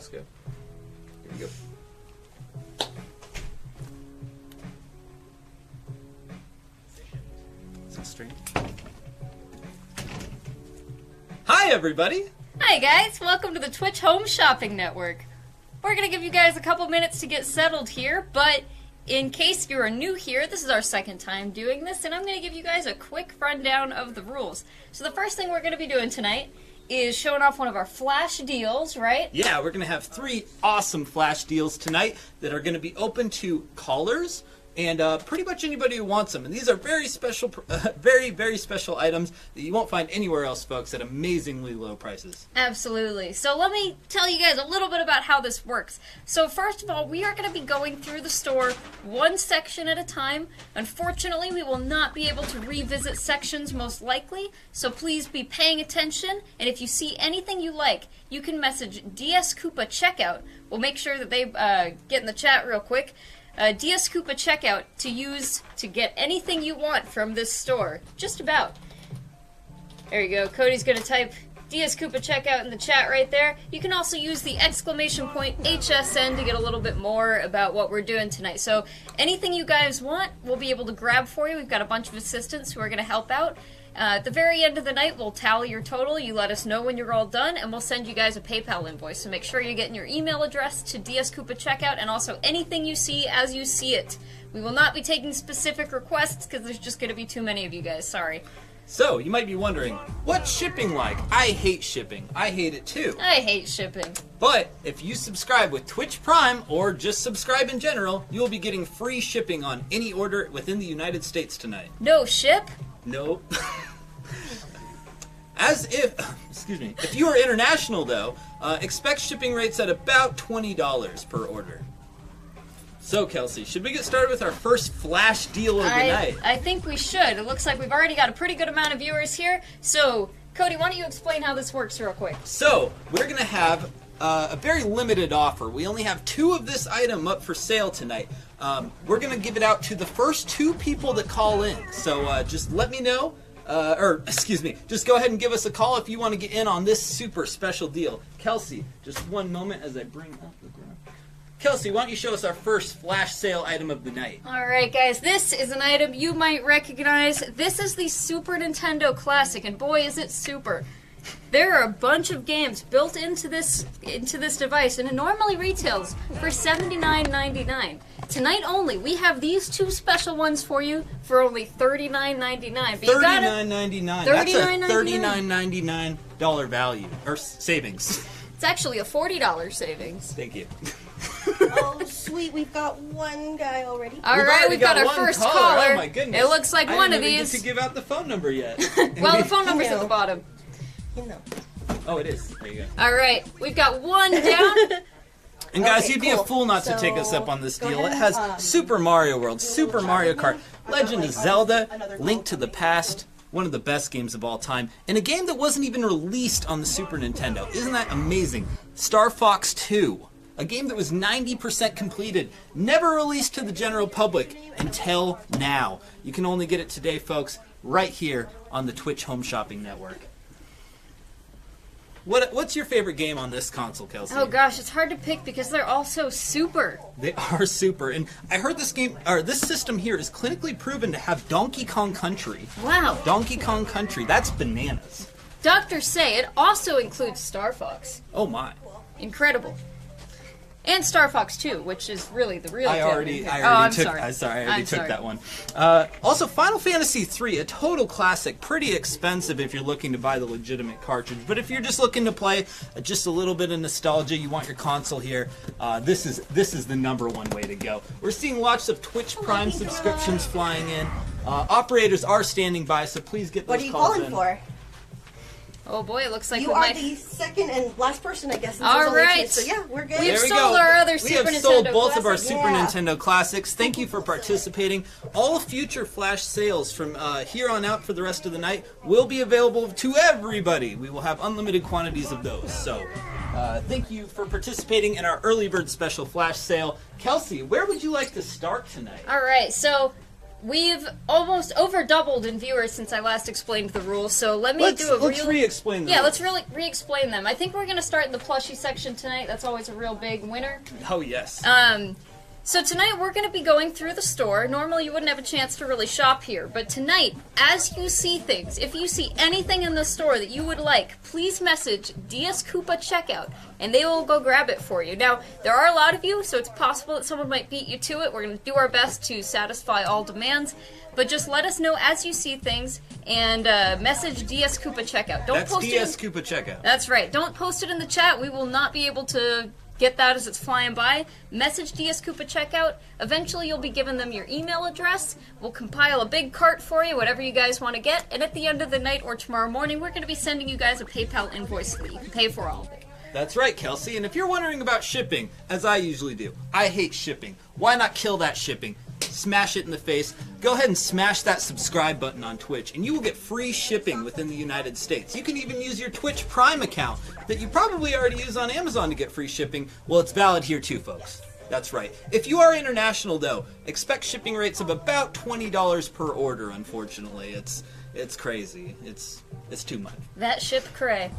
Costco. Here we go. So strange. Hi, everybody. Hi guys, welcome to the Twitch Home Shopping Network. We're gonna give you guys a couple minutes to get settled here, but in case you are new here, this is our second time doing this, and I'm gonna give you guys a quick rundown of the rules. So the first thing we're gonna be doing tonight is showing off one of our flash deals, right? Yeah, we're going to have three awesome flash deals tonight that are going to be open to callers and uh, pretty much anybody who wants them. And these are very special, uh, very, very special items that you won't find anywhere else, folks, at amazingly low prices. Absolutely. So let me tell you guys a little bit about how this works. So first of all, we are going to be going through the store one section at a time. Unfortunately, we will not be able to revisit sections most likely, so please be paying attention. And if you see anything you like, you can message DS Koopa Checkout. We'll make sure that they uh, get in the chat real quick. Uh, DS Koopa Checkout to use to get anything you want from this store. Just about. There you go. Cody's gonna type DS Koopa checkout in the chat right there. You can also use the exclamation point HSN to get a little bit more about what we're doing tonight. So anything you guys want, we'll be able to grab for you. We've got a bunch of assistants who are gonna help out. Uh, at the very end of the night, we'll tally your total. You let us know when you're all done, and we'll send you guys a PayPal invoice. So make sure you're getting your email address to DS Koopa checkout, and also anything you see as you see it. We will not be taking specific requests because there's just going to be too many of you guys. Sorry. So, you might be wondering, what's shipping like? I hate shipping. I hate it too. I hate shipping. But if you subscribe with Twitch Prime or just subscribe in general, you'll be getting free shipping on any order within the United States tonight. No ship? Nope. As if, excuse me, if you are international though, uh, expect shipping rates at about $20 per order. So, Kelsey, should we get started with our first flash deal of the I, night? I think we should. It looks like we've already got a pretty good amount of viewers here. So, Cody, why don't you explain how this works real quick? So, we're going to have uh, a very limited offer. We only have two of this item up for sale tonight. Um, we're going to give it out to the first two people that call in. So, uh, just let me know. Uh, or, excuse me, just go ahead and give us a call if you want to get in on this super special deal. Kelsey, just one moment as I bring up the graph. Kelsey, why don't you show us our first flash sale item of the night? All right, guys, this is an item you might recognize. This is the Super Nintendo Classic, and boy, is it super! There are a bunch of games built into this into this device, and it normally retails for $79.99. Tonight only, we have these two special ones for you for only $39.99. But you gotta- Thirty-nine ninety-nine. That's a $39.99. thirty-nine ninety-nine dollar value or savings. It's actually a $40 savings. Thank you. oh, sweet. We've got one guy already. All We've right, we've got, our first caller. caller. Oh my goodness! It looks like I one of didn't even these. Get to give out the phone number yet. well, the phone number's at the bottom. You know. oh, it is. There you go. All right, we've got one down. And guys, Okay, you'd be a fool not to take us up on this deal. ahead It has um, Super Mario World, Super Mario Kart, Legend of Zelda, Link to the Past, one of the best games of all time, and a game that wasn't even released on the Super Nintendo. Isn't that amazing? Star Fox 2. A game that was 90% completed, never released to the general public until now. You can only get it today, folks, right here on the Twitch Home Shopping Network. What, what's your favorite game on this console, Kelsey? Oh gosh, it's hard to pick because they're all so super. They are super, and I heard this game or this system here is clinically proven to have Donkey Kong Country. Wow. Donkey Kong Country, that's bananas. Doctors say it also includes Star Fox. Oh my! Incredible. And Star Fox 2, which is really the real I deal. already, I Oh, already I'm took. sorry. I'm sorry, I already I'm took sorry. that one. Uh, also, Final Fantasy III, a total classic, pretty expensive if you're looking to buy the legitimate cartridge. But if you're just looking to play uh, just a little bit of nostalgia, you want your console here. Uh, this is this is the number one way to go. We're seeing lots of Twitch Prime subscriptions flying in. Uh, operators are standing by, so please get those What are you calling in. for? Oh boy, it looks like you we are might. the second and last person, I guess. since All there's only two. So yeah, we're good. We've There we sold go. our other we Super have sold Nintendo both of our Super Yeah. Nintendo classics. Thank you for participating. All future flash sales from uh, here on out for the rest of the night will be available to everybody. We will have unlimited quantities of those. So, uh, thank you for participating in our early bird special flash sale. Kelsey, where would you like to start tonight? All right, so we've almost over doubled in viewers since I last explained the rules. So let me Let's, do a let's real. re-explain the yeah, let's really re-explain them. I think we're gonna start in the plushie section tonight. That's always a real big winner. Oh yes. Um, so tonight we're going to be going through the store. Normally you wouldn't have a chance to really shop here, but tonight, as you see things, if you see anything in the store that you would like, please message DS Koopa Checkout, and they will go grab it for you. Now there are a lot of you, so it's possible that someone might beat you to it. We're going to do our best to satisfy all demands. But just let us know as you see things and uh, message DS Koopa Checkout. Don't That's post it in- DS Koopa checkout. that's right. Don't post it in the chat. We will not be able to get that as it's flying by. Message DS Koopa checkout. Eventually, you'll be giving them your email address. We'll compile a big cart for you, whatever you guys want to get. And at the end of the night or tomorrow morning, we're going to be sending you guys a PayPal invoice that you can pay for all of it. That's right, Kelsey. And if you're wondering about shipping, as I usually do, I hate shipping. Why not kill that shipping? Smash it in the face. Go ahead and smash that subscribe button on Twitch, and you will get free shipping within the United States. You can even use your Twitch Prime account that you probably already use on Amazon to get free shipping. Well, it's valid here too, folks. That's right. If you are international, though, expect shipping rates of about twenty dollars per order. Unfortunately, it's it's crazy. It's it's too much. That ship cray.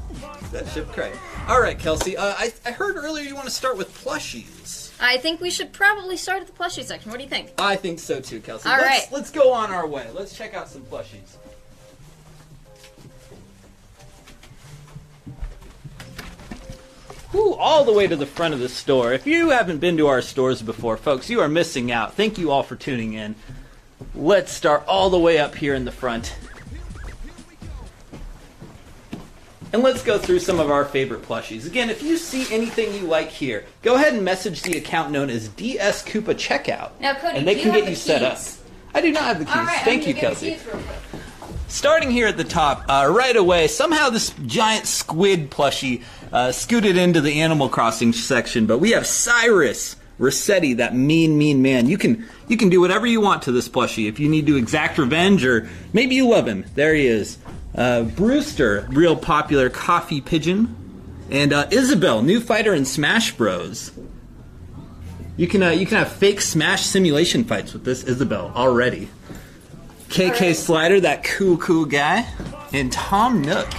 That ship cray. All right, Kelsey. Uh, I, I heard earlier you want to start with plushies. I think we should probably start at the plushie section. What do you think? I think so too, Kelsey. All let's, right. let's go on our way. Let's check out some plushies. Whew, all the way to the front of the store. If you haven't been to our stores before, folks, you are missing out. Thank you all for tuning in. Let's start all the way up here in the front. And let's go through some of our favorite plushies. Again, if you see anything you like here, go ahead and message the account known as DS Koopa Checkout. Now, Cody, and they can get the you set up. I do not have the keys. Right, Thank you, Kelsey. keys. Starting here at the top, uh, right away, somehow this giant squid plushie uh, scooted into the Animal Crossing section, but we have Cyrus Resetti, that mean, mean man. You can you can do whatever you want to this plushie. If you need to exact revenge, or maybe you love him, there he is. Uh, Brewster, real popular coffee pigeon, and uh, Isabelle, new fighter in Smash Bros. You can uh, you can have fake Smash simulation fights with this Isabelle already. KK Slider, that cool, cool guy, and Tom Nook.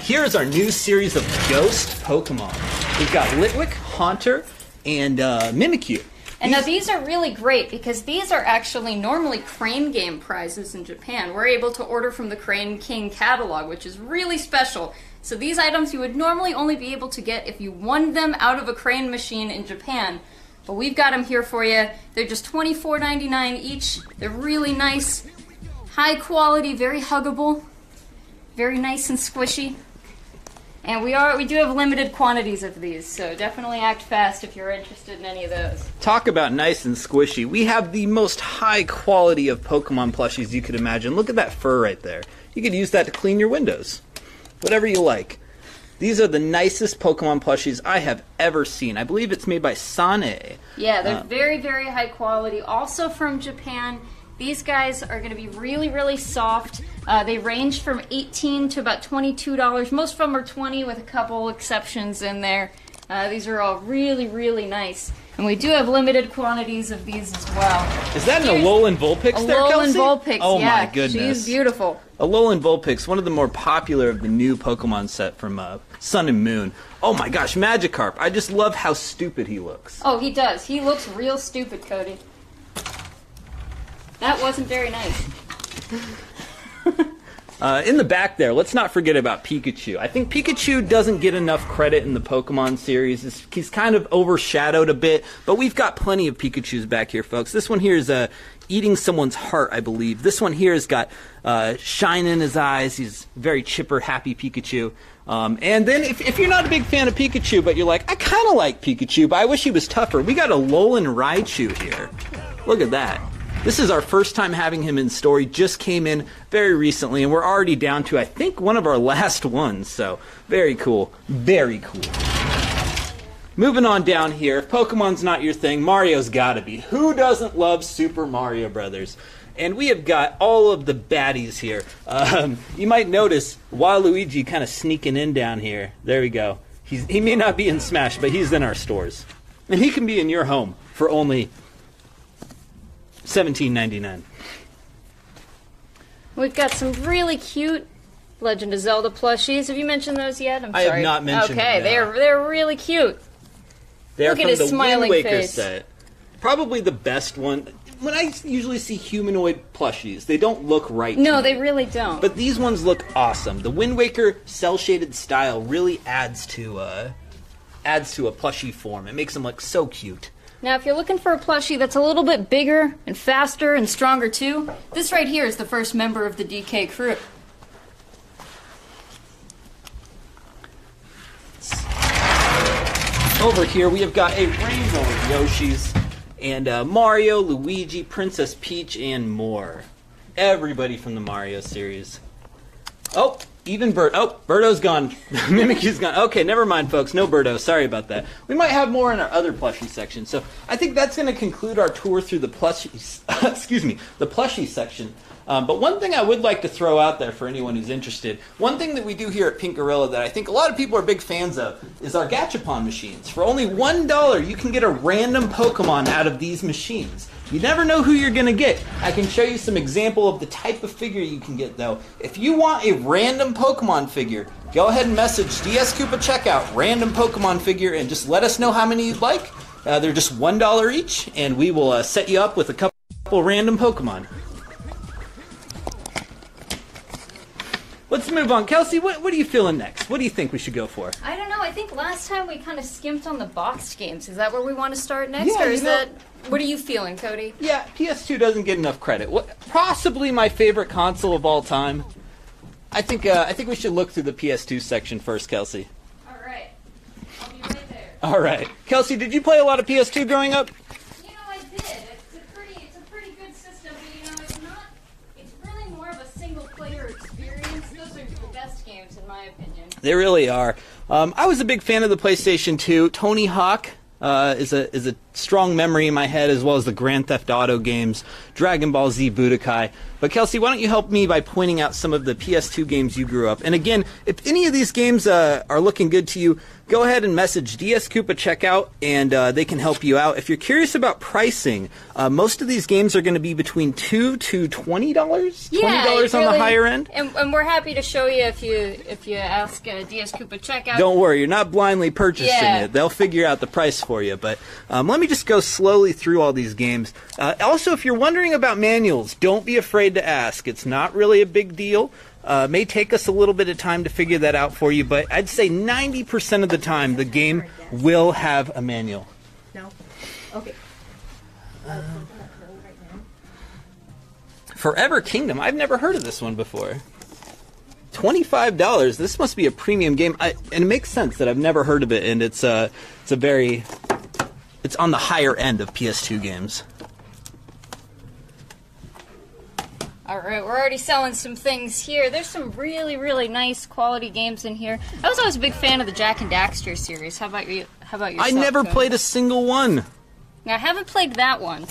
Here's our new series of ghost Pokemon. We've got Litwick, Haunter, and uh, Mimikyu. And now these are really great because these are actually normally Crane Game prizes in Japan. We're able to order from the Crane King catalog, which is really special. So these items you would normally only be able to get if you won them out of a Crane machine in Japan. But we've got them here for you. They're just $24.99 each. They're really nice, high quality, very huggable, very nice and squishy. And we are we do have limited quantities of these, so definitely act fast if you're interested in any of those. Talk about nice and squishy. We have the most high quality of Pokemon plushies you could imagine. Look at that fur right there. You could use that to clean your windows. Whatever you like. These are the nicest Pokemon plushies I have ever seen. I believe it's made by Sanei. Yeah, they're Uh, very, very high quality. Also from Japan. These guys are going to be really, really soft. Uh, they range from 18 to about $22. Most of them are 20 with a couple exceptions in there. Uh, these are all really, really nice. And we do have limited quantities of these as well. Is that an Alolan Vulpix there, Alolan Kelsey? Vulpix, Oh yeah. my goodness. She's beautiful. Alolan Vulpix, one of the more popular of the new Pokemon set from uh, Sun and Moon. Oh my gosh, Magikarp. I just love how stupid he looks. Oh, he does. He looks real stupid, Cody. That wasn't very nice. Uh, in the back there, let's not forget about Pikachu. I think Pikachu doesn't get enough credit in the Pokemon series. It's- he's kind of overshadowed a bit, but we've got plenty of Pikachus back here, folks. This one here is uh, eating someone's heart, I believe. This one here has got uh, shine in his eyes. He's very chipper, happy Pikachu. Um, and then, if, if you're not a big fan of Pikachu, but you're like, I kind of like Pikachu, but I wish he was tougher, we got a Alolan Raichu here. Look at that. This is our first time having him in story. Just came in very recently, and we're already down to, I think, one of our last ones. So, very cool. Very cool. Moving on down here, if Pokemon's not your thing, Mario's gotta be. Who doesn't love Super Mario Brothers? And we have got all of the baddies here. Um, you might notice Waluigi kind of sneaking in down here. There we go. He's, he may not be in Smash, but he's in our stores. And he can be in your home for only seventeen ninety nine. We've got some really cute Legend of Zelda plushies. Have you mentioned those yet? I'm I have sorry. not mentioned Okay, them, no. they're they're really cute. They're Look at his the smiling Wind Waker face. set. Probably the best one. When I usually see humanoid plushies, they don't look right. to No, me. they really don't. But these ones look awesome. The Wind Waker cell shaded style really adds to uh, adds to a plushie form. It makes them look so cute. Now, if you're looking for a plushie that's a little bit bigger and faster and stronger too, this right here is the first member of the DK crew. Over here, we have got a rainbow of Yoshis and uh, Mario, Luigi, Princess Peach, and more. Everybody from the Mario series. Oh, even Bert. Oh, Birdo's gone. Mimikyu's gone. Okay, never mind, folks. No Birdo. Sorry about that. We might have more in our other plushie section. So I think that's going to conclude our tour through the plushies. excuse me, the plushie section. Um, but one thing I would like to throw out there for anyone who's interested, one thing that we do here at Pink Gorilla that I think a lot of people are big fans of is our Gachapon machines. For only one dollar, you can get a random Pokemon out of these machines. You never know who you're going to get. I can show you some example of the type of figure you can get though. If you want a random Pokemon figure, go ahead and message DS Koopa checkout random Pokemon figure and just let us know how many you'd like. Uh, they're just one dollar each, and we will uh, set you up with a couple random Pokemon. Let's move on. Kelsey, what, what are you feeling next? What do you think we should go for? I don't know. I think last time we kind of skimped on the boxed games. Is that where we want to start next, Yeah, or you is know- that? What are you feeling, Cody? Yeah, PS2 doesn't get enough credit. What, possibly my favorite console of all time. I think uh, I think we should look through the PS2 section first, Kelsey. All right, I'll be right there. All right, Kelsey, did you play a lot of PS2 growing up? They really are. Um, I was a big fan of the PlayStation 2. Tony Hawk uh, is a is a strong memory in my head, as well as the Grand Theft Auto games, Dragon Ball Z, Budokai. But Kelsey, why don't you help me by pointing out some of the PS2 games you grew up? And again, if any of these games uh, are looking good to you, go ahead and message DS Koopa Checkout, and uh, they can help you out. If you're curious about pricing, uh, most of these games are going to be between two to twenty dollars. Twenty dollars on the higher end. And, and we're happy to show you if you if you ask uh, DS Koopa checkout. Don't worry, you're not blindly purchasing Yeah. it. They'll figure out the price for you. But um, let me just go slowly through all these games. Uh, also, if you're wondering about manuals, don't be afraid to ask. It's not really a big deal. Uh, may take us a little bit of time to figure that out for you, but I'd say 90% of the time the game will have a manual. No? Okay. Forever Kingdom. I've never heard of this one before. Twenty-five dollars. This must be a premium game, I, and it makes sense that I've never heard of it. And it's a, it's a very, it's on the higher end of PS2 games. All right, we're already selling some things here. There's some really, really nice quality games in here. I was always a big fan of the Jak and Daxter series. How about you? How about yourself? I never played a single one. Now, I haven't played that one.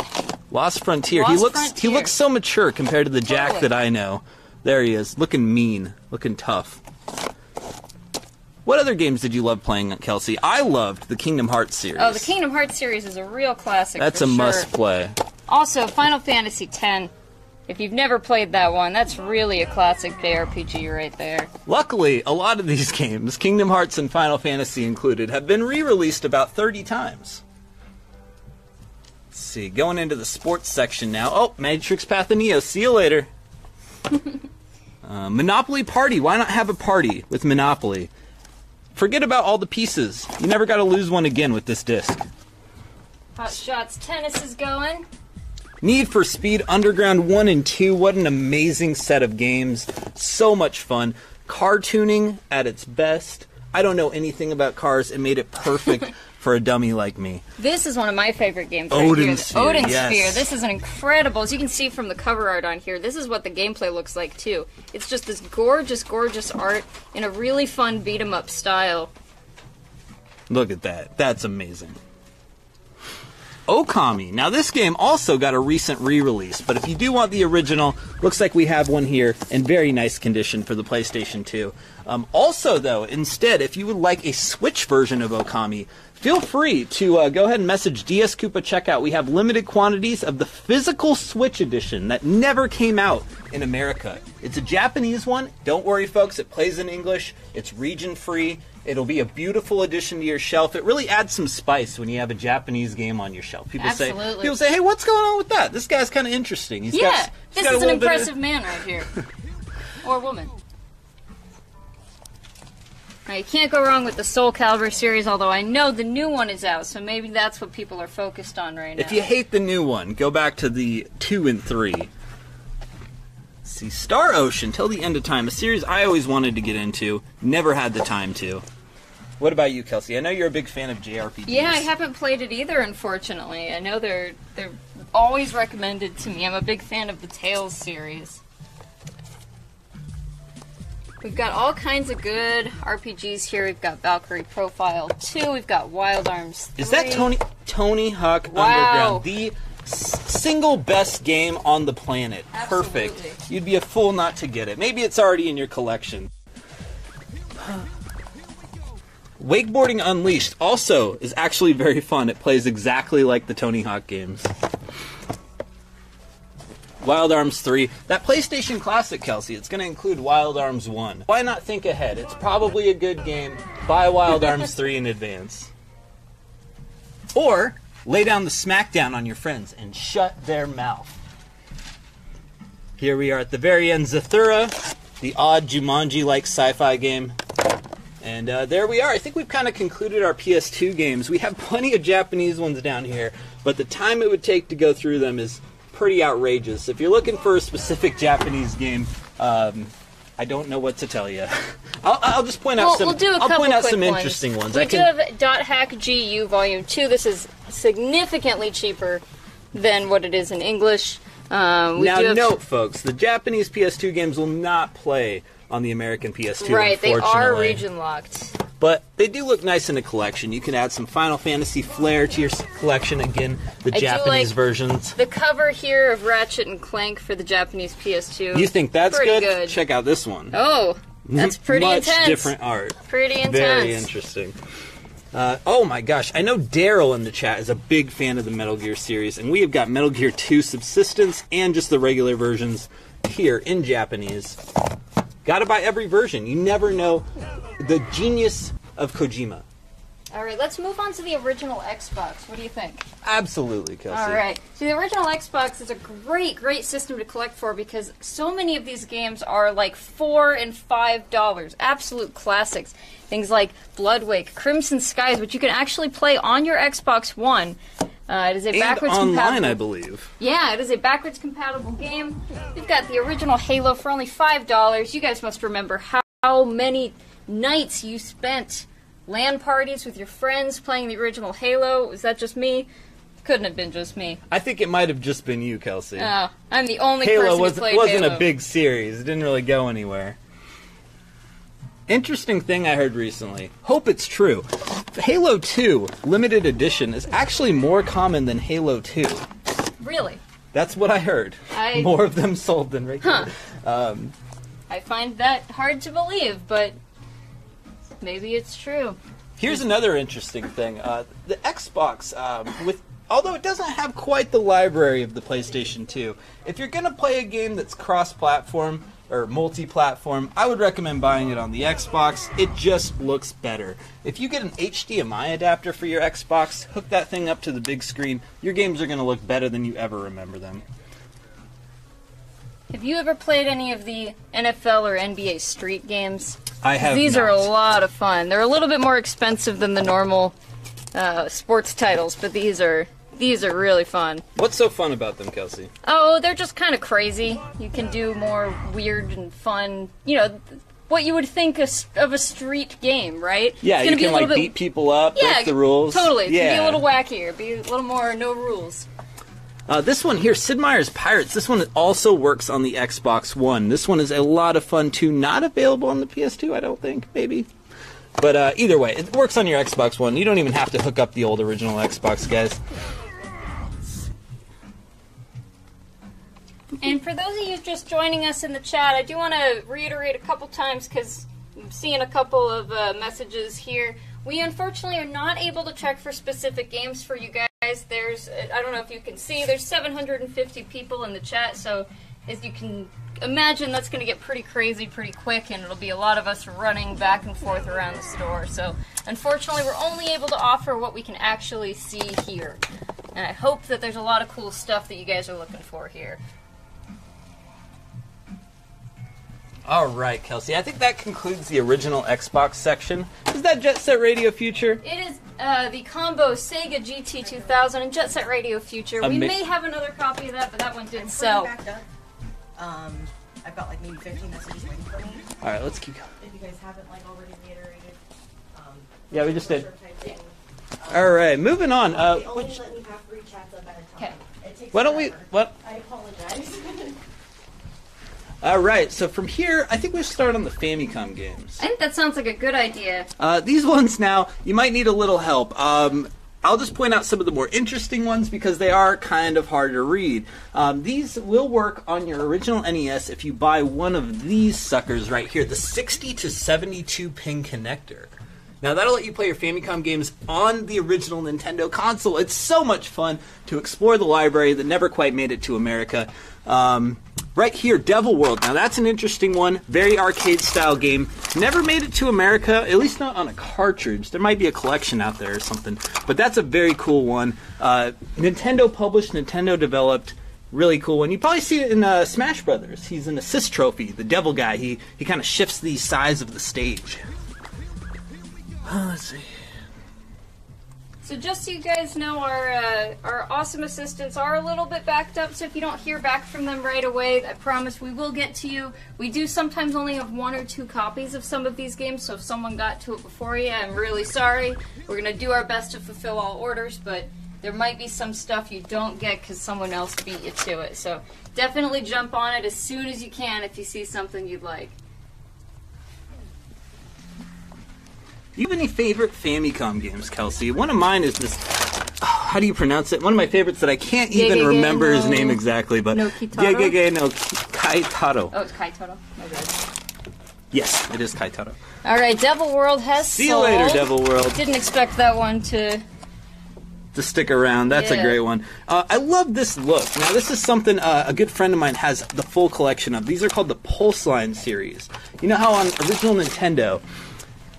Lost Frontier. he Lost looks, he looks so mature compared to the Jak Totally. that I know. There he is, looking mean, looking tough. What other games did you love playing, Kelsey? I loved the Kingdom Hearts series. Oh, the Kingdom Hearts series is a real classic. That's a sure. must play. Also, Final Fantasy X. If you've never played that one, that's really a classic JRPG right there. Luckily, a lot of these games, Kingdom Hearts and Final Fantasy included, have been re-released about 30 times. Let's see, going into the sports section now. Oh, Matrix Path of Neo. See you later. uh, Monopoly Party. Why not have a party with Monopoly? Forget about all the pieces. You never got to lose one again with this disc. Hot Shots Tennis is going. Need for Speed Underground 1 and 2. What an amazing set of games. So much fun. Car tuning at its best. I don't know anything about cars. It made it perfect for a dummy like me. This is one of my favorite games. Odin right here. Sphere, Odin yes. Sphere. This is an incredible. As you can see from the cover art on here, this is what the gameplay looks like too. It's just this gorgeous, gorgeous art in a really fun beat 'em up style. Look at that. That's amazing. Okami. Now, this game also got a recent re release, but if you do want the original, looks like we have one here in very nice condition for the PlayStation 2. Um, also, though, instead, if you would like a Switch version of Okami, feel free to uh, go ahead and message DS Koopa checkout. We have limited quantities of the physical Switch edition that never came out in America. It's a Japanese one. Don't worry, folks. It plays in English. It's region free. It'll be a beautiful addition to your shelf. It really adds some spice when you have a Japanese game on your shelf. People say, people say, "Hey, what's going on with that? This guy's kind of interesting." He's Yeah, got, this is an bit of- impressive man right here. or woman. Now, you can't go wrong with the Soul Calibur series, although I know the new one is out, so maybe that's what people are focused on right now. If you hate the new one, go back to the two and three. Let's see, Star Ocean till the end of time, a series I always wanted to get into, never had the time to. What about you, Kelsey? I know you're a big fan of JRPGs. Yeah, I haven't played it either, unfortunately. I know they're they're always recommended to me. I'm a big fan of the Tales series. We've got all kinds of good RPGs here. We've got Valkyrie Profile 2. We've got Wild Arms 3. Is that Tony Tony Hawk Wow. Underground, the single best game on the planet? Absolutely. Perfect. You'd be a fool not to get it. Maybe it's already in your collection. Wakeboarding Unleashed also is actually very fun. It plays exactly like the Tony Hawk games. Wild Arms 3. That PlayStation Classic, Kelsey, it's going to include Wild Arms 1. Why not think ahead? It's probably a good game. Buy Wild Arms 3 in advance. Or lay down the smackdown on your friends and shut their mouth. Here we are at the very end. Zathura, the odd Jumanji like sci fi game. And uh, there we are. I think we've kind of concluded our PS2 games. We have plenty of Japanese ones down here, but the time it would take to go through them is pretty outrageous. If you're looking for a specific Japanese game, um, I don't know what to tell you. I'll, I'll just point out We'll, some. we'll do a I'll couple point out some ones. interesting ones. We I do can. have Dot Hack GU Volume 2. This is significantly cheaper than what it is in English. Um, we now do have, note, folks, the Japanese PS2 games will not play on the American PS2. Right, they are region locked. But they do look nice in a collection. You can add some Final Fantasy flair to your collection. Again, the I do Japanese like- versions. The cover here of Ratchet and Clank for the Japanese PS2. You think that's good? good. Check out this one. Oh, that's pretty Much intense. different art. Pretty intense. Very interesting. Uh, oh my gosh, I know Daryl in the chat is a big fan of the Metal Gear series, and we have got Metal Gear 2 Subsistence and just the regular versions here in Japanese. Gotta buy every version. You never know the genius of Kojima. All right, let's move on to the original Xbox. What do you think? Absolutely, Kelsey. All right. So the original Xbox is a great, great system to collect for because so many of these games are like four and five dollars, absolute classics. Things like Bloodwake, Crimson Skies, which you can actually play on your Xbox One. Uh, it is a And backwards online, compatible. I believe. Yeah, it is a backwards compatible game. We've got the original Halo for only five dollars. You guys must remember how, how many nights you spent LAN parties with your friends playing the original Halo. Was that just me? Couldn't have been just me. I think it might have just been you, Kelsey. Oh, I'm the only Halo person was, who played wasn't Halo. a big series. It didn't really go anywhere. Interesting thing I heard recently. Hope it's true. Halo 2 limited edition is actually more common than Halo 2. Really, That's what I heard. I- More of them sold than regular. um I find that hard to believe, but maybe it's true. Here's another interesting thing. Uh, the Xbox, um, with although it doesn't have quite the library of the PlayStation 2, if you're gonna play a game that's cross-platform or multi-platform, I would recommend buying it on the Xbox. It just looks better. If you get an HDMI adapter for your Xbox, hook that thing up to the big screen, your games are gonna look better than you ever remember them. Have you ever played any of the NFL or NBA Street games? I have. These are a lot of fun. They're a little bit more expensive than the normal uh, sports titles, but these are these are really fun. What's so fun about them, Kelsey? Oh, they're just kind of crazy. You can do more weird and fun, you know, what you would think of a street game, right? Yeah, it's you be can a little like bit, beat people up, yeah, break the rules. Totally, it's yeah. be a little wackier, be a little more no rules. Uh, this one here, Sid Meier's Pirates. This one also works on the Xbox One. This one is a lot of fun too. Not available on the PS2, I don't think. Maybe. But uh, either way, it works on your Xbox One. You don't even have to hook up the old original Xbox, guys. And for those of you just joining us in the chat, I do want to reiterate a couple times because I'm seeing a couple of uh, messages here. We unfortunately are not able to check for specific games for you guys. There's, uh, I don't know if you can see, there's 750 people in the chat, so as you can imagine, that's going to get pretty crazy pretty quick, and it'll be a lot of us running back and forth around the store. So, unfortunately, we're only able to offer what we can actually see here. And I hope that there's a lot of cool stuff that you guys are looking for here. All right, Kelsey. I think that concludes the original Xbox section. Is that Jet Set Radio Future? It is uh, the combo Sega GT2000 and Jet Set Radio Future. we Ama- may have another copy of that, but that one didn't sell. Um, I've got like maybe 15 messages waiting for me. All right, let's keep going. If you guys haven't like already reiterated. Um, Yeah, we just did. sure. All right, moving on. Uh, they only which, let me have three chats up at a time. Okay. Why don't we? What? I apologize. All right. So from here, I think we should start on the Famicom games. I think that sounds like a good idea. Uh, these ones now, you might need a little help. Um, I'll just point out some of the more interesting ones because they are kind of hard to read. Um, these will work on your original NES if you buy one of these suckers right here, the 60 to 72 pin connector. Now that'll let you play your Famicom games on the original Nintendo console. It's so much fun to explore the library that never quite made it to America. Um, right here, Devil World. Now that's an interesting one. Very arcade style game. Never made it to America, at least not on a cartridge. There might be a collection out there or something, but that's a very cool one. Uh, Nintendo published, Nintendo developed. Really cool one. You probably see it in uh, Smash Brothers. He's an assist trophy, the devil guy. He he kind of shifts the size of the stage. Uh, let's see. So just so you guys know, our uh, our awesome assistants are a little bit backed up. So if you don't hear back from them right away, I promise we will get to you. We do sometimes only have one or two copies of some of these games. So if someone got to it before you, I'm really sorry. We're gonna do our best to fulfill all orders, but there might be some stuff you don't get because someone else beat you to it. So definitely jump on it as soon as you can if you see something you'd like. You have any favorite Famicom games, Kelsey? One of mine is this. oh, how do you pronounce it? One of my favorites that I can't even Gegege remember his name exactly, but no Kitaro? Gegege no Kaitaro. Oh, it's Kaitoro. My bad. Yes, it is Kaitaro. All right, Devil World has See you sold. later, Devil World. Didn't expect that one to. to stick around. That's a great one. Uh, I love this look. Now, this is something uh, a good friend of mine has the full collection of. These are called the Pulse Line series. You know how on original Nintendo,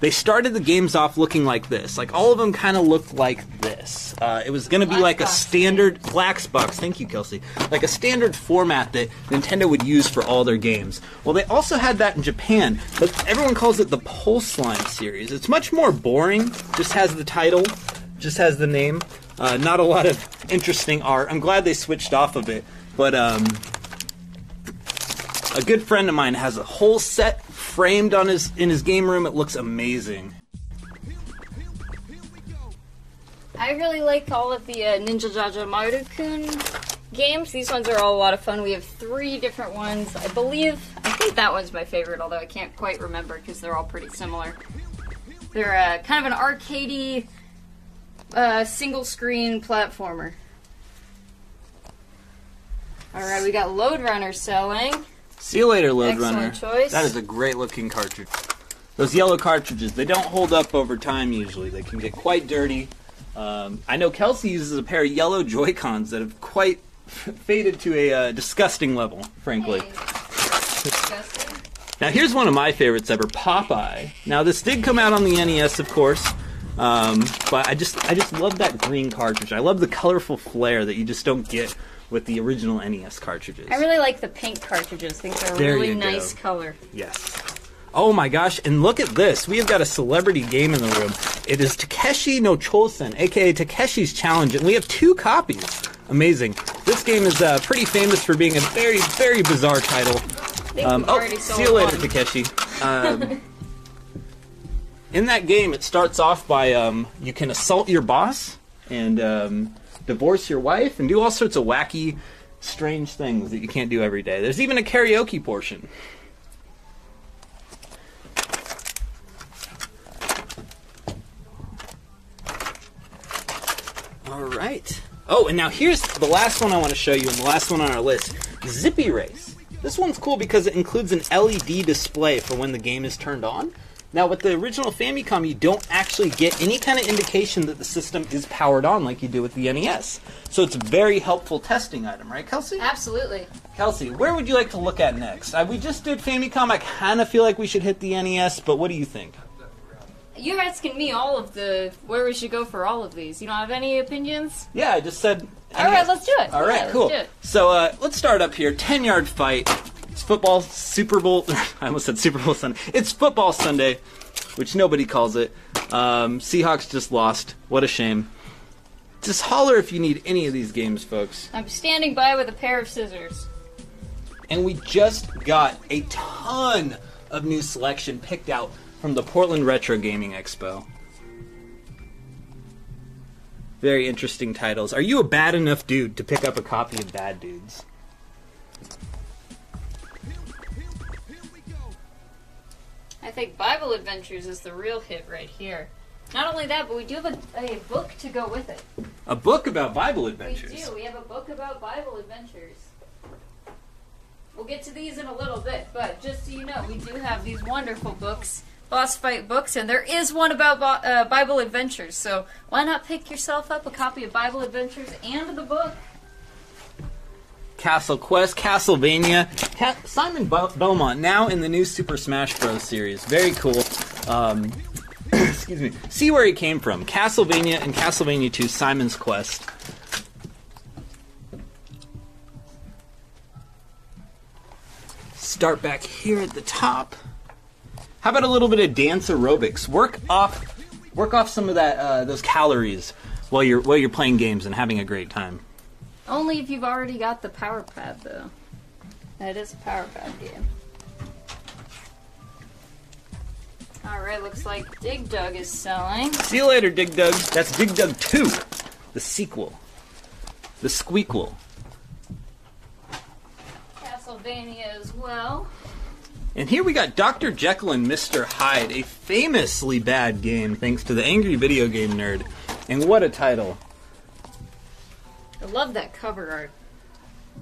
they started the games off looking like this. Like all of them kind of looked like this. Uh, it was going to be Black like a standard Black box. Thank you, Kelsey. Like a standard format that Nintendo would use for all their games. Well, they also had that in Japan, but everyone calls it the Pulse Line series. It's much more boring. Just has the title, just has the name. Uh, not a lot of interesting art. I'm glad they switched off of it, but um, a good friend of mine has a whole set framed on his in his game room. It looks amazing. I really like all of the uh, Ninja Jaja Maru-kun games. These ones are all a lot of fun. We have three different ones. I believe, I think that one's my favorite, although I can't quite remember because they're all pretty similar. They're uh, kind of an arcadey, uh, single screen platformer. Alright, we got Lode Runner selling. See you later, Lode Excellent Runner. choice. That is a great looking cartridge. Those yellow cartridges, they don't hold up over time usually. They can get quite dirty. Um, I know Kelsey uses a pair of yellow Joy Cons that have quite faded to a uh, disgusting level, frankly. Hey. Disgusting. Now here's one of my favorites ever, Popeye. Now this did come out on the NES, of course, um, but I just I just love that green cartridge. I love the colorful flair that you just don't get with the original NES cartridges. I really like the pink cartridges. I think they're a There really you go. nice color. Yes. Oh my gosh, and look at this. We have got a celebrity game in the room. It is Takeshi no Chosen, aka Takeshi's Challenge, and we have two copies. Amazing. This game is uh, pretty famous for being a very, very bizarre title. Um, oh, see you later, one. Takeshi. Um, in that game, it starts off by um, you can assault your boss and um, divorce your wife and do all sorts of wacky, strange things that you can't do every day. There's even a karaoke portion. All right. Oh, and now here's the last one I want to show you, and the last one on our list Zippy Race. This one's cool because it includes an LED display for when the game is turned on. Now, with the original Famicom, you don't actually get any kind of indication that the system is powered on like you do with the NES. So it's a very helpful testing item, right, Kelsey? Absolutely. Kelsey, where would you like to look at next? Uh, we just did Famicom. I kind of feel like we should hit the NES, but what do you think? You're asking me all of the where we should go for all of these. You don't have any opinions? Yeah, I just said. All right, let's do it. All right, Yeah, cool. So uh, let's start up here. Ten yard fight. It's football Super Bowl. I almost said Super Bowl Sunday. It's football Sunday, which nobody calls it. Um, Seahawks just lost. What a shame. Just holler if you need any of these games, folks. I'm standing by with a pair of scissors. And we just got a ton of new selection picked out from the Portland Retro Gaming Expo. Very interesting titles. Are you a bad enough dude to pick up a copy of Bad Dudes? I think Bible Adventures is the real hit right here. Not only that, but we do have a, a book to go with it. A book about Bible adventures. We do. We have a book about Bible adventures. We'll get to these in a little bit, but just so you know, we do have these wonderful books, boss fight books, and there is one about Bo- uh, Bible adventures. So why not pick yourself up a copy of Bible Adventures and the book? Castle Quest, Castlevania, Ca- Simon Bel- Belmont now in the new Super Smash Bros. series. Very cool. Um, excuse me. See where he came from. Castlevania and Castlevania 2 Simon's Quest. Start back here at the top. How about a little bit of dance aerobics? Work off work off some of that uh, those calories while you're while you're playing games and having a great time. Only if you've already got the power pad, though. That is a power pad game. Alright, looks like Dig Dug is selling. See you later, Dig Dug. That's Dig Dug 2, the sequel. The squeakquel. Castlevania as well. And here we got Dr. Jekyll and Mr. Hyde, a famously bad game thanks to the angry video game nerd. And what a title. I love that cover art.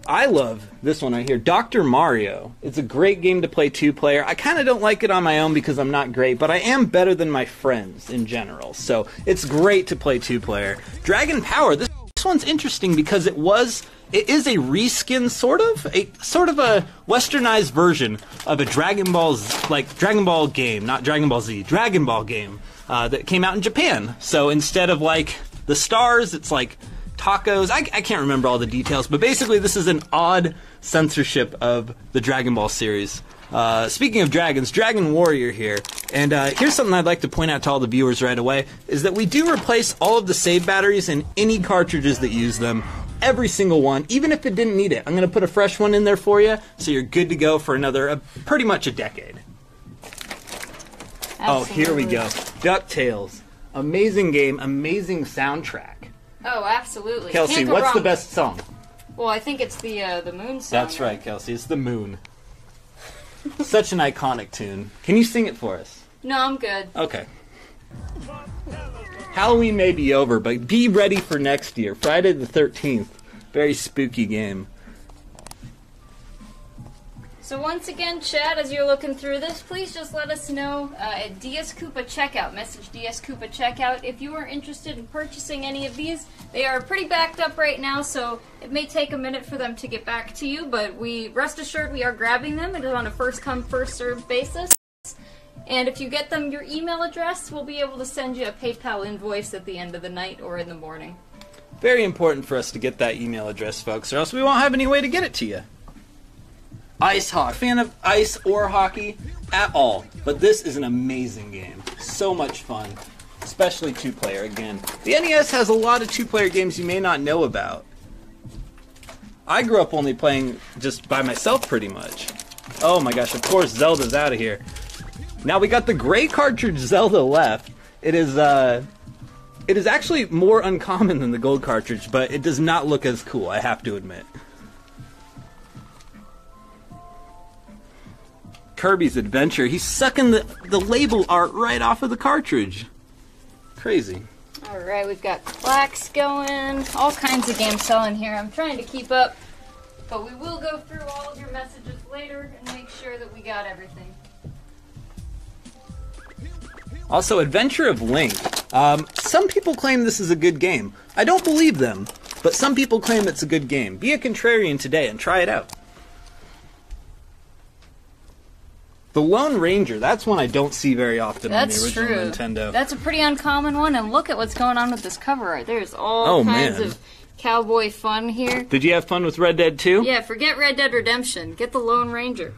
I love this one right here, Dr. Mario. It's a great game to play two player. I kind of don't like it on my own because I'm not great, but I am better than my friends in general. So it's great to play two player. Dragon Power. This, this one's interesting because it was it is a reskin sort of a sort of a westernized version of a Dragon Ball Z, like Dragon Ball game, not Dragon Ball Z, Dragon Ball game uh, that came out in Japan. So instead of like the stars, it's like tacos. I, I can't remember all the details, but basically, this is an odd censorship of the Dragon Ball series. Uh, speaking of dragons, Dragon Warrior here, and uh, here's something I'd like to point out to all the viewers right away: is that we do replace all of the save batteries in any cartridges that use them. Every single one, even if it didn't need it. I'm going to put a fresh one in there for you, so you're good to go for another, uh, pretty much a decade. Oh, here we go. DuckTales. Amazing game, amazing soundtrack. Oh, absolutely. Kelsey, Can't go what's the best song? Well, I think it's the uh, the moon song. That's right, Kelsey. It's the moon. Such an iconic tune. Can you sing it for us? No, I'm good. Okay. Halloween may be over, but be ready for next year. Friday the 13th. Very spooky game. So once again, Chad, as you're looking through this, please just let us know uh, at DS Koopa checkout. Message DS Koopa checkout if you are interested in purchasing any of these. They are pretty backed up right now, so it may take a minute for them to get back to you. But we rest assured we are grabbing them. It is on a first come first served basis. And if you get them your email address, we'll be able to send you a PayPal invoice at the end of the night or in the morning. Very important for us to get that email address, folks, or else we won't have any way to get it to you. Ice Hockey. Fan of ice or hockey at all. But this is an amazing game. So much fun. Especially two player again. The NES has a lot of two player games you may not know about. I grew up only playing just by myself pretty much. Oh my gosh, of course Zelda's out of here. Now we got the gray cartridge Zelda left. It is uh it is actually more uncommon than the gold cartridge, but it does not look as cool, I have to admit. Kirby's Adventure. He's sucking the, the label art right off of the cartridge. Crazy. All right, we've got Klax going, all kinds of games selling here. I'm trying to keep up, but we will go through all of your messages later and make sure that we got everything. Also, Adventure of Link. Um, some people claim this is a good game. I don't believe them, but some people claim it's a good game. Be a contrarian today and try it out. The Lone Ranger, that's one I don't see very often on the That's original true. Nintendo. That's a pretty uncommon one, and look at what's going on with this cover art. There's all Oh, kinds man. of cowboy fun here. Did you have fun with Red Dead 2? Yeah, forget Red Dead Redemption. Get the Lone Ranger.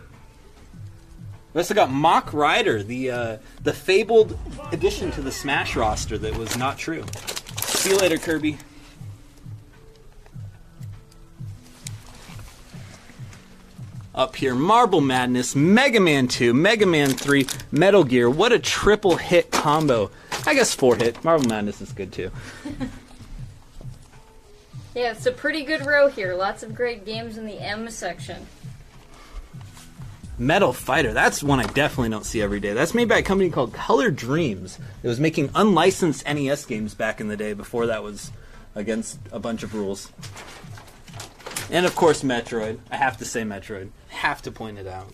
We also got Mach Rider, the uh, the fabled addition to the Smash roster that was not true. See you later, Kirby. Up here, Marble Madness, Mega Man 2, Mega Man 3, Metal Gear. What a triple hit combo. I guess four hit. Marble Madness is good too. Yeah, it's a pretty good row here. Lots of great games in the M section. Metal Fighter. That's one I definitely don't see every day. That's made by a company called Color Dreams. It was making unlicensed NES games back in the day before that was against a bunch of rules. And of course, Metroid. I have to say Metroid. Have to point it out.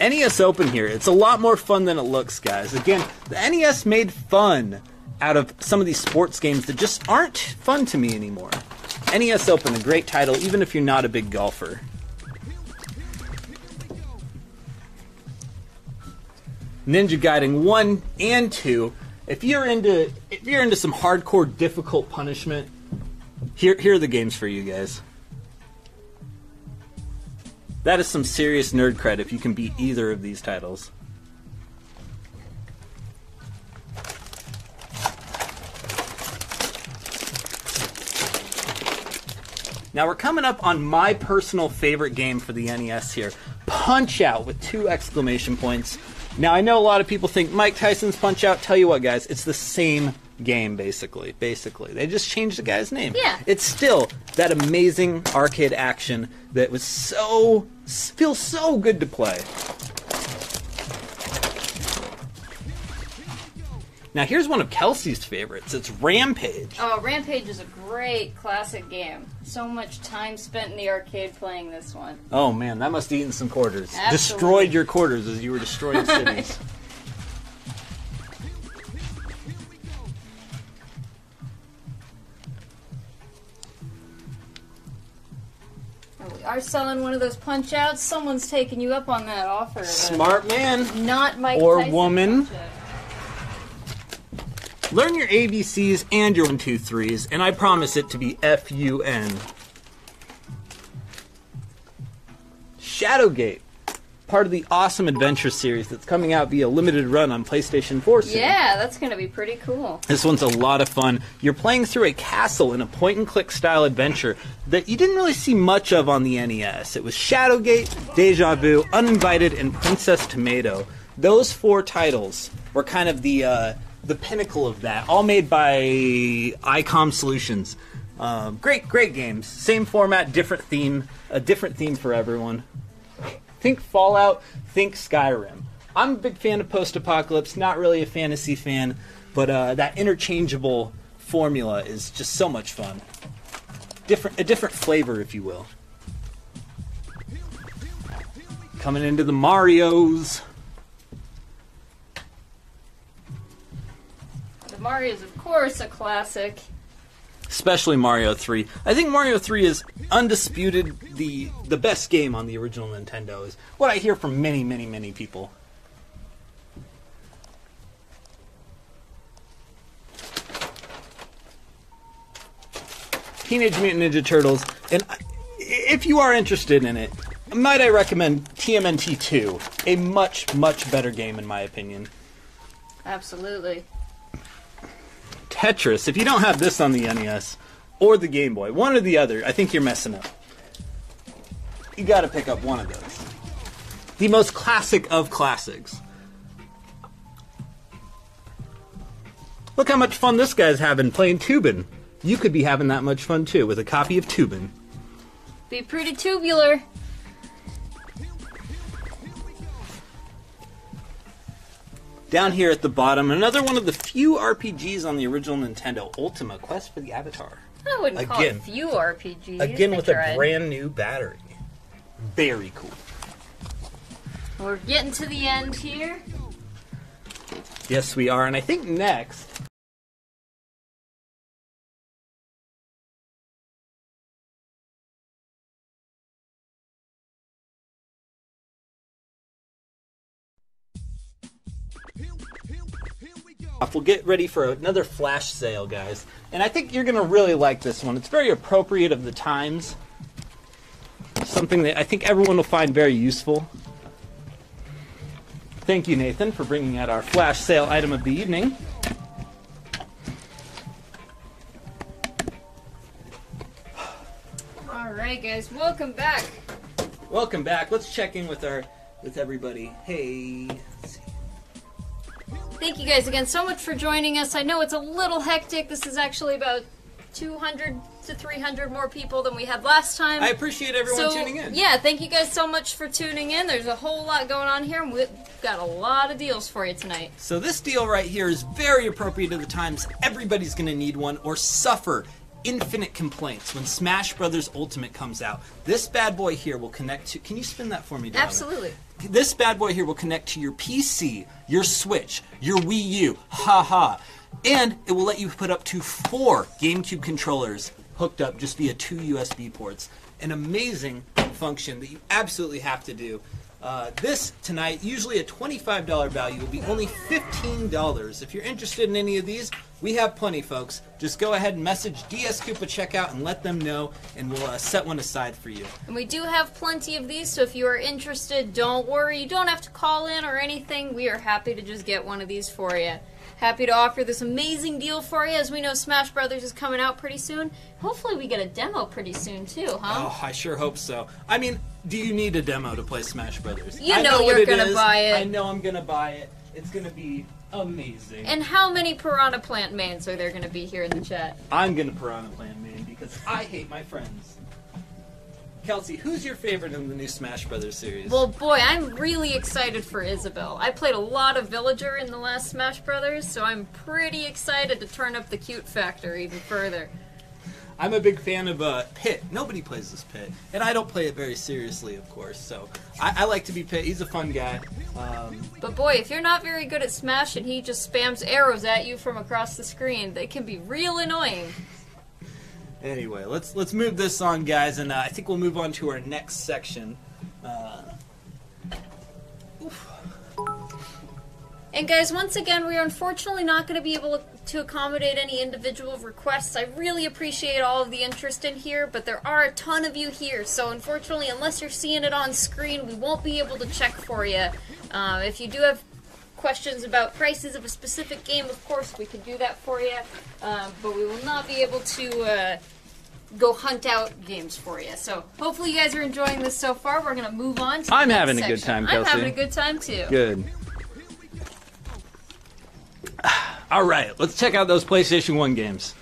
NES Open here. It's a lot more fun than it looks, guys. Again, the NES made fun out of some of these sports games that just aren't fun to me anymore. NES Open, a great title, even if you're not a big golfer. Ninja Gaiden 1 and 2. If you're into if you're into some hardcore difficult punishment, here here are the games for you guys. That is some serious nerd cred if you can beat either of these titles. Now we're coming up on my personal favorite game for the NES here. Punch Out with two exclamation points. Now I know a lot of people think Mike Tyson's Punch Out. Tell you what, guys, it's the same game basically. Basically, they just changed the guy's name. Yeah. It's still that amazing arcade action that was so feels so good to play. Now here's one of Kelsey's favorites. It's Rampage. Oh, Rampage is a great classic game. So much time spent in the arcade playing this one. Oh man, that must have eaten some quarters. Absolutely. Destroyed your quarters as you were destroying cities. Oh, we are selling one of those punch outs. Someone's taking you up on that offer. Smart man. Not Mike Or Tyson woman. Punch-Out. Learn your ABCs and your one, two, threes, and I promise it to be F U N. Shadowgate, part of the awesome adventure series that's coming out via limited run on PlayStation 4 soon. Yeah, that's gonna be pretty cool. This one's a lot of fun. You're playing through a castle in a point and click style adventure that you didn't really see much of on the NES. It was Shadowgate, Deja Vu, Uninvited, and Princess Tomato. Those four titles were kind of the uh, the pinnacle of that, all made by ICOM Solutions. Um, great, great games. Same format, different theme, a different theme for everyone. Think Fallout, think Skyrim. I'm a big fan of post apocalypse, not really a fantasy fan, but uh, that interchangeable formula is just so much fun. Different, a different flavor, if you will. Coming into the Mario's. The is, of course, a classic. especially Mario 3. I think Mario 3 is undisputed the the best game on the original Nintendo is what I hear from many many many people. Teenage Mutant Ninja Turtles and if you are interested in it, might I recommend TMNT 2, a much much better game in my opinion. Absolutely. Tetris, if you don't have this on the NES or the Game Boy, one or the other, I think you're messing up. You gotta pick up one of those. The most classic of classics. Look how much fun this guy's having playing Toobin'. You could be having that much fun too with a copy of Toobin'. Be pretty tubular. Down here at the bottom, another one of the few RPGs on the original Nintendo, Ultima Quest for the Avatar. I wouldn't call Again. it few RPGs. Again with a brand new battery. Very cool. We're getting to the end here. Yes, we are. And I think next. We'll get ready for another flash sale, guys. And I think you're going to really like this one. It's very appropriate of the times. Something that I think everyone will find very useful. Thank you, Nathan, for bringing out our flash sale item of the evening. All right, guys, welcome back. Welcome back. Let's check in with our with everybody. Hey. Thank you guys again so much for joining us. I know it's a little hectic. This is actually about 200 to 300 more people than we had last time. I appreciate everyone so, tuning in. Yeah, thank you guys so much for tuning in. There's a whole lot going on here, and we've got a lot of deals for you tonight. So this deal right here is very appropriate to the times. Everybody's going to need one or suffer infinite complaints when Smash Brothers Ultimate comes out. This bad boy here will connect to. Can you spin that for me, darling? Absolutely. This bad boy here will connect to your PC, your Switch, your Wii U, haha, and it will let you put up to four GameCube controllers hooked up just via two USB ports. An amazing function that you absolutely have to do. Uh, this tonight, usually a $25 value, will be only $15. If you're interested in any of these, we have plenty, folks. Just go ahead and message DS Koopa Checkout and let them know, and we'll uh, set one aside for you. And we do have plenty of these, so if you are interested, don't worry. You don't have to call in or anything. We are happy to just get one of these for you. Happy to offer this amazing deal for you, as we know Smash Brothers is coming out pretty soon. Hopefully, we get a demo pretty soon too, huh? Oh, I sure hope so. I mean, do you need a demo to play Smash Brothers? You I know what you're gonna is. buy it. I know I'm gonna buy it. It's gonna be amazing. And how many Piranha Plant Mans are there going to be here in the chat? I'm gonna Piranha Plant Man because I hate my friends. Kelsey, who's your favorite in the new Smash Brothers series? Well, boy, I'm really excited for Isabelle. I played a lot of Villager in the last Smash Brothers, so I'm pretty excited to turn up the cute factor even further. I'm a big fan of uh, Pit. Nobody plays this Pit, and I don't play it very seriously, of course. So I, I like to be Pit. He's a fun guy. Um, But boy, if you're not very good at Smash and he just spams arrows at you from across the screen, they can be real annoying. Anyway, let's let's move this on, guys, and uh, I think we'll move on to our next section. Uh, And guys, once again, we are unfortunately not going to be able to accommodate any individual requests. I really appreciate all of the interest in here, but there are a ton of you here, so unfortunately, unless you're seeing it on screen, we won't be able to check for you. Uh, if you do have questions about prices of a specific game, of course, we can do that for you, um, but we will not be able to. Uh, Go hunt out games for you. So hopefully you guys are enjoying this so far. We're gonna move on to. the I'm having a good section. time, I'm having a good time too. Good. All right, let's check out those PlayStation 1 games.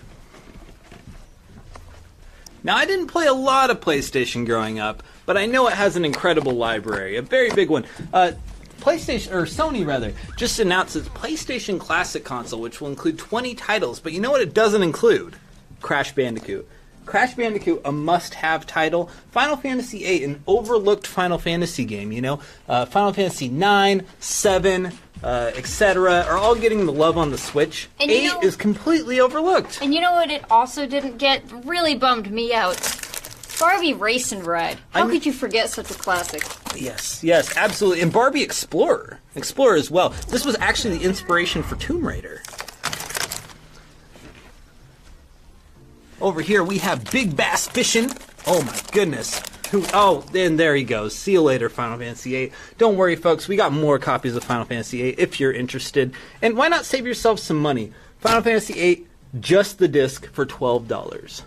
Now, I didn't play a lot of PlayStation growing up, but I know it has an incredible library, a very big one. Uh, PlayStation, or Sony rather, just announced its PlayStation Classic console, which will include 20 titles, but you know what it doesn't include? Crash Bandicoot. Crash Bandicoot, a must-have title. Final Fantasy VIII, an overlooked Final Fantasy game. You know, uh, Final Fantasy IX, Seven, uh, etc., are all getting the love on the Switch. And you Eight know- is completely overlooked. And you know what it also didn't get? Really bummed me out. Barbie Race and Ride. How I'm- could you forget such a classic? Yes, yes, absolutely. And Barbie Explorer, Explorer as well. This was actually the inspiration for Tomb Raider. Over here we have Big Bass Fishing. Oh my goodness. Who? Oh, then there he goes. See you later, Final Fantasy VIII. Don't worry, folks. We got more copies of Final Fantasy VIII if you're interested. And why not save yourself some money? Final Fantasy VIII, just the disc for twelve dollars.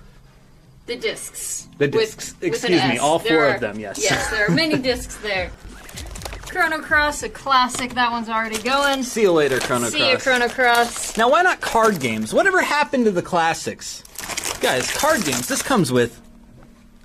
The discs. The discs. with Excuse me, all There four are- of them, yes. Yes, there are many discs there. Chrono Cross, a classic. That one's already going. See you later, Chrono Cross. See you, Chrono Cross. Now, why not card games? Whatever happened to the classics? Guys, card games. This comes with.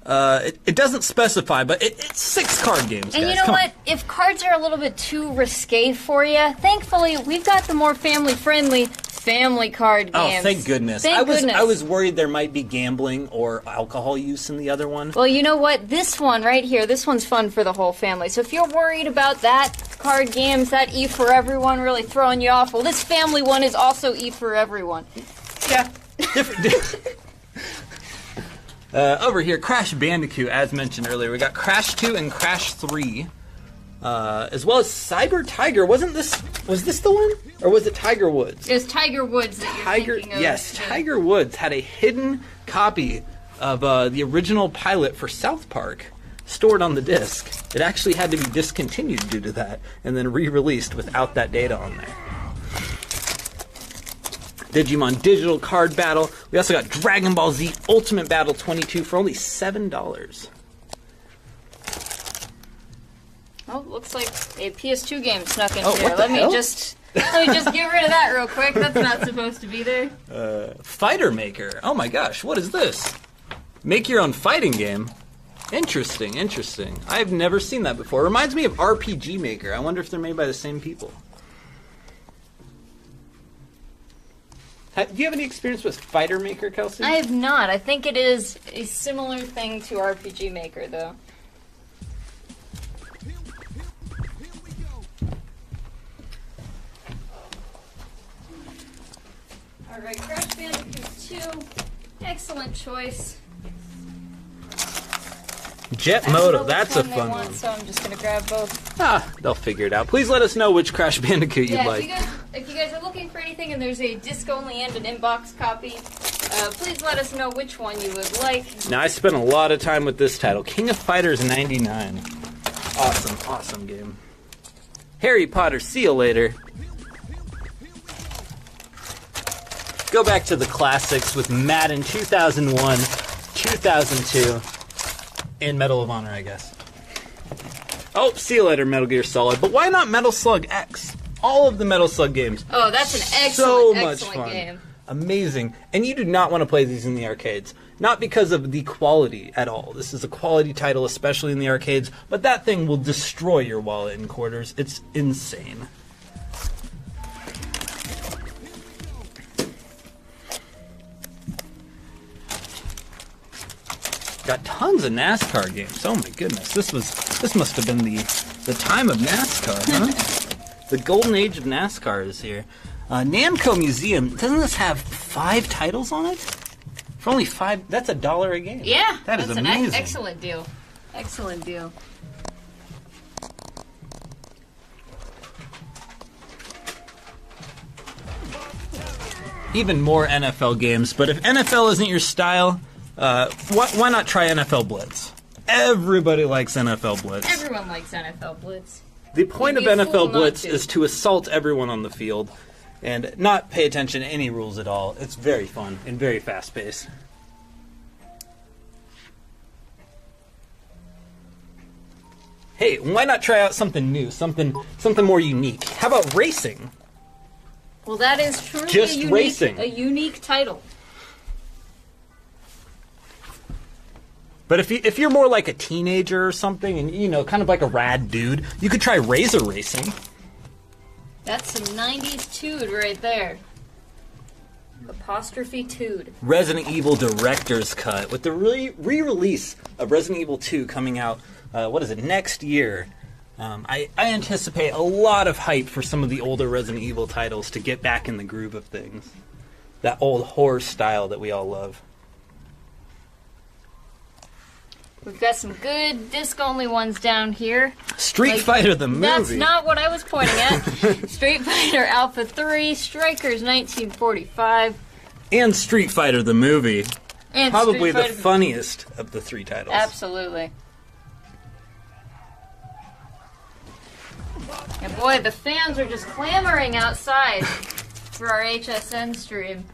Uh, it, it doesn't specify, but it, it's six card games. And guys. you know Come on. what? If cards are a little bit too risque for you, thankfully we've got the more family-friendly family card games. Oh, thank goodness. Thank I was goodness. I was worried there might be gambling or alcohol use in the other one. Well, you know what? This one right here, this one's fun for the whole family. So if you're worried about that card games, that E for everyone really throwing you off, well, this family one is also E for everyone. Yeah. Different. uh, over here, Crash Bandicoot, as mentioned earlier, we got Crash 2 and Crash 3, uh, as well as Cyber Tiger. Wasn't this was this the one, or was it Tiger Woods? It was Tiger Woods that you're Tiger, thinking of. yes. Tiger Woods had a hidden copy of uh, the original pilot for South Park stored on the disc. It actually had to be discontinued due to that, and then re-released without that data on there. Digimon Digital Card Battle. We also got Dragon Ball Z Ultimate Battle 22 for only seven dollars. Oh, looks like a PS2 game snuck in Oh, here. what the let hell? me just let me just get rid of that real quick. That's not supposed to be there. Uh, Fighter Maker. Oh my gosh, what is this? Make your own fighting game. Interesting, interesting. I've never seen that before. Reminds me of RPG Maker. I wonder if they're made by the same people. Ha- Do you have any experience with Fighter Maker, Kelsey? I have not. I think it is a similar thing to RPG Maker, though. Alright, Crash Bandicoot 2. Excellent choice. Jet I Moto. That's a fun want, one. So I'm just gonna grab both. Ah, they'll figure it out. Please let us know which Crash Bandicoot you'd yeah, like. if you guys if you guys are looking for anything and there's a disc only and an inbox copy, uh, please let us know which one you would like. Now, I spent a lot of time with this title King of Fighters 99. Awesome, awesome game. Harry Potter, see you later. Go back to the classics with Madden 2001, 2002, and Medal of Honor, I guess. Oh, see you later, Metal Gear Solid. But why not Metal Slug X? All of the Metal Slug games. Oh, that's an excellent, so much excellent fun. game. Amazing. And you do not want to play these in the arcades. Not because of the quality at all. This is a quality title, especially in the arcades, but that thing will destroy your wallet in quarters. It's insane. Got tons of NASCAR games. Oh my goodness. This was this must have been the the time of NASCAR, huh? the golden age of NASCAR is here. Uh, Namco Museum, doesn't this have five titles on it? For only five, that's a dollar a game. Yeah, that is that's amazing. an ex- excellent deal. Excellent deal. Even more NFL games, but if NFL isn't your style, uh, why, why not try NFL Blitz? Everybody likes NFL Blitz. Everyone likes NFL Blitz. The point of You'd NFL Blitz to. is to assault everyone on the field and not pay attention to any rules at all. It's very fun and very fast paced. Hey, why not try out something new, something something more unique? How about racing? Well, that is truly Just a unique, racing. a unique title. But if you if you're more like a teenager or something, and you know, kind of like a rad dude, you could try razor racing. That's some 90s tude right there. Apostrophe tude. Resident Evil Director's Cut with the re- re-release of Resident Evil 2 coming out. Uh, what is it next year? Um, I, I anticipate a lot of hype for some of the older Resident Evil titles to get back in the groove of things. That old horror style that we all love. We've got some good disc only ones down here. Street Like, Fighter the movie. That's not what I was pointing at. Street Fighter Alpha 3, Strikers 1945, and Street Fighter the movie. and Probably the funniest of the three titles. Absolutely. And boy, the fans are just clamoring outside for our HSN stream.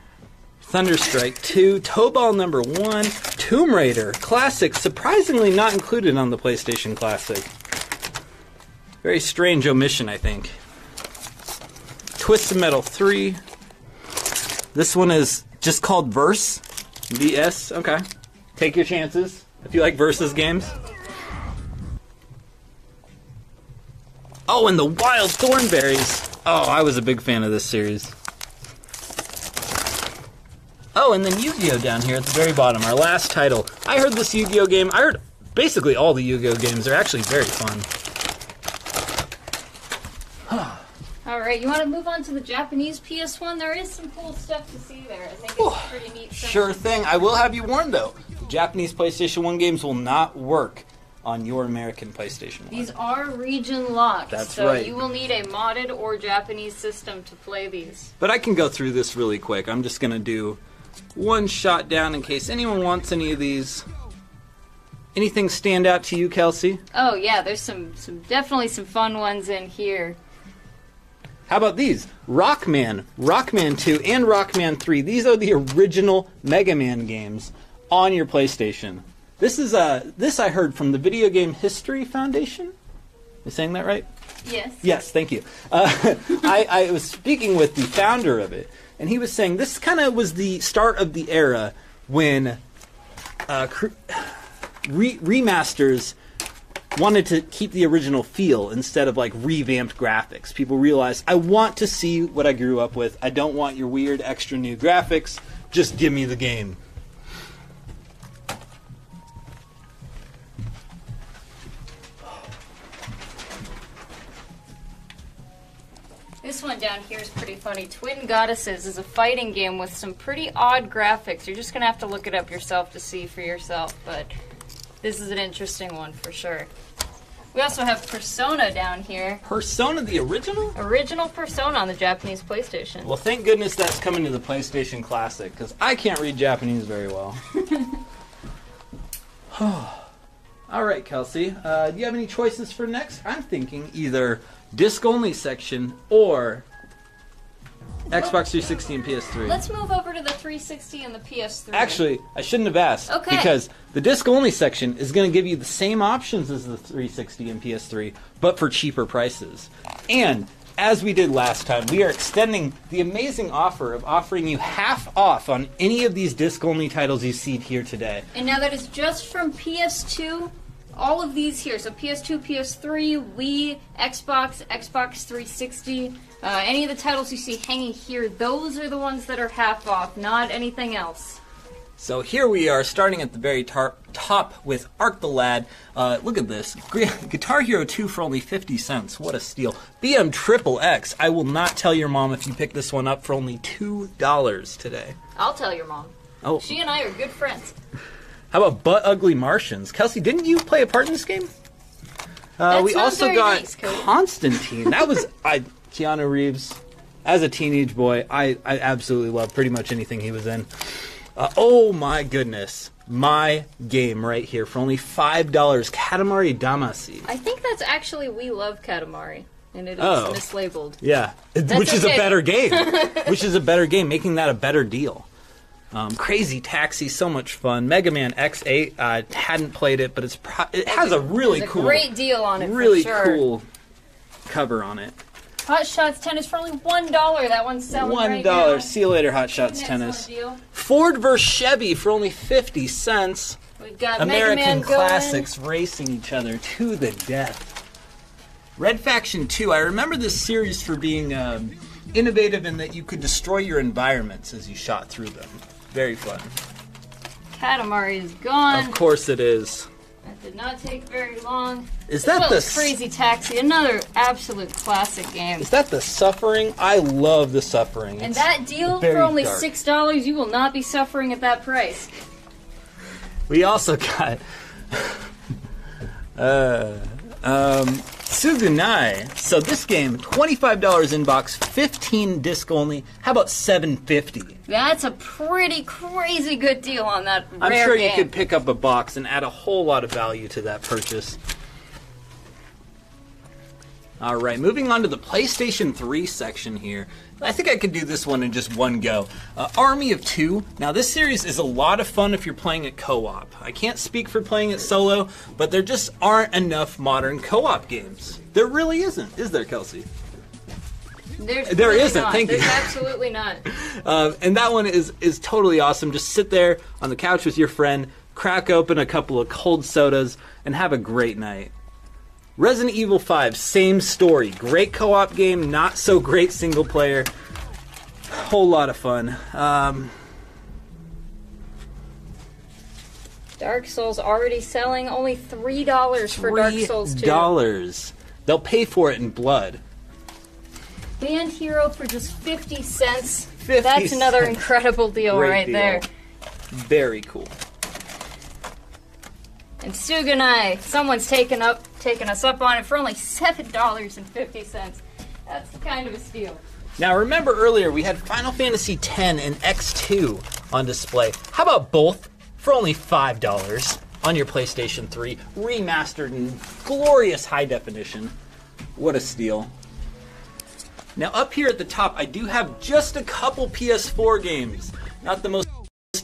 Thunderstrike 2, Tobal number 1, Tomb Raider Classic, surprisingly not included on the PlayStation Classic. Very strange omission, I think. Twisted Metal 3. This one is just called Verse. VS, okay. Take your chances if you like Versus games. Oh, and the Wild Thornberrys. Oh, I was a big fan of this series. Oh, and then Yu-Gi-Oh down here at the very bottom, our last title. I heard this Yu-Gi-Oh game. I heard basically all the Yu-Gi-Oh games are actually very fun. All right, you want to move on to the Japanese PS1? There is some cool stuff to see there. I think it's a pretty neat. section. Sure thing. I will have you warned though. Japanese PlayStation 1 games will not work on your American PlayStation 1. These are region locked, That's so right. you will need a modded or Japanese system to play these. But I can go through this really quick. I'm just going to do one shot down in case anyone wants any of these. Anything stand out to you, Kelsey? Oh yeah, there's some, some definitely some fun ones in here. How about these? Rockman, Rockman 2, and Rockman 3. These are the original Mega Man games on your PlayStation. This is uh this I heard from the Video Game History Foundation. Am I saying that right? Yes. Yes, thank you. Uh, I, I was speaking with the founder of it, and he was saying this kind of was the start of the era when uh, re- remasters wanted to keep the original feel instead of like revamped graphics. People realized, I want to see what I grew up with. I don't want your weird extra new graphics. Just give me the game. This one down here is pretty funny. Twin Goddesses is a fighting game with some pretty odd graphics. You're just gonna have to look it up yourself to see for yourself, but this is an interesting one for sure. We also have Persona down here. Persona the original? Original Persona on the Japanese PlayStation. Well, thank goodness that's coming to the PlayStation Classic because I can't read Japanese very well. All right, Kelsey. Uh, do you have any choices for next? I'm thinking either disc only section or Xbox 360 and PS3. Let's move over to the 360 and the PS3. Actually, I shouldn't have asked. Okay. Because the disc only section is going to give you the same options as the 360 and PS3, but for cheaper prices. And as we did last time, we are extending the amazing offer of offering you half off on any of these disc only titles you see here today. And now that is just from PS2. All of these here, so PS2, PS3, Wii, Xbox, Xbox 360, uh, any of the titles you see hanging here, those are the ones that are half off, not anything else. So here we are, starting at the very tar- top with Arc the Lad. Uh, look at this. Gu- Guitar Hero 2 for only 50 cents. What a steal. BM Triple X. I will not tell your mom if you pick this one up for only $2 today. I'll tell your mom. Oh, She and I are good friends. How about Butt Ugly Martians? Kelsey, didn't you play a part in this game? Uh, That we sounds also very got nice, Constantine. That was I, Keanu Reeves. As a teenage boy, I, I absolutely loved pretty much anything he was in. Uh, oh my goodness. My game right here for only $5. Katamari Damacy. I think that's actually We Love Katamari, and it is Oh. mislabeled. Yeah, which is a better game. which is a better game, making that a better deal. Um, Crazy Taxi, so much fun. Mega Man X8, I hadn't played it, but it's pro- it has a really a cool, great deal on it for really sure. cool cover on it. Hot Shots Tennis for only one dollar. That one's selling One right dollar. See you later, Hot Shots Tennis. Ford vs Chevy for only fifty cents. We've got American Mega Man going. classics racing each other to the death. Red Faction 2. I remember this series for being um, innovative in that you could destroy your environments as you shot through them. Very fun. Katamari is gone. Of course it is. That did not take very long. Is that the Crazy Taxi, another absolute classic game. Is that the suffering? I love the suffering. And It's that deal for only dark. six dollars, you will not be suffering at that price. We also got uh, um, Sugunai. So this game, twenty-five dollars in box, fifteen disc only. How about seven fifty? That's a pretty crazy good deal on that I'm rare sure game. you could pick up a box and add a whole lot of value to that purchase. All right, moving on to the PlayStation 3 section here. I think I could do this one in just one go. Uh, Army of Two. Now, this series is a lot of fun if you're playing it co op. I can't speak for playing it solo, but there just aren't enough modern co op games. There really isn't, is there, Kelsey? There's There really isn't, Not. thank you. There's absolutely not. Um, and that one is is totally awesome. Just sit there on the couch with your friend, crack open a couple of cold sodas, and have a great night. Resident Evil 5, same story. Great co op game, not so great single player. Whole lot of fun. Um, Dark Souls already selling only $3, $3 for Dark Souls 2. dollars. They'll pay for it in blood. Band Hero for just 50 cents. 50 That's another incredible deal Great right deal. there. Very cool. And Suganai, someone's taken up taken us up on it for only seven dollars and fifty cents. That's kind of a steal. Now remember earlier we had Final Fantasy X and X2 on display. How about both for only five dollars on your PlayStation 3, remastered in glorious high definition? What a steal! Now up here at the top, I do have just a couple PS4 games. Not the most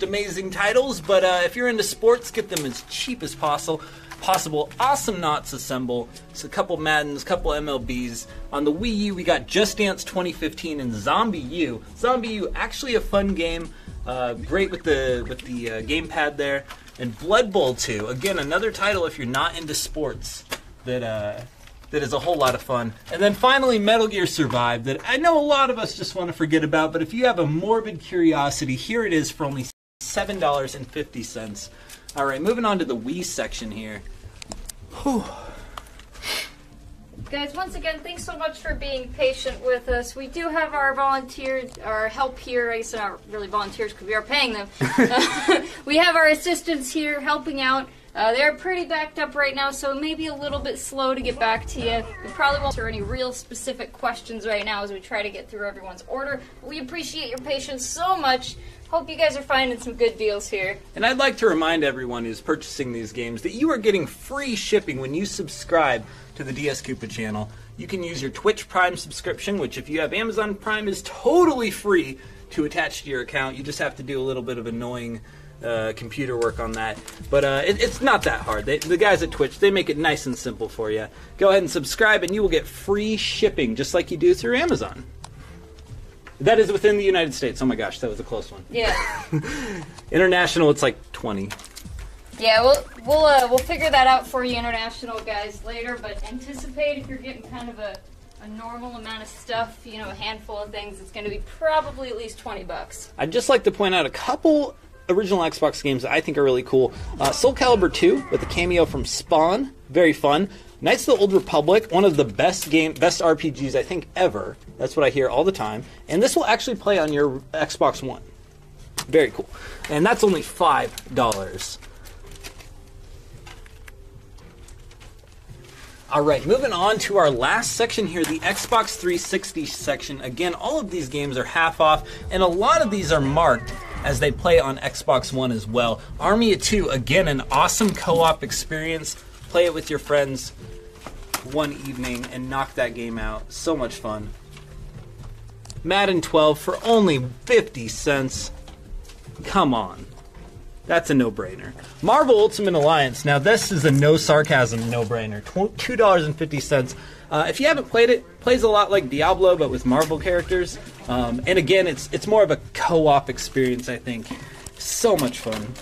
amazing titles, but uh, if you're into sports, get them as cheap as possible. Possible awesome knots assemble. It's a couple Maddens, couple MLBs. On the Wii U, we got Just Dance 2015 and ZombiU. Zombie U, actually a fun game. Uh, great with the with the uh, gamepad there. And Blood Bowl 2, again another title if you're not into sports that uh, that is a whole lot of fun. And then finally, Metal Gear Survive, that I know a lot of us just want to forget about, but if you have a morbid curiosity, here it is for only $7.50. All right, moving on to the Wii section here. Guys, once again, thanks so much for being patient with us. We do have our volunteers, our help here. I guess not really volunteers because we are paying them. we have our assistants here helping out. Uh, they're pretty backed up right now, so it may be a little bit slow to get back to you. We probably won't answer any real specific questions right now as we try to get through everyone's order. We appreciate your patience so much. Hope you guys are finding some good deals here. And I'd like to remind everyone who's purchasing these games that you are getting free shipping when you subscribe to the DS Koopa channel. You can use your Twitch Prime subscription, which, if you have Amazon Prime, is totally free to attach to your account. You just have to do a little bit of annoying uh, computer work on that. But uh, it, it's not that hard. They, the guys at Twitch, they make it nice and simple for you. Go ahead and subscribe, and you will get free shipping just like you do through Amazon. That is within the United States. Oh my gosh, that was a close one. Yeah. International, it's like 20. Yeah, we'll we'll uh, we'll figure that out for you, international guys, later. But anticipate if you're getting kind of a, a normal amount of stuff, you know, a handful of things, it's going to be probably at least twenty bucks. I'd just like to point out a couple original Xbox games that I think are really cool. Uh, Soul Calibur 2 with a cameo from Spawn, very fun. Knights of the Old Republic, one of the best game, best RPGs I think ever. That's what I hear all the time. And this will actually play on your Xbox One. Very cool. And that's only five dollars. All right, moving on to our last section here, the Xbox 360 section. Again, all of these games are half off, and a lot of these are marked as they play on Xbox One as well. Army of Two, again, an awesome co op experience. Play it with your friends one evening and knock that game out. So much fun. Madden 12 for only 50 cents. Come on. That's a no brainer. Marvel Ultimate Alliance. Now, this is a no sarcasm no brainer. $2.50. Uh, if you haven't played it, plays a lot like Diablo, but with Marvel characters. Um, and again, it's it's more of a co-op experience. I think. So much fun.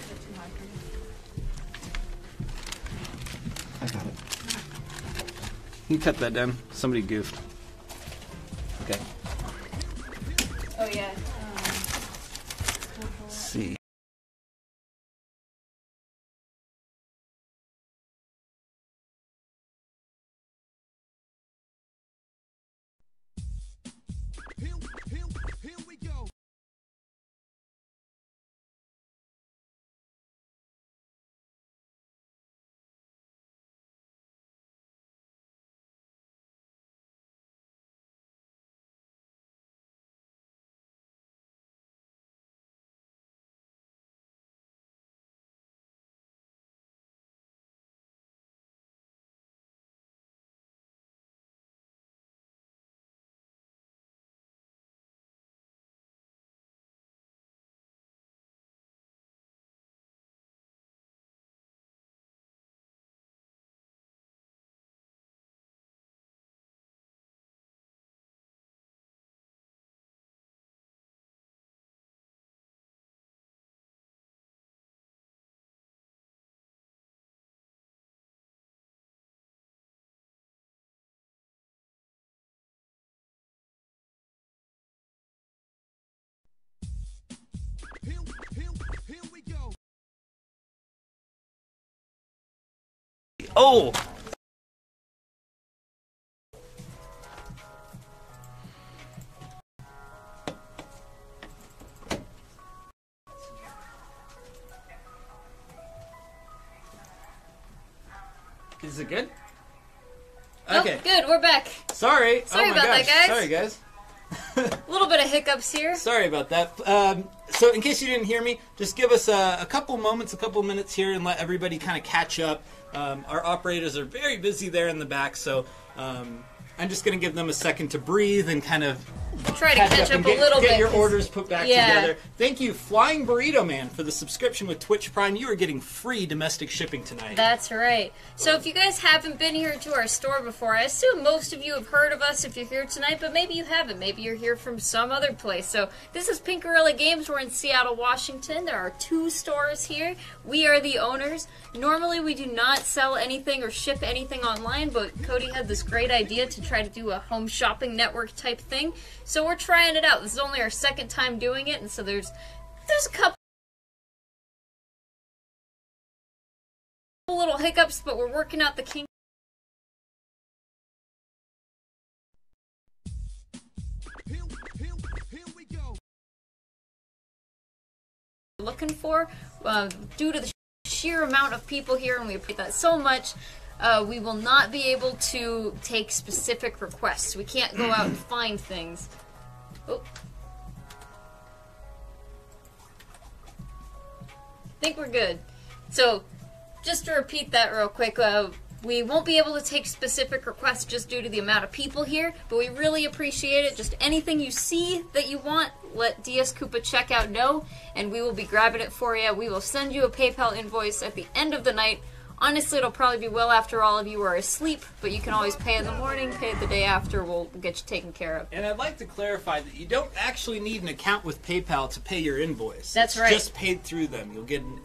You cut that down. Somebody goofed. Okay. Oh yeah. Oh! Is it good? Oh, Okay. good. We're back. Sorry. Sorry oh my about that, guys. Sorry, guys. A little bit of hiccups here. Sorry about that. Um, so, in case you didn't hear me, just give us a, a couple moments, a couple minutes here, and let everybody kind of catch up. Um, our operators are very busy there in the back, so um, I'm just going to give them a second to breathe and kind of Try to catch, catch, up up, and a get, little get bit. your 'cause- orders put back Yeah. together. Thank you, Flying Burrito Man, for the subscription with Twitch Prime. You are getting free domestic shipping tonight. That's right. So if you guys haven't been here to our store before, I assume most of you have heard of us if you're here tonight, but maybe you haven't. Maybe you're here from some other place. So this is Pink Gorilla Games. We're in Seattle, Washington. There are two stores here. We are the owners. Normally we do not sell anything or ship anything online, but Cody had this great idea to try to do a home shopping network type thing. So we're trying it out. This is only our second time doing it, and so there's there's a couple little hiccups, but we're working out the kinks. looking for uh, due to the sheer amount of people here and we appreciate that so much uh, we will not be able to take specific requests we can't go out and find things oh. think we're good so just to repeat that real quick uh, we won't be able to take specific requests just due to the amount of people here, but we really appreciate it. Just anything you see that you want, let DS Koopa Checkout know, and we will be grabbing it for you. We will send you a PayPal invoice at the end of the night. Honestly, it'll probably be well after all of you are asleep, but you can always pay in the morning, pay the day after. We'll get you taken care of. And I'd like to clarify that you don't actually need an account with PayPal to pay your invoice. That's It's right. Just paid through them. You'll get an,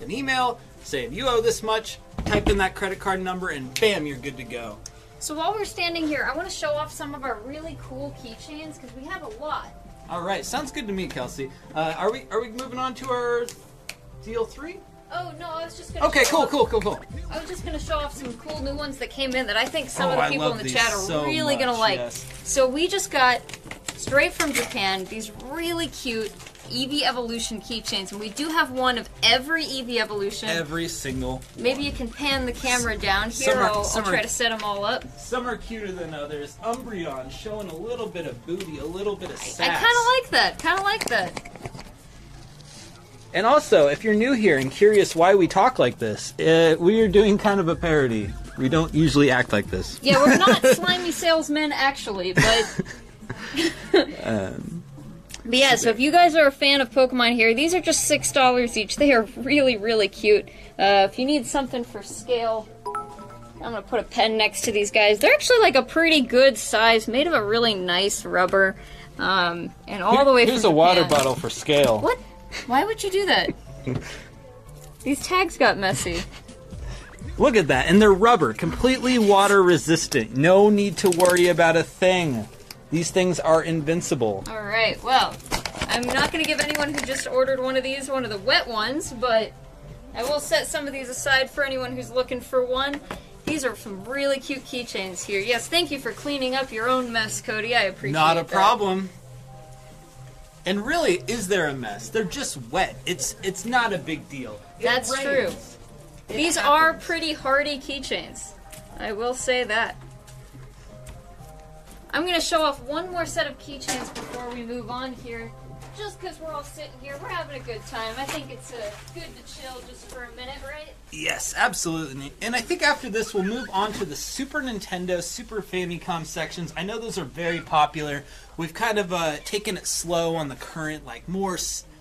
an email saying you owe this much. Type in that credit card number, and bam, you're good to go. So while we're standing here, I want to show off some of our really cool keychains because we have a lot. All right, sounds good to me, Kelsey. Uh, are we are we moving on to our deal three? Oh no, I was just gonna. Okay, cool, off- cool, cool, cool. I was just gonna show off some cool new ones that came in that I think some Oh, of the people in the chat are so really gonna like. yes. So we just got straight from Japan these really cute Eevee Evolution keychains, and we do have one of every Eevee Evolution. Every single. Maybe you can pan the camera down here. Some are- I'll, I'll some are- try to set them all up. Some are cuter than others. Umbreon showing a little bit of booty, a little bit of sass. I kind of like that. Kind of like that. And also, if you're new here and curious why we talk like this, uh, we are doing kind of a parody. We don't usually act like this. Yeah, we're not slimy salesmen actually, but. But yeah, so if you guys are a fan of Pokemon here, these are just six dollars each. They are really, really cute. Uh, if you need something for scale, I'm gonna put a pen next to these guys. They're actually like a pretty good size, made of a really nice rubber, um, and all the way. Here's from a water bottle for scale. What? Why would you do that? These tags got messy. Look at that. And they're rubber, completely water resistant. No need to worry about a thing. These things are invincible. All right. Well, I'm not going to give anyone who just ordered one of these one of the wet ones, but I will set some of these aside for anyone who's looking for one. These are some really cute keychains here. Yes, thank you for cleaning up your own mess, Cody. I appreciate it. Not a that. problem. And really, is there a mess? They're just wet. It's it's not a big deal. It That's rains. true. It These are pretty hardy keychains. I will say that. I'm going to show off one more set of keychains before we move on here. Just because we're all sitting here, we're having a good time. I think it's uh, good to chill just for a minute, right? Yes, absolutely. And I think after this, we'll move on to the Super Nintendo, Super Famicom sections. I know those are very popular. We've kind of uh, taken it slow on the current, like more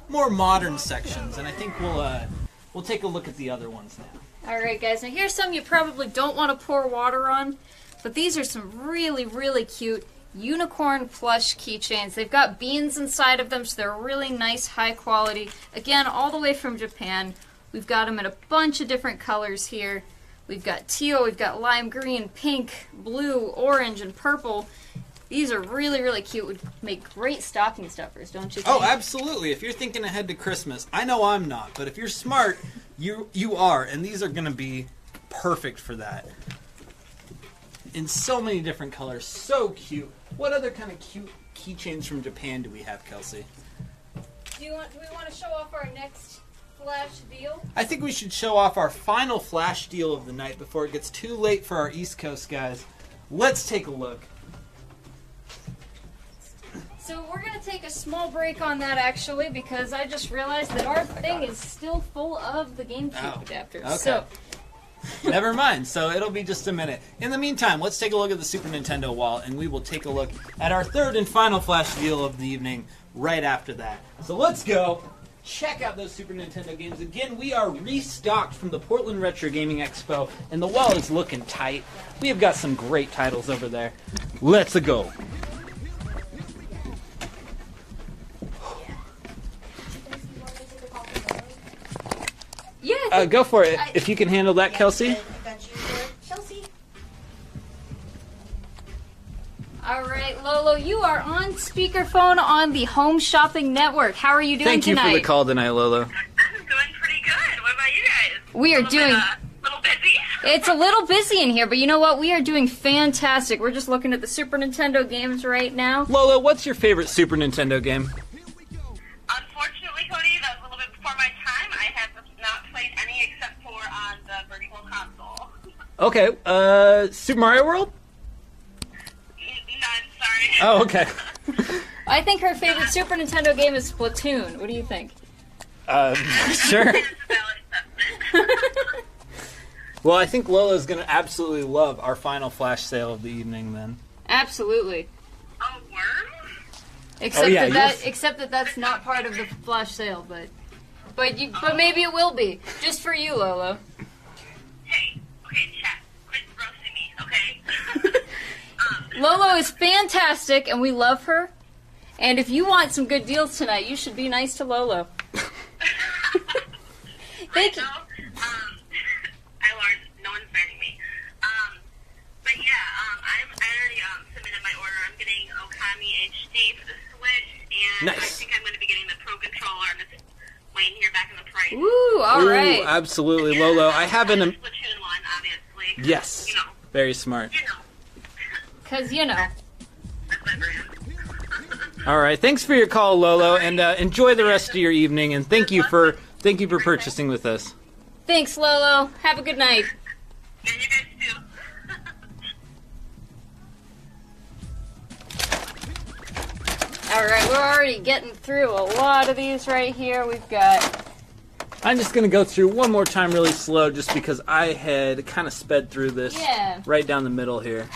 more modern sections, and I think we'll uh, we'll take a look at the other ones now. All right, guys. Now here's some you probably don't want to pour water on, but these are some really, really cute unicorn plush keychains. They've got beans inside of them, so they're really nice, high quality. Again, all the way from Japan. We've got them in a bunch of different colors here. We've got teal, we've got lime green, pink, blue, orange, and purple. These are really, really cute. Would make great stocking stuffers, don't you oh, think? Oh, absolutely. If you're thinking ahead to Christmas, I know I'm not, but if you're smart, you you are, and these are going to be perfect for that. In so many different colors, so cute. What other kind of cute keychains from Japan do we have, Kelsey? Do you want? Do we want to show off our next flash deal? I think we should show off our final flash deal of the night before it gets too late for our East Coast guys. Let's take a look. So we're gonna take a small break on that actually because I just realized that our thing is still full of the GameCube Oh, adapters. okay. So Never mind. So it'll be just a minute. In the meantime, let's take a look at the Super Nintendo wall, and we will take a look at our third and final flash deal of the evening right after that. So let's go. Check out those Super Nintendo games. Again, we are restocked from the Portland Retro Gaming Expo, and the wall is looking tight. We have got some great titles over there. Let's go. Yeah, I Uh, go for it. I- If you can handle that, Kelsey. I got you here. Chelsea. all right, Lolo, you are on speakerphone on the Home Shopping Network. How are you doing Thank you tonight? for the call tonight, Lolo. I'm doing pretty good. What about you guys? We are a doing- Bit, uh, little busy. It's a little busy in here, but you know what? We are doing fantastic. We're just looking at the Super Nintendo games right now. Lolo, what's your favorite Super Nintendo game? Unfortunately, Cody, that's a little bit before my time. I have not played any except for on the Virtual Console. Okay, uh, Super Mario World? N- None, sorry. Oh, okay. I think her favorite Super Nintendo game is Splatoon. What do you think? Uh, sure. It's a valid assessment. Well, I think Lola's going to absolutely love our final flash sale of the evening then. Absolutely. oh, worm? Except Oh, yeah, that, that yes. except that that's not part of the flash sale, but but you but maybe it will be just for you, Lolo. Hey, okay, chat. Quit roasting me, okay? um, Lolo is fantastic, and we love her. And if you want some good deals tonight, you should be nice to Lolo. Thank you. So, um, I learned no one's banning me. Um, but yeah, um, I'm, I already um, submitted my order. I'm getting Okami HD for the Switch, and I think I'm going to be getting the Pro Controller. I'm just waiting to hear back on the price. Woo! All Ooh, right. absolutely, Lolo. I have an. And Im- the Splatoon one, obviously. yes. You know, Very smart. you know, Cause you know. that's my brand. All right. Thanks for your call, Lolo, and uh, enjoy the rest of your evening. And thank you for thank you for purchasing with us. Thanks, Lolo. Have a good night. Yeah, you guys too. All right, we're already getting through a lot of these right here. We've got I'm just gonna go through one more time really slow, just because I had kind of sped through this yeah, right down the middle here.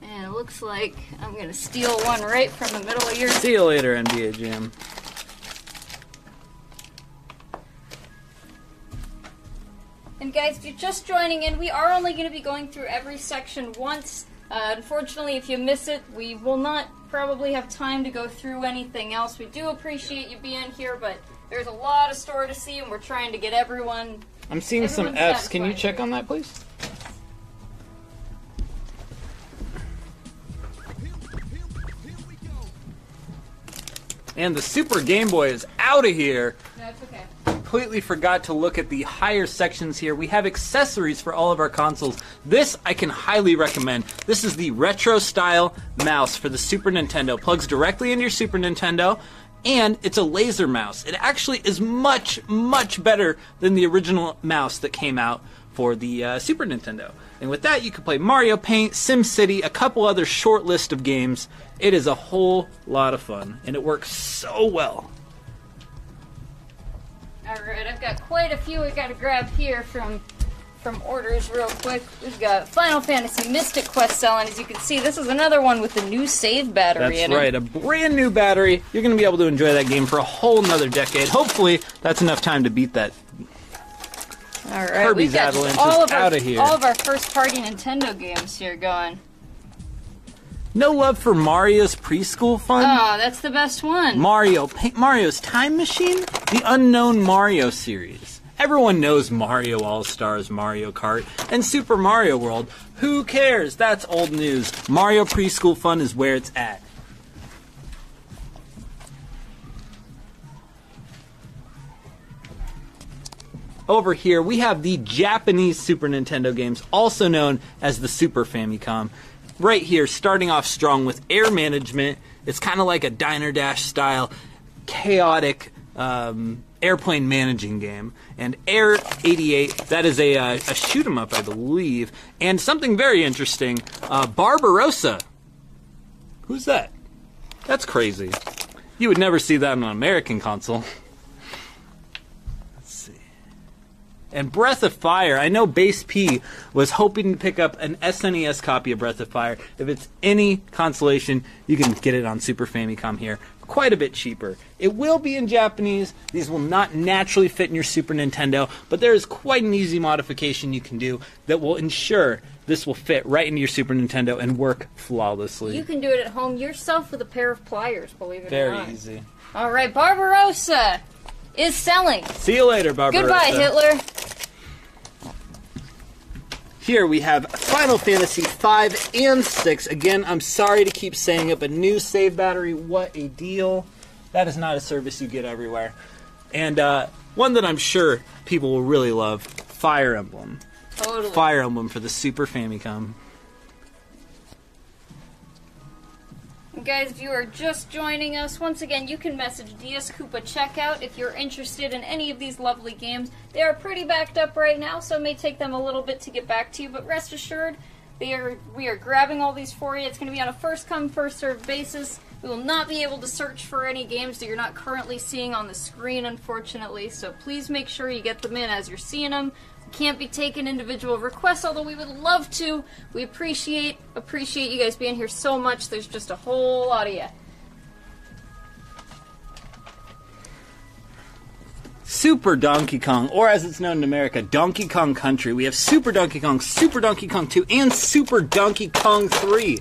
and it looks like I'm gonna steal one right from the middle of your. See you later, NBA Jam. And guys, if you're just joining in, we are only going to be going through every section once. Uh, unfortunately, if you miss it, we will not probably have time to go through anything else. We do appreciate you being here, but there's a lot of store to see, and we're trying to get everyone. I'm seeing some Fs. Can you check on that, please? And the Super Game Boy is out of here. That's okay. Completely forgot to look at the higher sections here. We have accessories for all of our consoles. This I can highly recommend. This is the retro style mouse for the Super Nintendo. Plugs directly into your Super Nintendo. And it's a laser mouse. It actually is much, much better than the original mouse that came out for the uh, Super Nintendo. And with that, you can play Mario Paint, SimCity, a couple other short list of games. It is a whole lot of fun, and it works so well. All right, I've got quite a few. We got to grab here from from orders real quick. We've got Final Fantasy Mystic Quest selling. As you can see, this is another one with the new save battery That's right, it. a brand new battery. You're going to be able to enjoy that game for a whole nother decade. Hopefully, that's enough time to beat that. All right, Kirby's we've got Avalanche all of our, outta here. All of our first party Nintendo games here going. No love for Mario's preschool fun? Oh, that's the best one. Mario, Mario's Time Machine, the unknown Mario series. Everyone knows Mario All Stars, Mario Kart, and Super Mario World. Who cares? That's old news. Mario preschool fun is where it's at. over here we have the Japanese Super Nintendo games, also known as the Super Famicom. Right here, starting off strong with Air Management. It's kind of like a Diner Dash style, chaotic um, airplane managing game. And Area 88, that is a, uh, a shoot 'em up, I believe. And something very interesting, uh, Barbarossa. Who's that? That's crazy. You would never see that on an American console. Let's see. And Breath of Fire. I know Base P was hoping to pick up an SNES copy of Breath of Fire. If it's any consolation, you can get it on Super Famicom here. Quite a bit cheaper. It will be in Japanese. These will not naturally fit in your Super Nintendo, but there is quite an easy modification you can do that will ensure this will fit right into your Super Nintendo and work flawlessly. You can do it at home yourself with a pair of pliers, believe it or not. Very easy. All right, Barbarossa is selling. See you later, Barbarossa. Goodbye, Hitler. Here we have Final Fantasy V and 6. Again, I'm sorry to keep saying it, but new save battery, what a deal. That is not a service you get everywhere. And uh, one that I'm sure people will really love Fire Emblem. Totally. Fire Emblem for the Super Famicom. Guys, if you are just joining us, once again, you can message DS Koopa Checkout if you're interested in any of these lovely games. They are pretty backed up right now, so it may take them a little bit to get back to you, but rest assured, they are we are grabbing all these for you. It's going to be on a first come, first served basis. We will not be able to search for any games that you're not currently seeing on the screen, unfortunately, so please make sure you get them in as you're seeing them. Can't be taking individual requests, although we would love to. We appreciate appreciate you guys being here so much. There's just a whole lot of you. Super Donkey Kong, or as it's known in America, Donkey Kong Country. We have Super Donkey Kong, Super Donkey Kong 2, and Super Donkey Kong 3.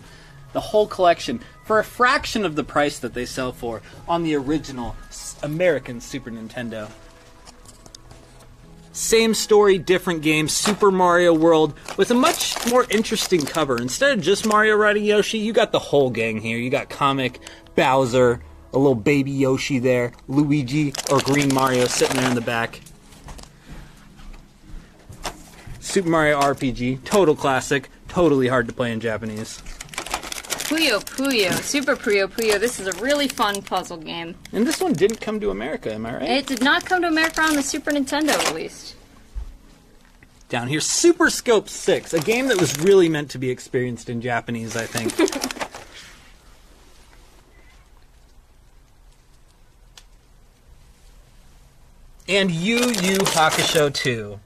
The whole collection for a fraction of the price that they sell for on the original American Super Nintendo. Same story, different game, Super Mario World, with a much more interesting cover. Instead of just Mario riding Yoshi, you got the whole gang here. You got Comic, Bowser, a little baby Yoshi there, Luigi or Green Mario sitting there in the back. Super Mario RPG, total classic, totally hard to play in Japanese. Puyo Puyo, Super Puyo Puyo. This is a really fun puzzle game. And this one didn't come to America, am I right? It did not come to America on the Super Nintendo released. Down here, Super Scope 6, a game that was really meant to be experienced in Japanese, I think. and Yu Yu Hakusho 2.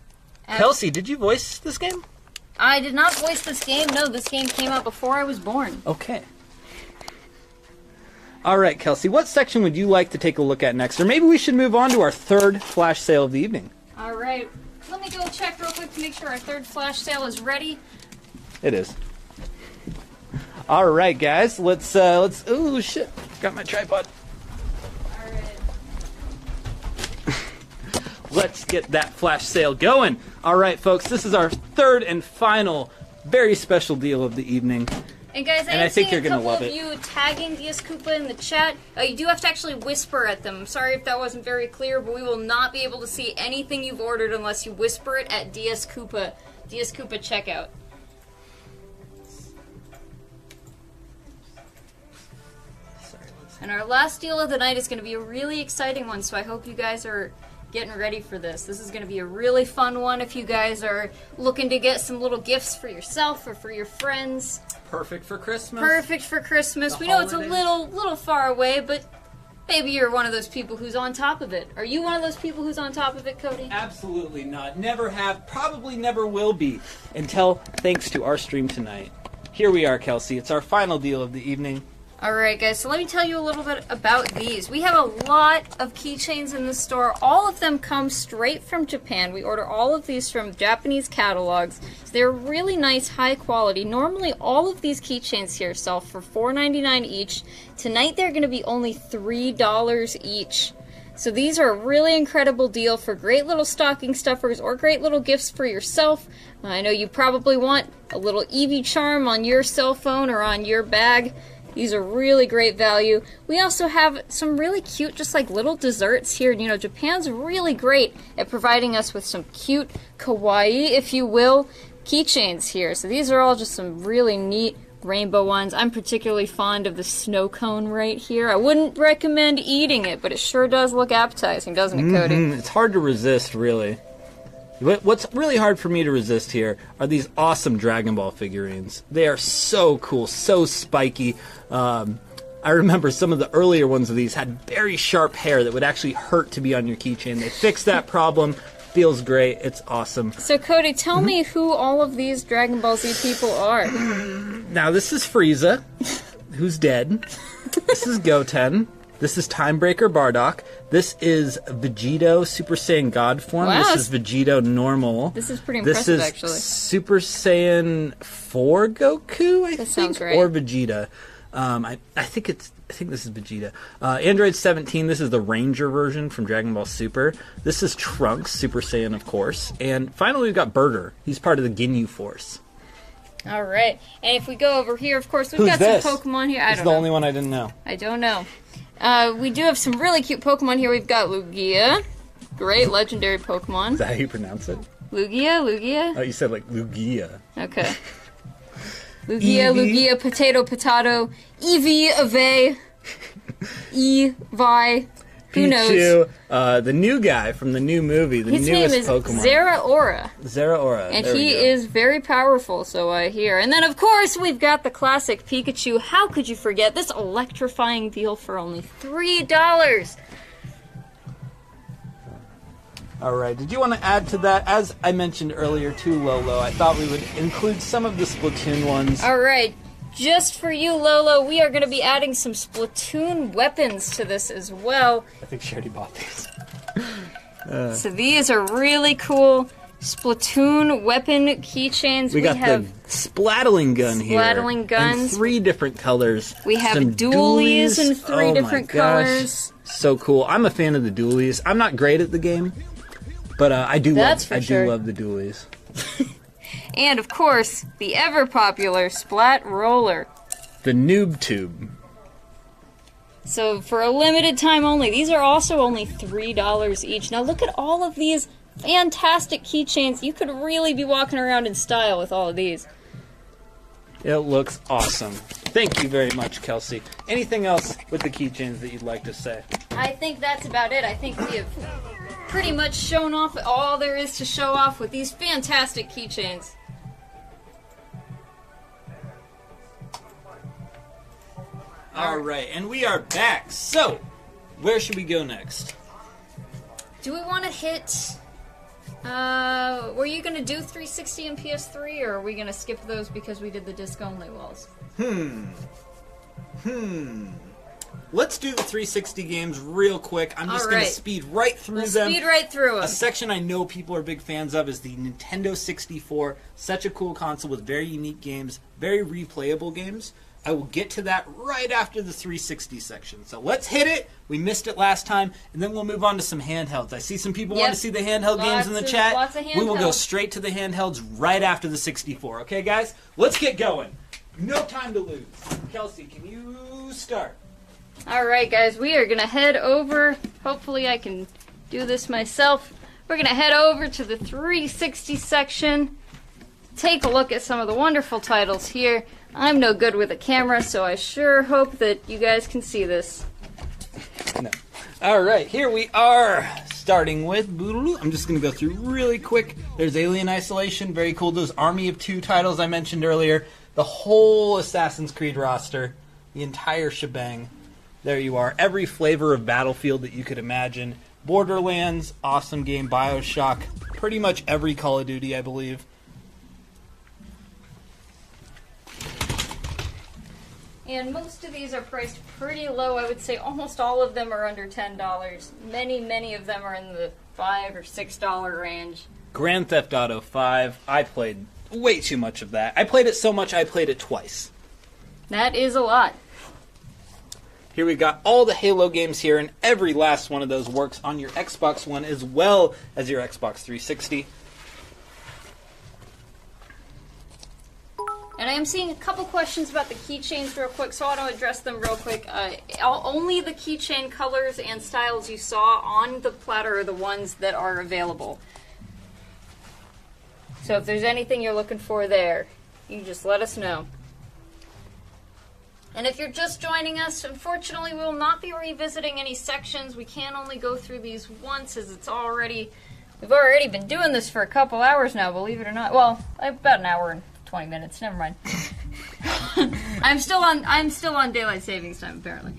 Kelsey, did you voice this game? I did not voice this game. No, this game came out before I was born. Okay. All right, Kelsey, what section would you like to take a look at next? Or maybe we should move on to our third flash sale of the evening. All right, let me go check real quick to make sure our third flash sale is ready. It is. All right, guys, let's uh let's ooh shit, got my tripod. Let's get that flash sale going. All right, folks, this is our third and final very special deal of the evening. And guys, I, And I think you're gonna couple love it. you tagging DS Koopa in the chat. Uh, you do have to actually whisper at them. Sorry if that wasn't very clear, but we will not be able to see anything you've ordered unless you whisper it at DS Koopa. DS Koopa checkout. And our last deal of the night is going to be a really exciting one, so I hope you guys are getting ready for this. This is going to be a really fun one if you guys are looking to get some little gifts for yourself or for your friends. Perfect for Christmas. Perfect for Christmas. The we know it's a little little far away, but maybe you're one of those people who's on top of it. Are you one of those people who's on top of it, Cody? Absolutely not. Never have, probably never will be until thanks to our stream tonight. Here we are, Kelsey. It's our final deal of the evening. All right, guys. So let me tell you a little bit about these. We have a lot of keychains in the store. All of them come straight from Japan. We order all of these from Japanese catalogs. They're really nice, high quality. Normally, all of these keychains here sell for $4.99 each. Tonight, they're going to be only $3 each. So these are a really incredible deal for great little stocking stuffers or great little gifts for yourself. I know you probably want a little Eevee charm on your cell phone or on your bag. These are really great value. We also have some really cute, just like little desserts here. You know, Japan's really great at providing us with some cute, kawaii, if you will, keychains here. So these are all just some really neat rainbow ones. I'm particularly fond of the snow cone right here. I wouldn't recommend eating it, but it sure does look appetizing, doesn't it, Cody? Mm, it's hard to resist, really. What- What's really hard for me to resist here are these awesome Dragon Ball figurines. They are so cool, so spiky. Um, I remember some of the earlier ones of these had very sharp hair that would actually hurt to be on your keychain. They fixed that problem. Feels great. It's awesome. So, Cody, tell me who all of these Dragon Ball Z people are. Now this is Frieza, who's dead. This is Goten. This is Timebreaker Bardock. This is Vegito Super Saiyan God form. Wow, This is Vegito normal. This is pretty This impressive, is actually. Super Saiyan 4 Goku, I That think, sounds right. or Vegeta. Um, I, I think it's I think this is Vegeta. Uh, Android 17. This is the Ranger version from Dragon Ball Super. This is Trunks Super Saiyan, of course. And finally, we've got Burter. He's part of the Ginyu Force. All right, and if we go over here, of course, we've Who's got this? some Pokemon here. I This is don't the know. only one I didn't know. I don't know. Uh, we do have some really cute Pokemon here. We've got Lugia, great legendary Pokemon. Is that how you pronounce it? Lugia, Lugia. Oh, you said like Lugia. Okay. Lugia. Lugia, Potato, Potato, Eevee, Ave, Evi. Who knows? Uh, the new guy from the new movie, the His name newest is Pokemon. Zeraora, Zeraora. and There we he go. is very powerful, so I hear. And then, of course, we've got the classic Pikachu. How could you forget this electrifying deal for only $3? All right. Did you want to add to that? As I mentioned earlier, too, Lolo, I thought we would include some of the Splatoon ones. All right, just for you, Lolo, we are going to be adding some Splatoon weapons to this as well. I think she already bought these. So these are really cool Splatoon weapon keychains. We got have the Splatling gun here. Splatling in guns. three different colors. We have Some dualies in three Oh my different gosh. colors. So cool. I'm a fan of the dualies. I'm not great at the game, but uh, I do That's love. for I sure. do love the dualies. and of course the ever popular Splat Roller. The noob tube. So for a limited time only, these are also only three dollars each. Now look at all of these fantastic keychains. You could really be walking around in style with all of these. It looks awesome. Thank you very much, Kelsey. Anything else with the keychains that you'd like to say? I think that's about it. I think we have pretty much shown off all there is to show off with these fantastic keychains. All right, and we are back. So, where should we go next? Do we want to hit? Uh, were you gonna do 360 and PS3, or are we gonna skip those because we did the disc only walls? Hmm. Hmm. Let's do the 360 games real quick. I'm just All going right. to speed right through We'll them. speed right through them. A section I know people are big fans of is the Nintendo 64. Such a cool console with very unique games, very replayable games. I will get to that right after the 360 section. So let's hit it. We missed it last time, and then we'll move on to some handhelds. I see some people want to see the handheld games in the of- chat. lots we will go straight to the handhelds right after the 64. Okay, guys? Let's get going. No time to lose. Kelsey, can you start? All right, guys, we are gonna head over. Hopefully, I can do this myself. We're gonna head over to the 360 section. Take a look at some of the wonderful titles here. I'm no good with a camera, so I sure hope that you guys can see this. No. All right, here we are. Starting with. I'm just going to go through really quick. There's Alien Isolation, very cool. Those Army of Two titles I mentioned earlier. The whole Assassin's Creed roster, the entire shebang. There you are. Every flavor of Battlefield that you could imagine. Borderlands, awesome game. Bioshock, pretty much every Call of Duty, I believe. And most of these are priced pretty low. I would say almost all of them are under $10. Many, many of them are in the 5 or $6 range. Grand Theft Auto 5, I played way too much of that. I played it so much I played it twice. That is a lot. Here we've got all the Halo games here, and every last one of those works on your Xbox One as well as your Xbox 360. And I am seeing a couple questions about the keychains real quick, so I want to address them real quick. Uh, only the keychain colors and styles you saw on the platter are the ones that are available. So if there's anything you're looking for there, you just let us know. And if you're just joining us, unfortunately, we will not be revisiting any sections. We can only go through these once, as it's already. We've already been doing this for a couple hours now, believe it or not. Well, about an hour and 20 minutes. Never mind. I'm still on. I'm still on daylight savings time, apparently.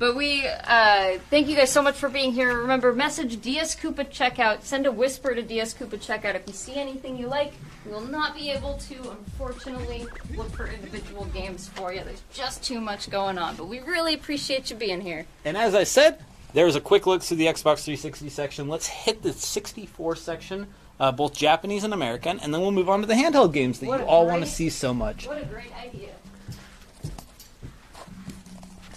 But we uh, thank you guys so much for being here. Remember, message DS Koopa checkout. Send a whisper to DS Koopa checkout if you see anything you like. We will not be able to, unfortunately, look for individual games for you. There's just too much going on. But we really appreciate you being here. And as I said, there's a quick look through the Xbox 360 section. Let's hit the 64 section, uh, both Japanese and American, and then we'll move on to the handheld games that What you all want to see so much. What a great idea.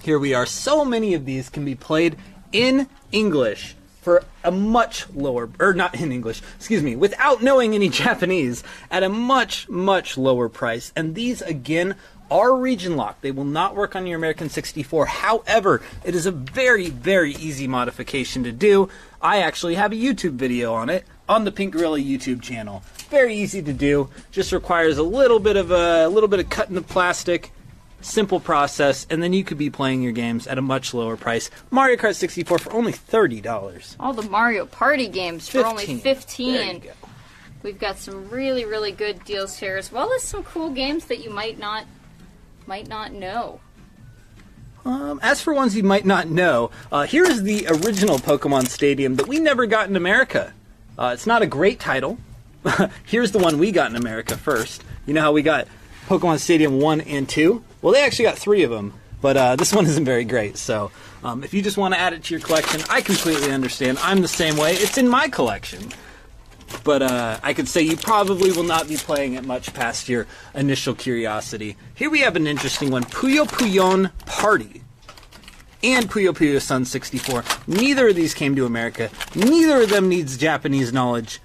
Here we are. So many of these can be played in English for a much lower, or not in English, excuse me, without knowing any Japanese at a much, much lower price. And these, again, are region locked. They will not work on your American 64. However, it is a very, very easy modification to do. I actually have a YouTube video on it on the Pink Gorilla YouTube channel. Very easy to do. Just requires a little bit of a, a little bit of cutting the plastic simple process, and then you could be playing your games at a much lower price. Mario Kart 64 for only thirty dollars. All the Mario Party games for only 15. There you go. We've got some really, really good deals here, as well as some cool games that you might not might not know. Um, as for ones you might not know, uh, here is the original Pokemon Stadium that we never got in America. Uh, it's not a great title. Here's the one we got in America first. You know how we got Pokemon Stadium 1 and 2? Well, they actually got three of them, but uh, this one isn't very great. So um, if you just want to add it to your collection, I completely understand. I'm the same way. It's in my collection. But uh, I could say you probably will not be playing it much past your initial curiosity. Here we have an interesting one Puyo Puyon Party and Puyo Puyo Sun 64. Neither of these came to America. Neither of them needs Japanese knowledge.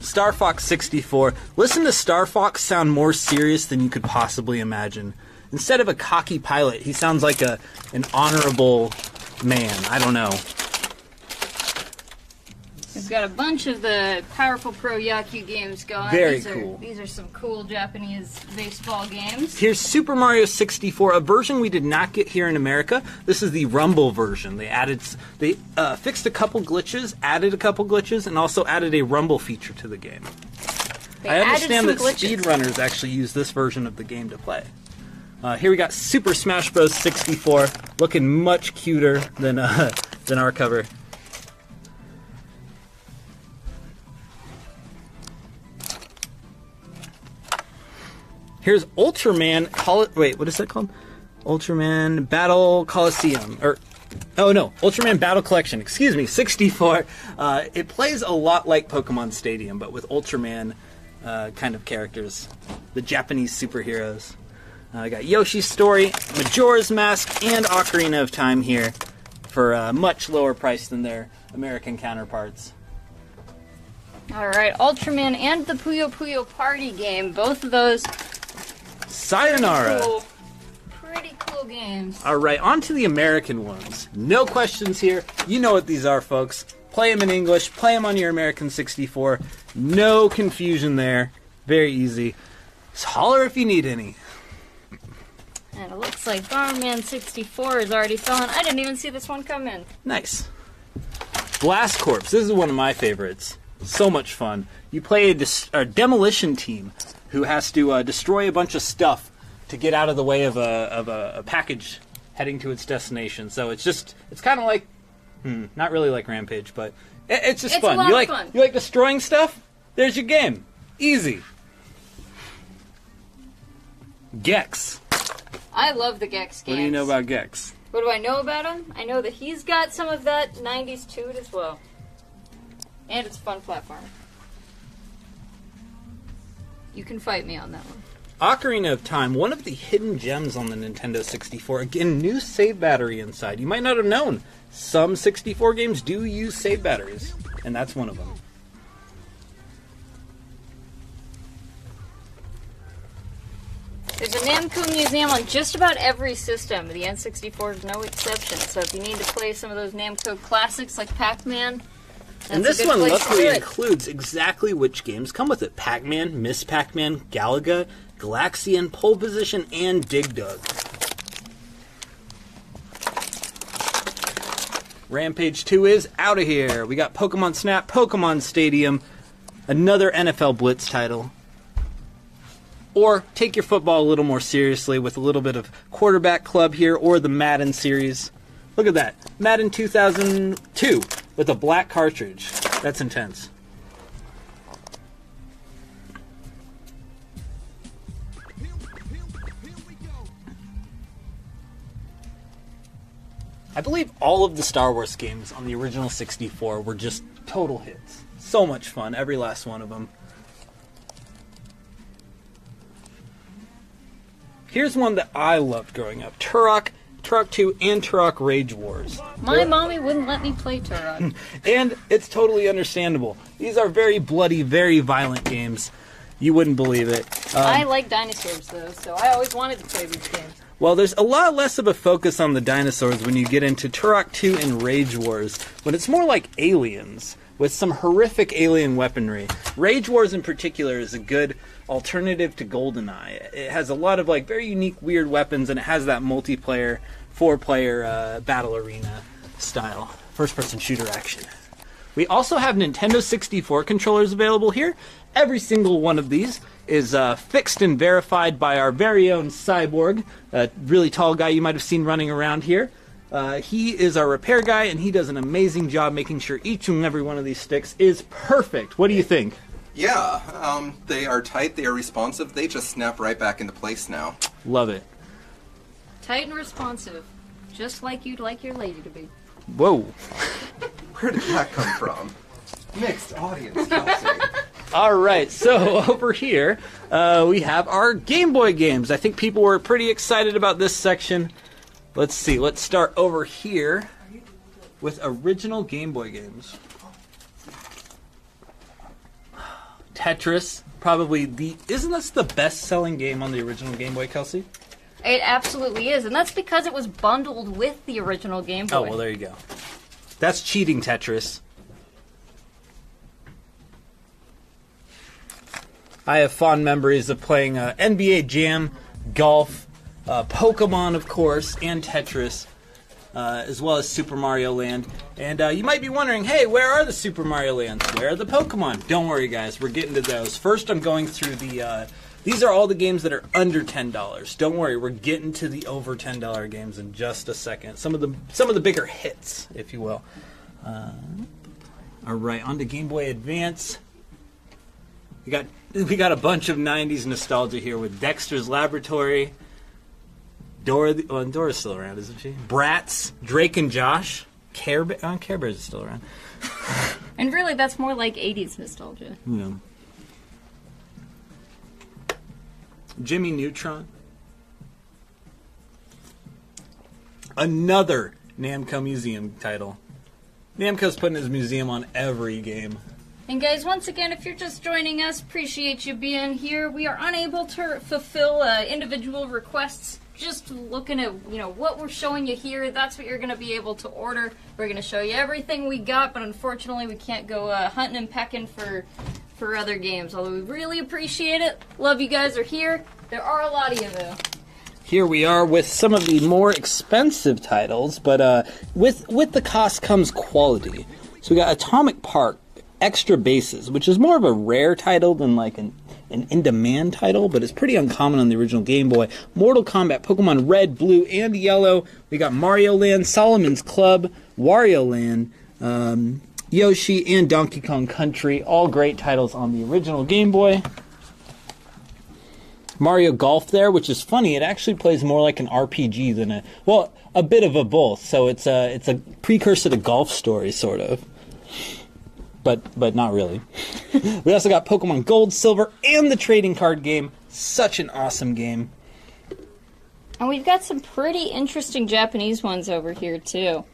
Star Fox 64. Listen to Star Fox sound more serious than you could possibly imagine. Instead of a cocky pilot, he sounds like a an honorable man. I don't know. We've got a bunch of the powerful Pro Yakyu games going. Very these are, cool. These are some cool Japanese baseball games. Here's Super Mario 64, a version we did not get here in America. This is the Rumble version. They added, they uh, fixed a couple glitches, added a couple glitches, and also added a Rumble feature to the game. They I understand that glitches. speedrunners actually use this version of the game to play. Uh, here we got Super Smash Bros. 64, looking much cuter than uh, than our cover. Here's Ultraman. Col- wait, what is that called? Ultraman Battle Coliseum, or oh no, Ultraman Battle Collection. Excuse me, 64. Uh, it plays a lot like Pokemon Stadium, but with Ultraman uh, kind of characters, the Japanese superheroes. Uh, I got Yoshi's Story, Majora's Mask, and Ocarina of Time here for a much lower price than their American counterparts. All right, Ultraman and the Puyo Puyo Party game. Both of those Sayonara. cool, pretty cool games. All right, on to the American ones. No questions here. You know what these are, folks. Play them in English. Play them on your American 64. No confusion there. Very easy. Just holler if you need any. And it looks like Bomberman 64 is already selling. I didn't even see this one come in. Nice. Blast Corps. This is one of my favorites. So much fun. You play a, a demolition team who has to uh, destroy a bunch of stuff to get out of the way of a, of a, a package heading to its destination. So it's just, it's kind of like, hmm, not really like Rampage, but it, it's just It's fun. you like, fun. you like destroying stuff? There's your game. Easy. Gex. I love the Gex games. What do you know about Gex? What do I know about him? I know that he's got some of that 90s toot as well. And it's a fun platform. You can fight me on that one. Ocarina of Time, one of the hidden gems on the Nintendo 64. Again, new save battery inside. You might not have known. Some 64 games do use save batteries, and that's one of them. There's a Namco museum on just about every system. The N64 is no exception. So if you need to play some of those Namco classics like Pac-Man, that's and this one luckily includes exactly which games come with it Pac-Man, Miss Pac-Man, Galaga, Galaxian, Pole Position, and Dig Dug. Rampage 2 is out of here. We got Pokemon Snap, Pokemon Stadium, another NFL Blitz title. Or take your football a little more seriously with a little bit of quarterback club here or the Madden series. Look at that. Madden 2002 with a black cartridge. That's intense. I believe all of the Star Wars games on the original 64 were just total hits. So much fun, every last one of them. Here's one that I loved growing up Turok, Turok 2, and Turok Rage Wars. My mommy wouldn't let me play Turok. And it's totally understandable. These are very bloody, very violent games. You wouldn't believe it. Um, I like dinosaurs though, so I always wanted to play these games. Well, there's a lot less of a focus on the dinosaurs when you get into Turok 2 and Rage Wars, when it's more like aliens, with some horrific alien weaponry. Rage Wars in particular is a good alternative to GoldenEye. It has a lot of like very unique, weird weapons, and it has that multiplayer, four-player uh, battle arena style, first-person shooter action. We also have Nintendo 64 controllers available here. Every single one of these is uh, fixed and verified by our very own Cyborg, a really tall guy you might have seen running around here. Uh, he is our repair guy, and he does an amazing job making sure each and every one of these sticks is perfect. What do you think? Yeah, um, they are tight, they are responsive, they just snap right back into place now. Love it. Tight and responsive, just like you'd like your lady to be. Whoa. Where did that come from? Mixed audience, Kelsey. All right, so over here uh, we have our Game Boy games. I think people were pretty excited about this section. Let's see. Let's start over here with original Game Boy games. Tetris, probably the isn't this the best-selling game on the original Game Boy, Kelsey? It absolutely is, and that's because it was bundled with the original Game Boy. Oh well, there you go. That's cheating Tetris. I have fond memories of playing uh, NBA Jam, golf, uh, Pokemon, of course, and Tetris, uh, as well as Super Mario Land. And uh, you might be wondering, hey, where are the Super Mario Lands? Where are the Pokemon? Don't worry, guys, we're getting to those. First, I'm going through the. Uh, these are all the games that are under ten dollars. Don't worry, we're getting to the over ten dollar games in just a second. Some of the some of the bigger hits, if you will. Uh, all right, on to Game Boy Advance. We got we got a bunch of '90s nostalgia here with Dexter's Laboratory. Dora, the, well, Dora's still around, isn't she? Bratz, Drake and Josh, Care Bear, oh, Care Bears is still around. And really, that's more like 80s nostalgia. Yeah. Jimmy Neutron. Another Namco Museum title. Namco's putting his museum on every game. And guys, once again, if you're just joining us, appreciate you being here. We are unable to fulfill uh, individual requests. Just looking at you know what we're showing you here, that's what you're going to be able to order. We're going to show you everything we got, but unfortunately, we can't go uh, hunting and pecking for for other games. Although we really appreciate it. Love you guys are here. There are a lot of you though. Here we are with some of the more expensive titles, but uh, with with the cost comes quality. So we got Atomic Park Extra Bases, which is more of a rare title than like an an in-demand title, but it's pretty uncommon on the original Game Boy. Mortal Kombat, Pokemon Red, Blue, and Yellow. We got Mario Land, Solomon's Club, Wario Land, um, Yoshi, and Donkey Kong Country. All great titles on the original Game Boy. Mario Golf there, which is funny. It actually plays more like an RPG than a well, a bit of a both. So it's a it's a precursor to Golf Story, sort of, but but not really. we also got Pokemon Gold, Silver, and the trading card game. Such an awesome game. And we've got some pretty interesting Japanese ones over here too.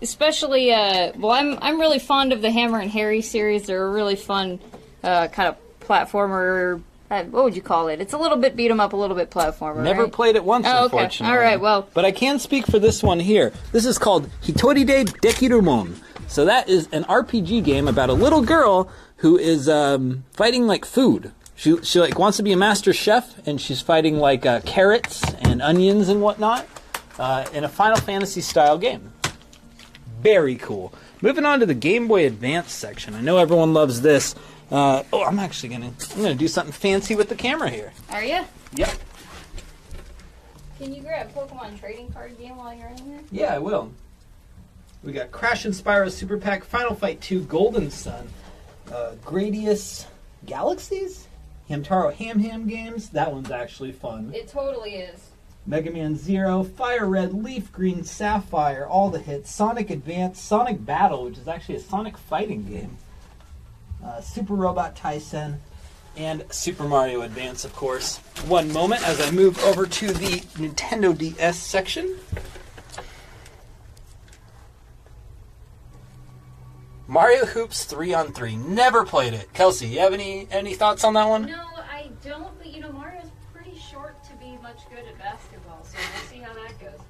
Especially, uh, well, I'm I'm really fond of the Hammerin' Harry series. They're a really fun uh, kind of platformer uh, what would you call it? It's a little bit beat 'em up, a little bit platformer. Never right? played it once, Oh, okay. unfortunately. All right, well- But I can speak for this one here. This is called Hitori Hitoride Dekirumon. So that is an RPG game about a little girl who is um, fighting like food. She, she like wants to be a master chef, and she's fighting like uh, carrots and onions and whatnot uh, in a Final Fantasy style game. Very cool. Moving on to the Game Boy Advance section. I know everyone loves this. Uh, oh, I'm actually gonna I'm gonna do something fancy with the camera here. Are you? Yep. Can you grab Pokemon trading card game while you're in there? Yeah, I will. We got Crash and Spyro Super Pack, Final Fight 2, Golden Sun, uh, Gradius Galaxies, Hamtaro Ham Ham games. That one's actually fun. It totally is. Mega Man Zero, Fire Red, Leaf Green, Sapphire, all the hits. Sonic Advance, Sonic Battle, which is actually a Sonic fighting game. Uh, Super Robot Taisen, and Super Mario Advance, of course. One moment as I move over to the Nintendo DS section. Mario Hoops 3 on 3. Never played it. Kelsey, you have any any thoughts on that one? No, I don't. But you know, Mario's pretty short to be much good at basketball, so we'll see how that goes.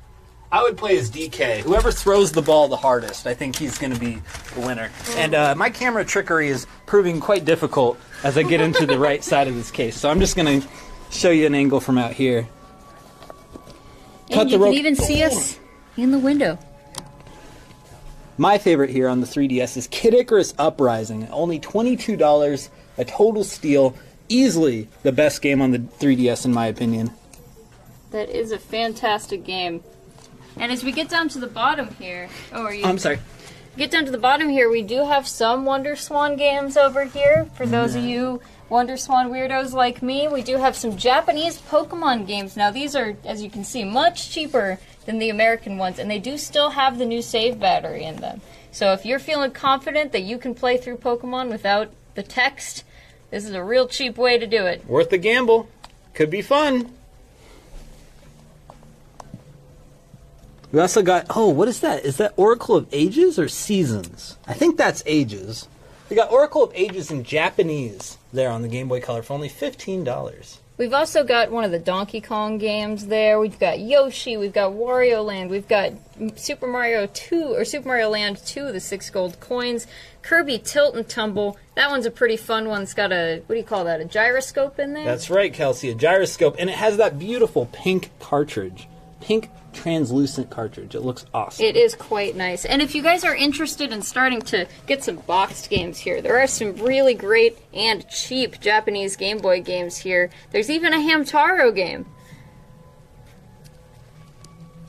I would play as DK. Whoever throws the ball the hardest, I think he's going to be the winner. And uh, my camera trickery is proving quite difficult as I get into the right side of this case. So I'm just going to show you an angle from out here. Cut and the you rope. can even see us in the window. My favorite here on the 3DS is Kid Icarus Uprising. Only $22, a total steal. Easily the best game on the 3DS, in my opinion. That is a fantastic game. And as we get down to the bottom here, oh, are you? I'm sorry. get down to the bottom here, we do have some Wonder Swan games over here. For those of you Wonder Swan weirdos like me, we do have some Japanese Pokemon games. Now, these are, as you can see, much cheaper than the American ones, and they do still have the new save battery in them. So if you're feeling confident that you can play through Pokemon without the text, this is a real cheap way to do it. Worth the gamble. Could be fun. We also got oh, what is that? Is that Oracle of Ages or Seasons? I think that's Ages. We got Oracle of Ages in Japanese there on the Game Boy Color for only fifteen dollars. We've also got one of the Donkey Kong games there. We've got Yoshi. We've got Wario Land. We've got Super Mario 2 or Super Mario Land 2, the six gold coins. Kirby Tilt and Tumble. That one's a pretty fun one. It's got a what do you call that? A gyroscope in there. That's right, Kelsey, a gyroscope, and it has that beautiful pink cartridge, pink translucent cartridge. It looks awesome. It is quite nice. And if you guys are interested in starting to get some boxed games here, there are some really great and cheap Japanese Game Boy games here. There's even a Hamtaro game.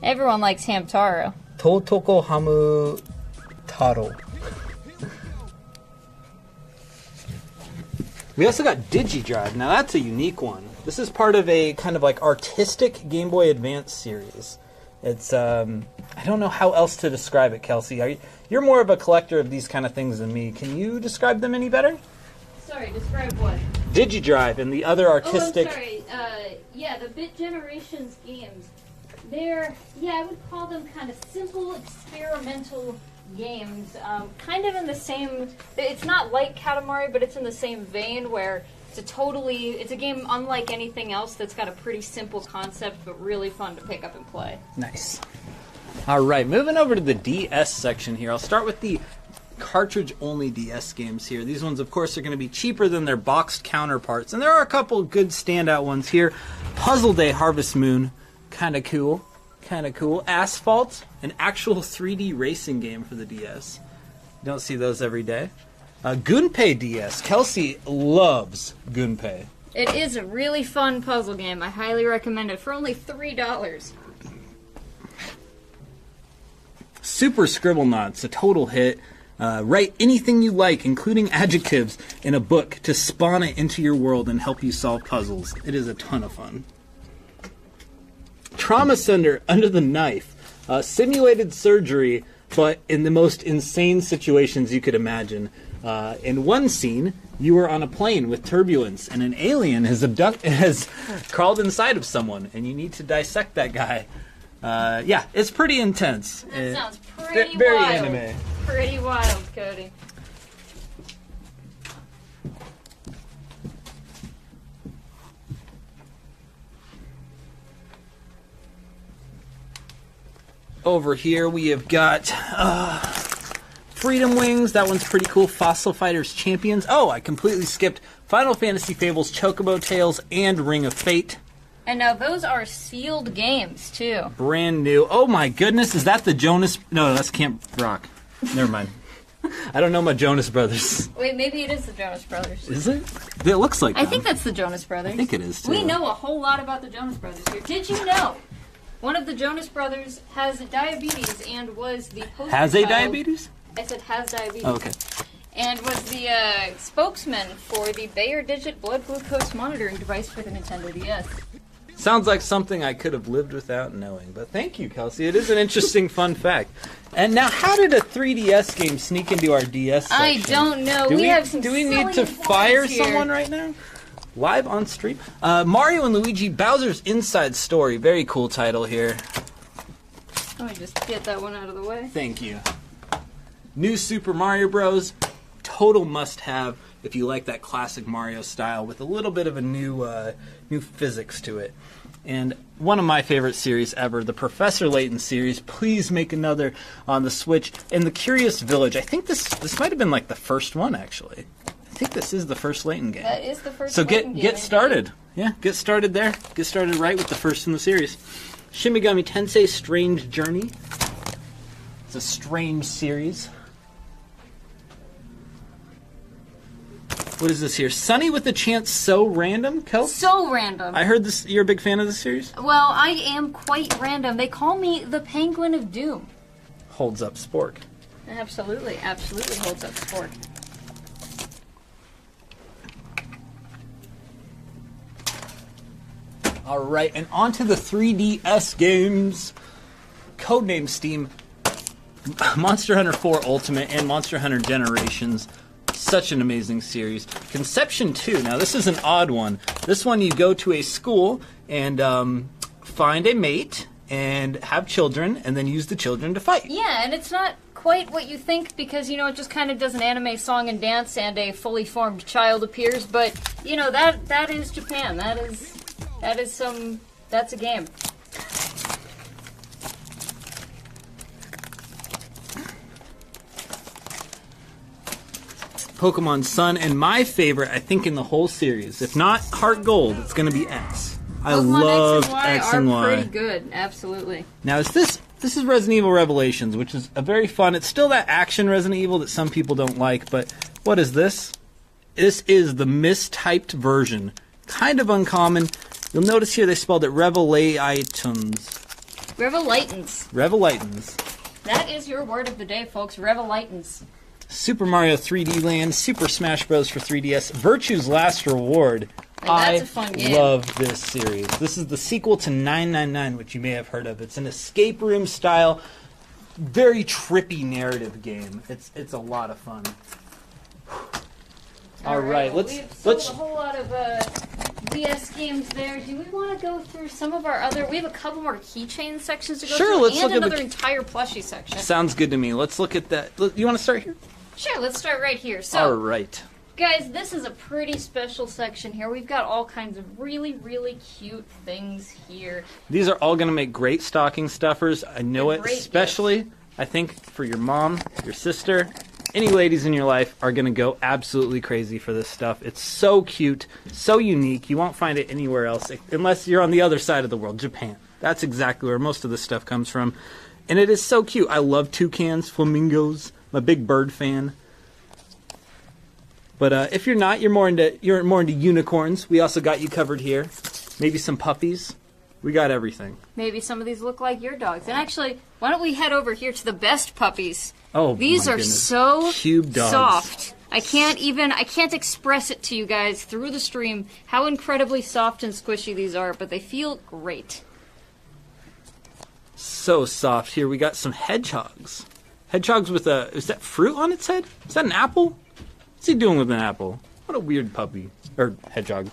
Everyone likes Hamtaro. Totoko Hamu Taro. We also got DigiDrive. Now that's a unique one. This is part of a kind of like artistic Game Boy Advance series. It's um, I don't know how else to describe it, Kelsey. Are you, you're more of a collector of these kind of things than me. Can you describe them any better? Sorry, describe what? DigiDrive and the other artistic. Oh, I'm sorry. Uh, yeah, the Bit Generations games. They're, yeah, I would call them kind of simple, experimental games. Um, kind of in the same. It's not like Katamari, but it's in the same vein where it's a totally. It's a game unlike anything else that's got a pretty simple concept, but really fun to pick up and play. Nice. All right, moving over to the DS section here. I'll start with the cartridge only DS games here. These ones, of course, are going to be cheaper than their boxed counterparts. And there are a couple good standout ones here. Puzzle de Harvest Moon, kind of cool. Kind of cool. Asphalt, an actual 3D racing game for the DS. Don't see those every day. Uh, Gunpey DS. Kelsey loves Gunpey. It is a really fun puzzle game. I highly recommend it for only three dollars. Super Scribblenauts, a total hit. Uh, write anything you like, including adjectives, in a book to spawn it into your world and help you solve puzzles. It is a ton of fun. Trauma Center Under the Knife. Uh, simulated surgery, but in the most insane situations you could imagine. Uh, in one scene, you are on a plane with turbulence, and an alien has abducted, has crawled inside of someone, and you need to dissect that guy. Uh, yeah, it's pretty intense. That it, sounds pretty very wild. anime. Pretty wild, Cody. Over here we have got. Uh, Freedom Wings. That one's pretty cool. Fossil Fighters Champions. Oh, I completely skipped Final Fantasy Fables, Chocobo Tales, and Ring of Fate. And now those are sealed games too. Brand new. Oh my goodness, is that the Jonas? No, that's Camp Rock. Never mind. I don't know my Jonas Brothers. Wait, maybe it is the Jonas Brothers. Is it? It looks like. I them. think that's the Jonas Brothers. I think it is too. We know a whole lot about the Jonas Brothers here. Did you know? One of the Jonas Brothers has diabetes and was the poster Has a child- diabetes? I said has diabetes. Oh, okay. And was the uh, spokesman for the Bayer Didget blood glucose monitoring device for the Nintendo DS. Sounds like something I could have lived without knowing. But thank you, Kelsey. It is an interesting fun fact. And now, how did a 3DS game sneak into our DS section? I don't know. Do we, we, have some do we need to fire here. someone right now? Live on stream? Uh, Mario and Luigi Bowser's Inside Story. Very cool title here. Let me just get that one out of the way. Thank you. New Super Mario Bros. Total must-have if you like that classic Mario style with a little bit of a new uh, new physics to it. And one of my favorite series ever, the Professor Layton series. Please make another on the Switch. And the Curious Village. I think this this might have been like the first one actually. I think this is the first Layton game. That is the first. So Layton get game, get started. Yeah, get started there. Get started right with the first in the series. Shin Megami Tensei Strange Journey. It's a strange series. What is this here? Sonny with a Chance so random, Kel? So random. I heard this. You're a big fan of this series. well, I am quite random. They call me the Penguin of Doom. Holds up Spork. Absolutely, absolutely holds up sport. All right, and on to the 3DS games. Codename Steam, Monster Hunter 4 Ultimate, and Monster Hunter Generations. Such an amazing series. Conception 2. Now, this is an odd one. This one, you go to a school and um, find a mate and have children, and then use the children to fight. Yeah, and it's not quite what you think because you know it just kind of does an anime song and dance, and a fully formed child appears. But you know that that is Japan. That is that is some that's a game. Pokemon Sun, and my favorite, I think, in the whole series. If not Heart Gold, it's going to be X. I Pokemon love X and Y X are and Y. pretty good. Absolutely. Now, is this this is Resident Evil Revelations, which is a very fun. It's still that action Resident Evil that some people don't like, but what is this? This is the mistyped version, kind of uncommon. You'll notice here they spelled it Revelatons. Revelatons. Revelatons. That is your word of the day, folks. Revelatons. Super Mario 3D Land, Super Smash Bros. for 3DS, Virtue's Last Reward. I a fun game. love this series. This is the sequel to 999, which you may have heard of. It's an escape room style, very trippy narrative game. It's it's a lot of fun. All right, well, let's we've sold let's a whole lot of uh, DS games there. Do we want to go through some of our other? We have a couple more keychain sections to go Sure, through, let's and look at the another entire plushie section. sounds good to me. Let's look at that. Look, You want to start here? Sure, let's start right here. So, All right. guys, this is a pretty special section here. We've got all kinds of really, really cute things here. These are all going to make great stocking stuffers. I know They're it, especially I think for your mom, your sister, any ladies in your life are going to go absolutely crazy for this stuff. It's so cute, so unique. You won't find it anywhere else unless you're on the other side of the world, Japan. That's exactly where most of this stuff comes from. And it is so cute. I love toucans, flamingos. I'm a big bird fan. But uh, if you're not, you're more into you're more into unicorns. We also got you covered here. Maybe some puppies. We got everything. Maybe some of these look like your dogs. And actually, why don't we head over here to the best puppies? Oh, These are goodness. so Cube dogs. soft. I can't even I can't express it to you guys through the stream how incredibly soft and squishy these are, but they feel great. So soft. Here we got some hedgehogs. Hedgehogs with a is that fruit on its head? Is that an apple? What's he doing with an apple? What a weird puppy or hedgehog.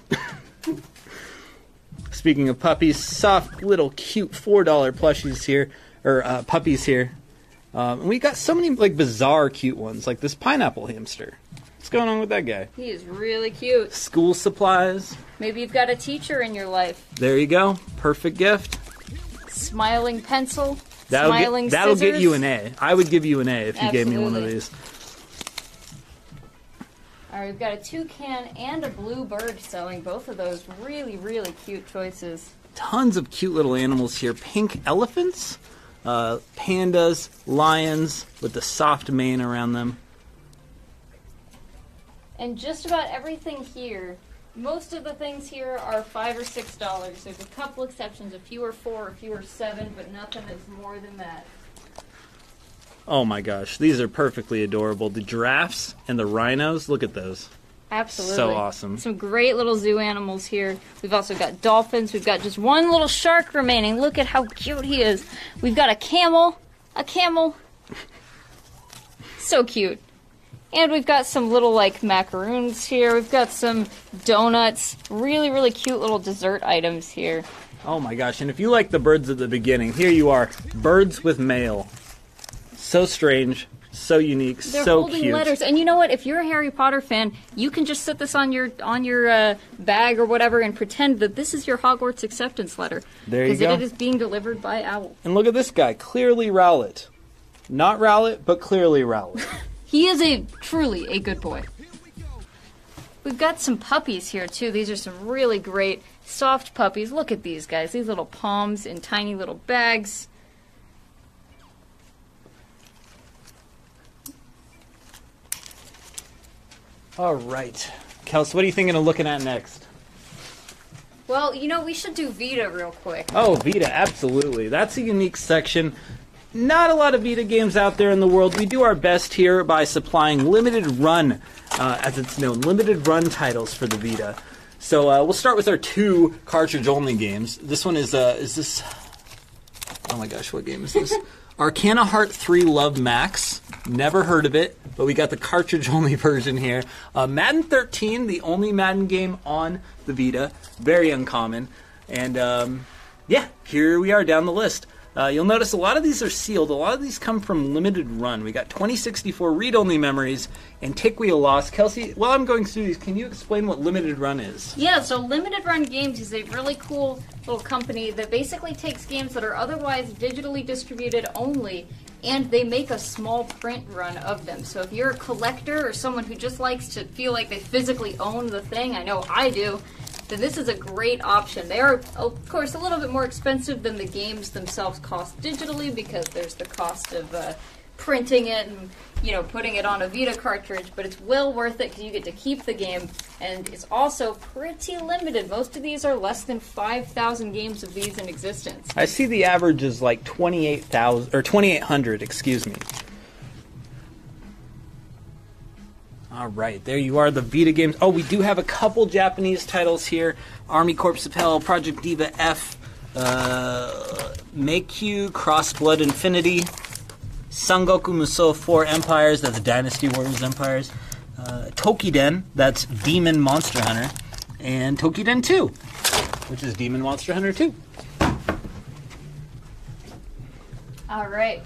Speaking of puppies, soft little cute four dollar plushies here or uh, puppies here. Um, and we got so many like bizarre cute ones, like this pineapple hamster. What's going on with that guy? He is really cute. School supplies. Maybe you've got a teacher in your life. There you go. Perfect gift. Smiling pencil. That'll smiling get, that'll get you an A. I would give you an A if you gave me one of Absolutely. these. All right, we've got a toucan and a blue bird selling. Both of those really, really cute choices. Tons of cute little animals here. Pink elephants, uh, pandas, lions with the soft mane around them. And just about everything here, most of the things here are five or six dollars. There's a couple exceptions, a few are four, a few are seven, but nothing is more than that. Oh my gosh, these are perfectly adorable. The giraffes and the rhinos, look at those. Absolutely. So awesome. Some great little zoo animals here. We've also got dolphins. We've got just one little shark remaining. Look at how cute he is. We've got a camel. A camel. So cute. And we've got some little like macaroons here. We've got some donuts. Really, really cute little dessert items here. Oh my gosh, and if you like the birds at the beginning, here you are. Birds with mail. So strange, so unique, They're so holding cute. letters, and you know what? If you're a Harry Potter fan, you can just sit this on your on your uh, bag or whatever and pretend that this is your Hogwarts acceptance letter. There you go. Because it is being delivered by Owl. And look at this guy, clearly Rowlet. Not Rowlet, but clearly Rowlet. He is a truly a good boy. We've got some puppies here too. These are some really great soft puppies. Look at these guys. These little palms in tiny little bags. All right. Kels, what are you thinking of looking at next? Well, you know, we should do Vita real quick. Oh, Vita, absolutely. That's a unique section. Not a lot of Vita games out there in the world. We do our best here by supplying limited run, uh, as it's known, limited run titles for the Vita. So uh, we'll start with our two cartridge only games. This one is uh, is this? Oh my gosh, what game is this? Arcana Heart 3 Love Max. Never heard of it, but we got the cartridge only version here. Uh, Madden 13, the only Madden game on the Vita. Very uncommon. And um, yeah, here we are down the list. Uh, you'll notice a lot of these are sealed. A lot of these come from limited run. We got 2064 read only memories and Tick-Wheel Lost. Kelsey, while I'm going through these, can you explain what limited run is? Yeah, so Limited Run Games is a really cool little company that basically takes games that are otherwise digitally distributed only and they make a small print run of them. So if you're a collector or someone who just likes to feel like they physically own the thing, I know I do, then this is a great option. They are, of course, a little bit more expensive than the games themselves cost digitally because there's the cost of uh, printing it and you know putting it on a Vita cartridge, but it's well worth it because you get to keep the game, and it's also pretty limited. Most of these are less than five thousand games of these in existence. I see the average is like 28,000 or 2800, excuse me. All right, there you are, the Vita games. Oh, we do have a couple Japanese titles here: Army Corps of Hell, Project Diva F, uh, Meikyu, Crossblood Infinity, Sangoku Musou Four Empires. That's Dynasty Warriors Empires. Uh, Toukiden, that's Demon Monster Hunter, and Toukiden 2, which is Demon Monster Hunter 2. All right.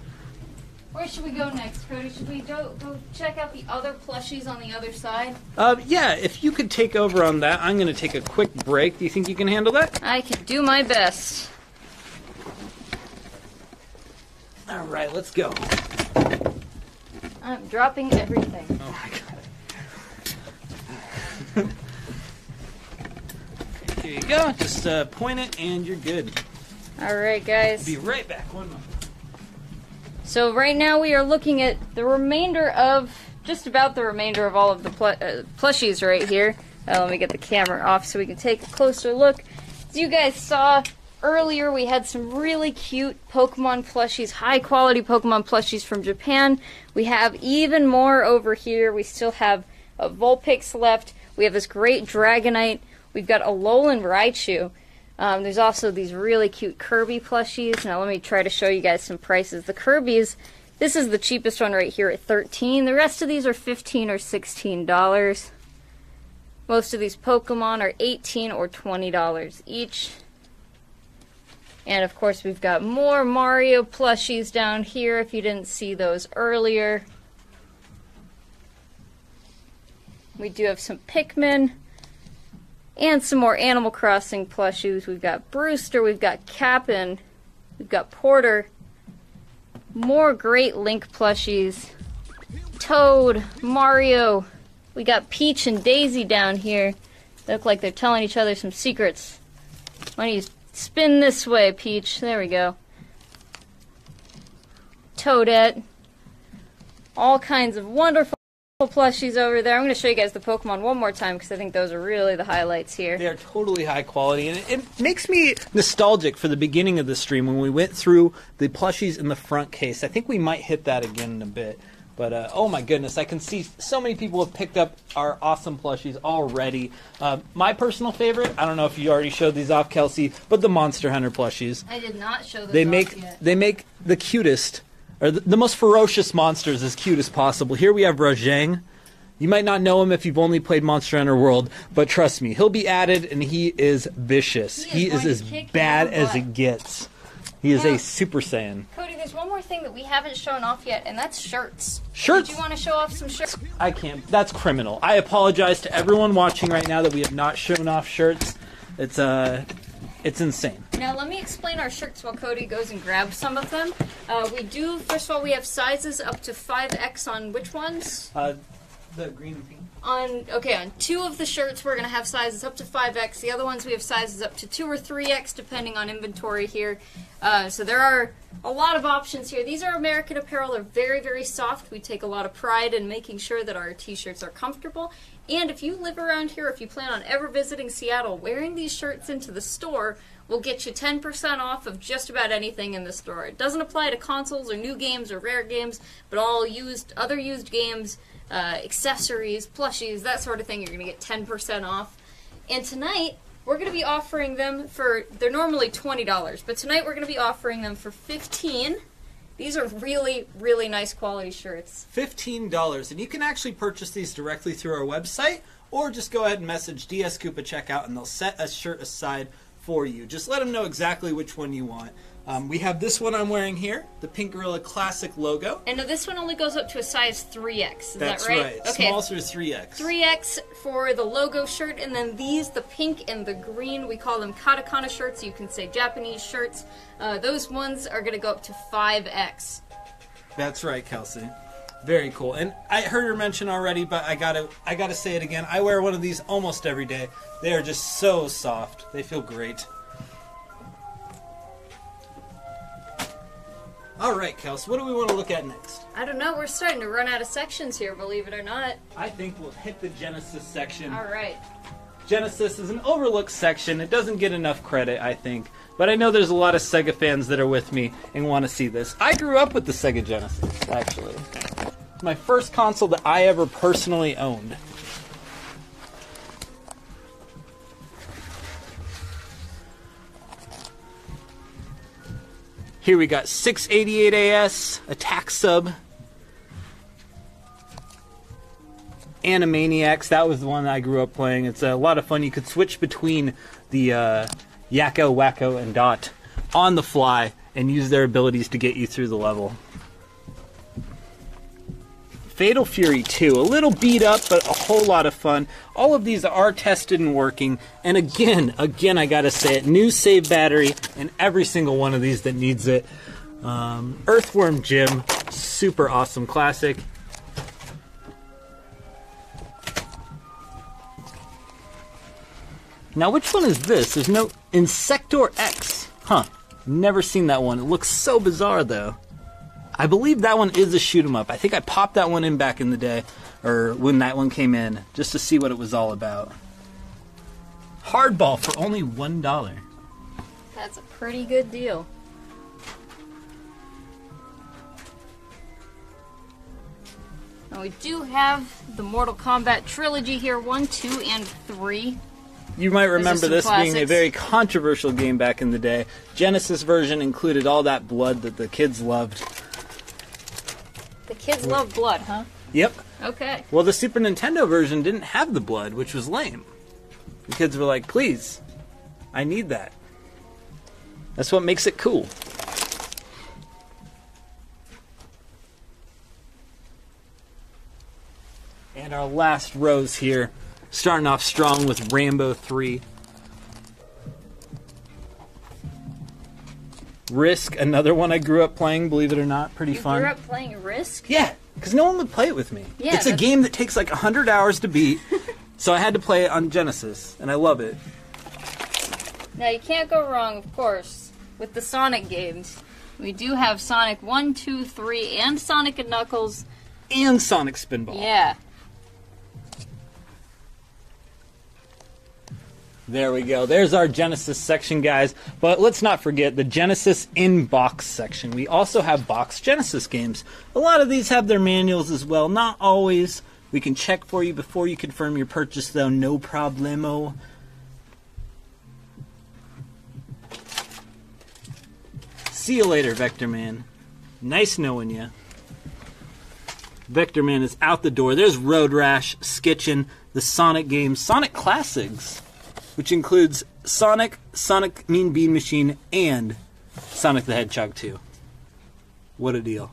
Where should we go next, Cody? Should we go, go check out the other plushies on the other side? Uh, yeah, if you could take over on that, I'm going to take a quick break. Do you think you can handle that? I can do my best. All right, let's go. I'm dropping everything. Oh my god. Here you go. Just uh, point it, and you're good. All right, guys. Be right back. One moment. So right now we are looking at the remainder of, just about the remainder of all of the pl- uh, plushies right here. Uh, let me get the camera off so we can take a closer look. As you guys saw earlier, we had some really cute Pokemon plushies, high quality Pokemon plushies from Japan. We have even more over here. We still have a Vulpix left. We have this great Dragonite. We've got a Alolan Raichu. Um, there's also these really cute Kirby plushies. Now let me try to show you guys some prices. The Kirby's, this is the cheapest one right here at 13. The rest of these are 15 or 16 dollars. Most of these Pokemon are 18 or 20 dollars each. And of course, we've got more Mario plushies down here if you didn't see those earlier. We do have some Pikmin and some more Animal Crossing plushies. We've got Brewster, we've got Cap'n, we've got Porter, more great Link plushies. Toad, Mario. We got Peach and Daisy down here. They look like they're telling each other some secrets. Why don't you spin this way, Peach? There we go. Toadette. All kinds of wonderful plushies over there. I'm going to show you guys the Pokemon one more time because I think those are really the highlights here. They are totally high quality, and it, it makes me nostalgic for the beginning of the stream when we went through the plushies in the front case. I think we might hit that again in a bit. But uh, oh my goodness, I can see so many people have picked up our awesome plushies already. Uh, my personal favorite, I don't know if you already showed these off, Kelsey, but the Monster Hunter plushies. I did not show those They off make yet. they make the cutest or the, the most ferocious monsters as cute as possible. Here we have Rajang. You might not know him if you've only played Monster Hunter World, but trust me, he'll be added and he is vicious. He He is is, as bad as it gets. He is a Super Saiyan. Cody, there's one more thing that we haven't shown off yet, and that's shirts. Shirts? Did you want to show off some shirts? I can't. That's criminal. I apologize to everyone watching right now that we have not shown off shirts. It's uh, it's insane. Now, let me explain our shirts while Cody goes and grabs some of them. Uh, we do, first of all, we have sizes up to 5X on which ones? Uh, the green and pink. On okay, on two of the shirts we're gonna have sizes up to five X. The other ones we have sizes up to two or three X, depending on inventory here. Uh, so there are a lot of options here. These are American Apparel. They're very very soft. We take a lot of pride in making sure that our T-shirts are comfortable. And if you live around here, if you plan on ever visiting Seattle, wearing these shirts into the store will get you 10% off of just about anything in the store. It doesn't apply to consoles or new games or rare games, but all used other used games, uh, accessories, plushies, that sort of thing, you're going to get 10% off. And tonight, we're going to be offering them for they're normally $20, but tonight we're going to be offering them for 15. These are really really nice quality shirts. fifteen dollars, and you can actually purchase these directly through our website, or just go ahead and message DS Koopa at checkout, and they'll set a shirt aside for you. Just let them know exactly which one you want. Um, we have this one I'm wearing here, the Pink Gorilla Classic logo. And now this one only goes up to a size 3X. Is That's that right? right. Okay. Small through three X. 3X for the logo shirt, and then these, the pink and the green, we call them katakana shirts. You can say Japanese shirts. Uh, those ones are going to go up to 5X. That's right, Kelsey. Very cool. And I heard her mention already, but I gotta I gotta say it again. I wear one of these almost every day. They are just so soft. They feel great. All right, Kels. What do we want to look at next? I don't know, we're starting to run out of sections here, believe it or not. I think we'll hit the Genesis section. All right. Genesis is an overlooked section. It doesn't get enough credit, I think. But I know there's a lot of Sega fans that are with me and want to see this. I grew up with the Sega Genesis, actually. It's my first console that I ever personally owned. Here we got 688AS, Attack Sub, Animaniacs. That was the one I grew up playing. It's a lot of fun. You could switch between the uh, Yakko, Wakko, and Dot on the fly and use their abilities to get you through the level. Fatal Fury 2, a little beat up, but a whole lot of fun. All of these are tested and working. And again, again, I gotta say it, new save battery in every single one of these that needs it. Um, Earthworm Jim, super awesome classic. Now, which one is this? There's no Insector X. Huh. Never seen that one. It looks so bizarre, though. I believe that one is a shoot 'em up. I think I popped that one in back in the day, or when that one came in, just to see what it was all about. Hardball for only one dollar. That's a pretty good deal. Now we do have the Mortal Kombat trilogy here, one, two, and three. You might remember this being a very controversial game back in the day. Genesis version included all that blood that the kids loved. The kids love blood, huh? Yep. Okay. Well, the Super Nintendo version didn't have the blood, which was lame. The kids were like, please, I need that. That's what makes it cool. And our last rose here, starting off strong with Rambo 3. Risk, another one I grew up playing, believe it or not. Pretty You fun. grew up playing Risk? Yeah, because no one would play it with me. Yeah, it's a that's- game that takes like 100 hours to beat, so I had to play it on Genesis, and I love it. Now you can't go wrong, of course, with the Sonic games. We do have Sonic 1, 2, 3, and Sonic and Knuckles. And Sonic Spinball. Yeah. There we go. There's our Genesis section, guys. But let's not forget the Genesis in box section. We also have box Genesis games. A lot of these have their manuals as well. Not always. We can check for you before you confirm your purchase, though. No problemo. See you later, Vector Man. Nice knowing you. Vector Man is out the door. There's Road Rash, Skitchin, the Sonic games, Sonic Classics which includes Sonic, Sonic Mean Bean Machine, and Sonic the Hedgehog 2. What a deal.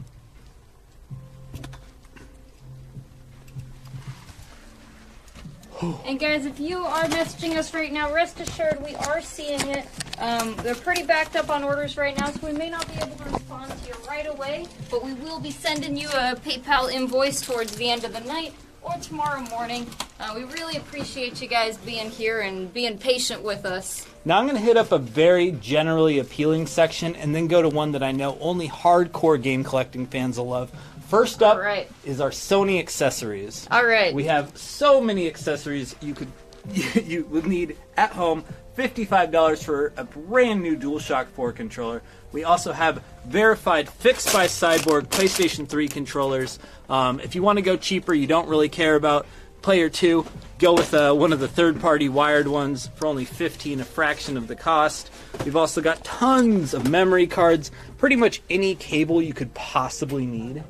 And guys, if you are messaging us right now, rest assured we are seeing it. Um, they're pretty backed up on orders right now, so we may not be able to respond to you right away, but we will be sending you a PayPal invoice towards the end of the night or tomorrow morning. Uh, we really appreciate you guys being here and being patient with us. Now I'm going to hit up a very generally appealing section and then go to one that I know only hardcore game collecting fans will love. First up Alright. is our Sony accessories. All right. We have so many accessories you could you would need at home. Fifty-five dollars for a brand new DualShock 4 controller. We also have verified fixed by Cyborg PlayStation 3 controllers. Um, if you want to go cheaper, you don't really care about Player 2, go with uh, one of the third-party wired ones for only 15, a fraction of the cost. We've also got tons of memory cards, pretty much any cable you could possibly need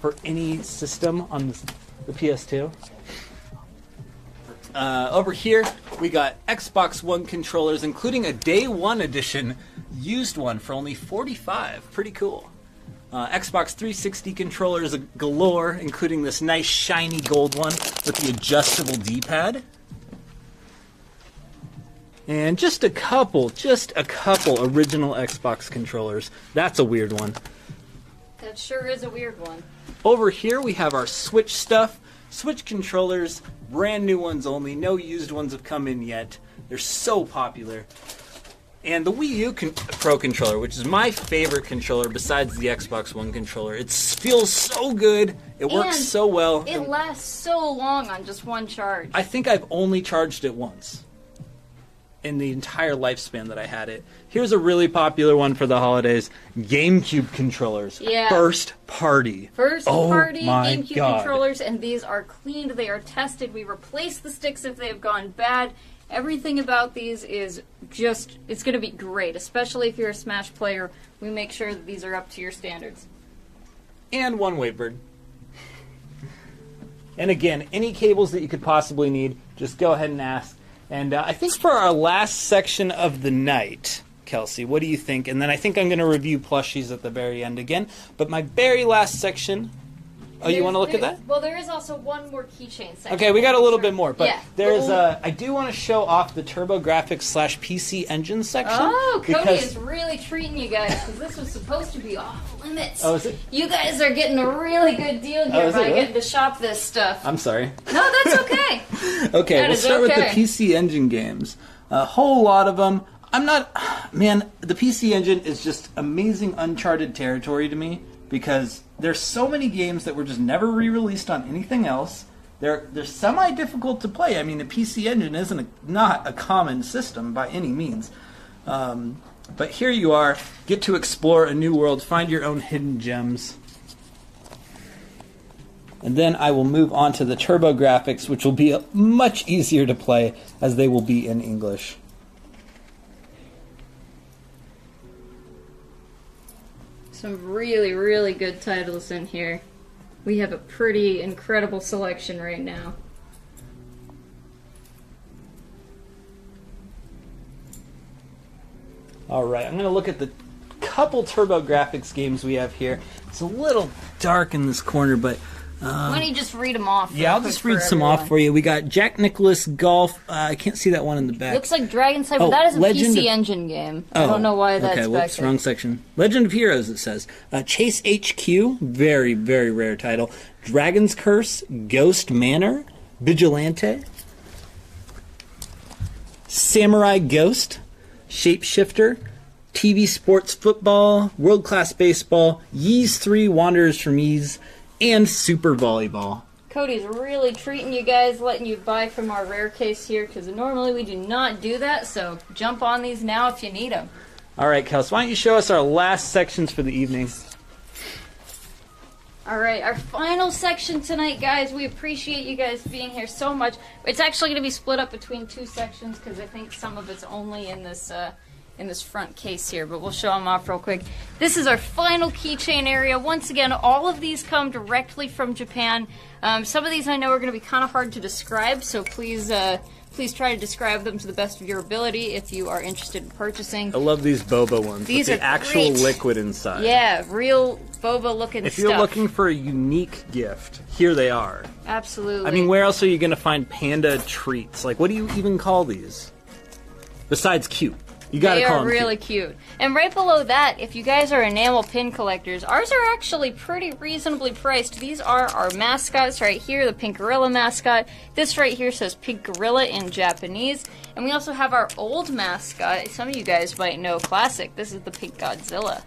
for any system on the, the PS2. Uh, over here, we got Xbox One controllers, including a Day One edition used one for only 45. Pretty cool. Uh, Xbox 360 controllers galore, including this nice shiny gold one with the adjustable D-pad. And just a couple, just a couple original Xbox controllers. That's a weird one. that sure is a weird one. Over here we have our Switch stuff. Switch controllers, brand new ones only. No used ones have come in yet. They're so popular. And the Wii U con- Pro controller, which is my favorite controller besides the Xbox One controller. It feels so good. It works so well. It and lasts so long on just one charge. I think I've only charged it once in the entire lifespan that I had it. Here's a really popular one for the holidays GameCube controllers. Yeah. First party. First Oh party GameCube God. controllers, and these are cleaned, they are tested. We replace the sticks if they have gone bad. Everything about these is just, it's going to be great, especially if you're a Smash player. We make sure that these are up to your standards. and one wavebird. And again, any cables that you could possibly need, just go ahead and ask. And uh, I think for our last section of the night, Kelsey, what do you think? And then I think I'm going to review plushies at the very end again. But my very last section. Oh, you want to look at that? Well, there is also one more keychain section. Okay, we got a little bit more, but Yeah. there's Well- uh, do want to show off the TurboGrafx slash PC Engine section. Oh, Cody because is really treating you guys because this was supposed to be off limits. Oh, is it? You guys are getting a really good deal here Oh, it by really? getting to shop this stuff. I'm sorry. no, that's okay. Okay, That we'll is start with the. PC Engine games. A whole lot of them. I'm not, man. The PC Engine is just amazing, uncharted territory to me because there's so many games that were just never re-released on anything else. They're they're semi difficult to play. I mean, the PC Engine isn't a, not a common system by any means. Um, but here you are, get to explore a new world, find your own hidden gems. And then I will move on to the TurboGrafx, which will be much easier to play as they will be in English. Some really, really good titles in here. We have a pretty incredible selection right now. All right, I'm going to look at the couple TurboGrafx games we have here. It's a little dark in this corner, but Why don't you just read them off? Yeah, I'll just read some off for you. We got Jack Nicklaus Golf. Uh, I can't see that one in the back. Looks like Dragon Cyber. Oh, that is a Legend PC of- Engine game. I don't know why that's okay. Whoops, wrong section. Legend of Heroes. It says uh, Chase HQ. Very very rare title. Dragon's Curse. Ghost Manor. Vigilante. Samurai Ghost. Shapeshifter. TV Sports Football. World Class Baseball. Ys Three Wanderers from Ys. And Super Volleyball. Cody's really treating you guys, letting you buy from our rare case here because normally we do not do that. So jump on these now if you need them. All right, Kels, why don't you show us our last sections for the evening? All right, our final section tonight, guys. We appreciate you guys being here so much. It's actually going to be split up between two sections because I think some of it's only in this uh, in this front case here, but we'll show them off real quick. This is our final keychain area. Once again, all of these come directly from Japan. Um, some of these I know are going to be kind of hard to describe, so please. Uh, Please try to describe them to the best of your ability if you are interested in purchasing. I love these boba ones These with the are actual great. liquid inside. Yeah, real boba looking If you're looking for a unique gift, here they are. Absolutely. I mean, where else are you going to find panda treats? Like, what do you even call these? Besides cute. You got to They call are them really cute. cute. And right below that, if you guys are enamel pin collectors, ours are actually pretty reasonably priced. These are our mascots right here, the pink gorilla mascot. This right here says pink gorilla in Japanese. And we also have our old mascot. Some of you guys might know classic. This is the pink Godzilla.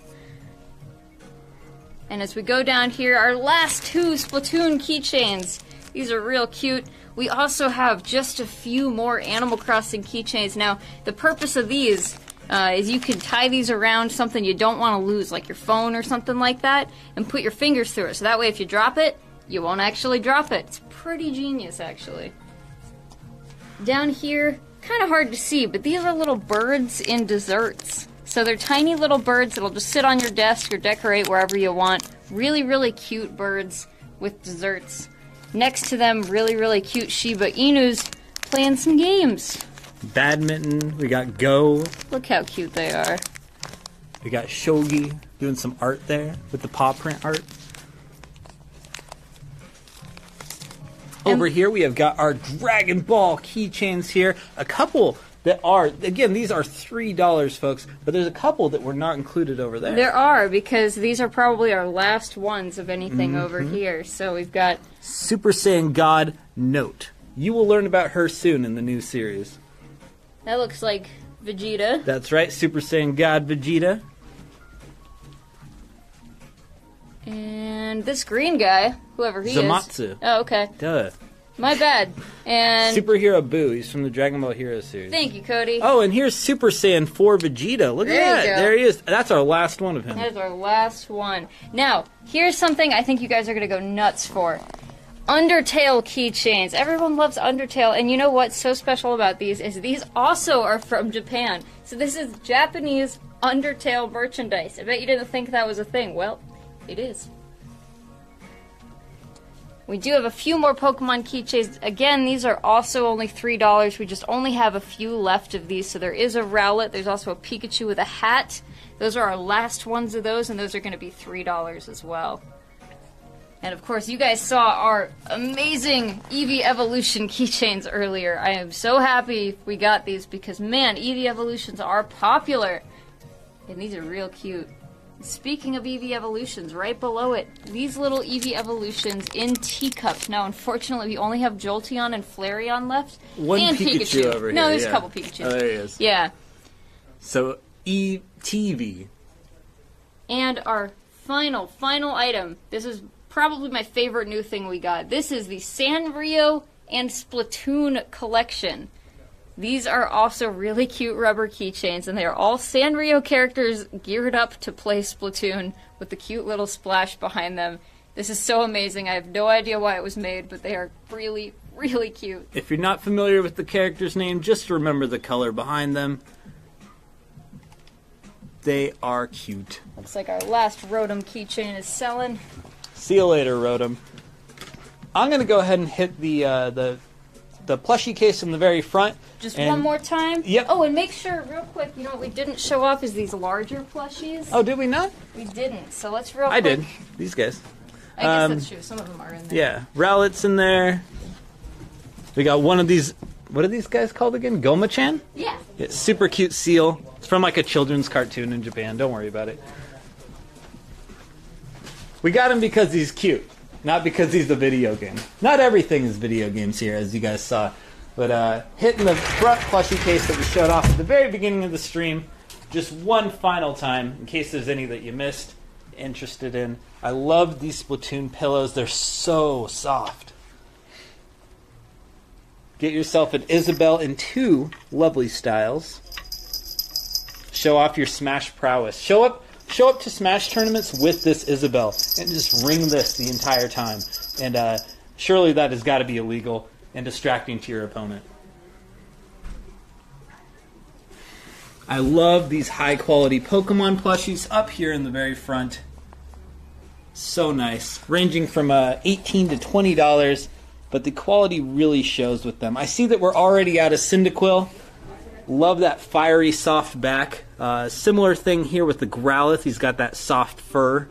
And as we go down here, our last two Splatoon keychains. These are real cute. We also have just a few more Animal Crossing keychains. Now, the purpose of these uh, is you can tie these around something you don't want to lose, like your phone or something like that, and put your fingers through it. So that way, if you drop it, you won't actually drop it. It's pretty genius, actually. Down here, kind of hard to see, but these are little birds in desserts. So they're tiny little birds that'll just sit on your desk or decorate wherever you want. Really, really cute birds with desserts. Next to them, really, really cute Shiba Inus playing some games. Badminton. We got Go. Look how cute they are. We got Shogi doing some art there with the paw print art. Over here, we have got our Dragon Ball keychains here. A couple that are, again, these are $3, folks, but there's a couple that were not included over there. There are, because these are probably our last ones of anything over mm-hmm. here. So we've got Super Saiyan God Note. You will learn about her soon in the new series. that looks like Vegeta. That's right, Super Saiyan God Vegeta. And this green guy, whoever he Zamasu. is. Oh, okay. Duh. My bad. And Superhero Boo. He's from the Dragon Ball Hero series. thank you, Cody. Oh, and here's Super Saiyan 4 Vegeta. Look There at that. go. There he is. That's our last one of him. That is our last one. Now, here's something I think you guys are going to go nuts for. Undertale keychains. Everyone loves Undertale, and you know what's so special about these is these also are from Japan. So this is Japanese Undertale merchandise. I bet you didn't think that was a thing. Well, it is. We do have a few more Pokemon keychains. Again, these are also only $3. We just only have a few left of these. So there is a Rowlet. There's also a Pikachu with a hat. Those are our last ones of those, and those are going to be $3 as well. And of course, you guys saw our amazing Eevee Evolution keychains earlier. I am so happy we got these because, man, Eevee Evolutions are popular. And these are real cute. Speaking of Eevee Evolutions, right below it, these little Eevee Evolutions in teacups. Now, unfortunately, we only have Jolteon and Flareon left. One and Pikachu, over here. No, there's yeah. a couple Pikachu. Oh, there he is. Yeah. So, E ETV. And our final, final item. This is probably my favorite new thing we got. This is the Sanrio and Splatoon collection. These are also really cute rubber keychains, and they are all Sanrio characters geared up to play Splatoon with the cute little splash behind them. This is so amazing. I have no idea why it was made, but they are really, really cute. If you're not familiar with the character's name, just remember the color behind them. They are cute. Looks like our last Rotom keychain is selling. See you later, Rotom. I'm gonna go ahead and hit the uh, the the plushie case in the very front. Just And- one more time. Yep. Oh, and make sure, real quick, you know what we didn't show off is these larger plushies. Oh, did we not? We didn't. So let's real I quick. did. These guys. I guess Um, that's true. Some of them are in there. Yeah, Rowlet's in there. We got one of these. What are these guys called again? Goma-chan? Yeah. Yeah, super cute seal. It's from like a children's cartoon in Japan. Don't worry about it. We got him because he's cute, not because he's a video game. Not everything is video games here, as you guys saw. But uh, hitting the front plushie case that we showed off at the very beginning of the stream, just one final time, in case there's any that you missed, interested in. I love these Splatoon pillows. They're so soft. Get yourself an Isabelle in two lovely styles. Show off your Smash prowess. Show up, show up to Smash tournaments with this Isabelle, and just ring this the entire time. And uh, surely that has got to be illegal and distracting to your opponent. I love these high quality Pokemon plushies up here in the very front. So nice, ranging from uh, 18 to 20 dollars, but the quality really shows with them. I see that we're already out of Cyndaquil. Love that fiery soft back. Uh, similar thing here with the Growlithe. He's got that soft fur.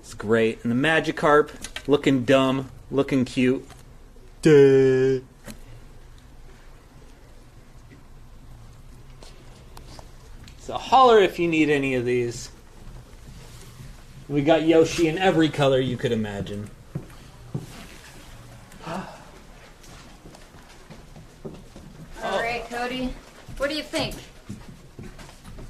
It's great. And the Magikarp, looking dumb, looking cute. Duh. So holler if you need any of these. We got Yoshi in every color you could imagine. All right, Cody. What do you think?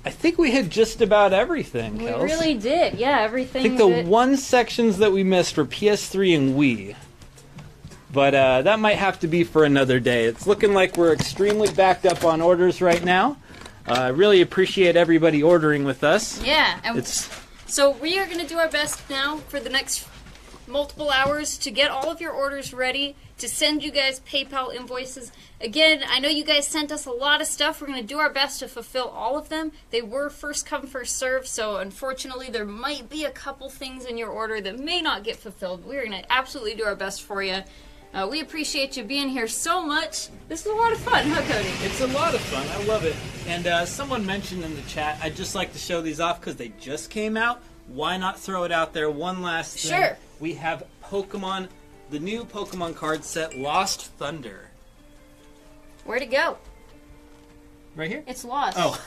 I think we hit just about everything. We Kels. really did. Yeah, everything. I think the that- one sections that we missed were PS3 and Wii. But uh, that might have to be for another day. It's looking like we're extremely backed up on orders right now. Uh, I really appreciate everybody ordering with us. Yeah, and It's So we are going to do our best now for the next multiple hours to get all of your orders ready to send you guys PayPal invoices. Again, I know you guys sent us a lot of stuff. We're going to do our best to fulfill all of them. They were first come first serve, so unfortunately there might be a couple things in your order that may not get fulfilled. We're going to absolutely do our best for you. Uh, we appreciate you being here so much. This was a lot of fun, huh, Cody? It's a lot of fun. I love it. And uh, someone mentioned in the chat, I'd just like to show these off because they just came out. Why not throw it out there? One last thing. Sure. We have Pokemon, the new Pokemon card set, Lost Thunder. Where'd it go? Right here? It's lost. Oh,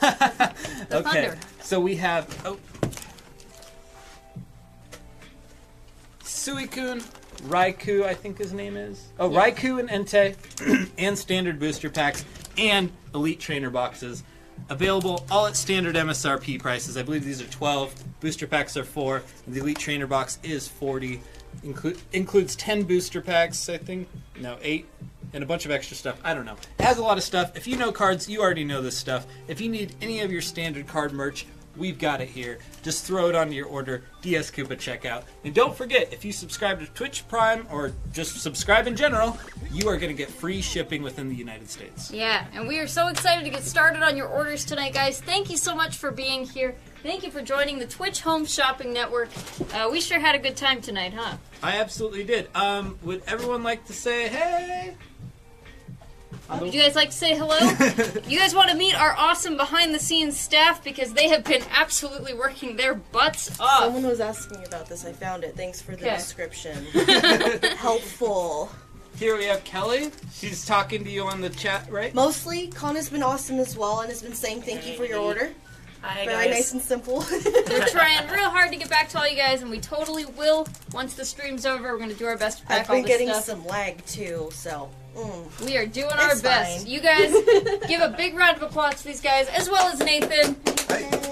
The okay. thunder. So we have oh, Suicune, Raikou, I think his name is. Oh, Yeah. Raikou and Entei, and standard booster packs and elite trainer boxes. Available all at standard MSRP prices. I believe these are 12. Booster packs are 4. And the elite trainer box is 40. Inclu- includes 10 booster packs, I think. No, 8 and a bunch of extra stuff. I don't know. It has a lot of stuff. If you know cards, you already know this stuff. If you need any of your standard card merch, we've got it here. Just throw it onto your order, DS Koopa checkout. And don't forget, if you subscribe to Twitch Prime or just subscribe in general, you are going to get free shipping within the United States. Yeah, and we are so excited to get started on your orders tonight, guys. Thank you so much for being here. Thank you for joining the Twitch Home Shopping Network. Uh, we sure had a good time tonight, huh? I absolutely did. Um, would everyone like to say hey? Would you guys like to say hello? you guys want to meet our awesome behind the scenes staff because they have been absolutely working their butts off. Someone was asking about this. I found it. Thanks for the Okay. description. Helpful. Here we have Kelly. She's talking to you on the chat, right? Mostly, Con has been awesome as well and has been saying thank you for your order. Hi Very nice and simple. We're trying real hard to get back to all you guys, and we totally will. Once the stream's over, we're going to do our best to pack I've all been this getting stuff. some lag too, so. Mm. We are doing our It's best. fine. You guys give a big round of applause to these guys, as well as Nathan.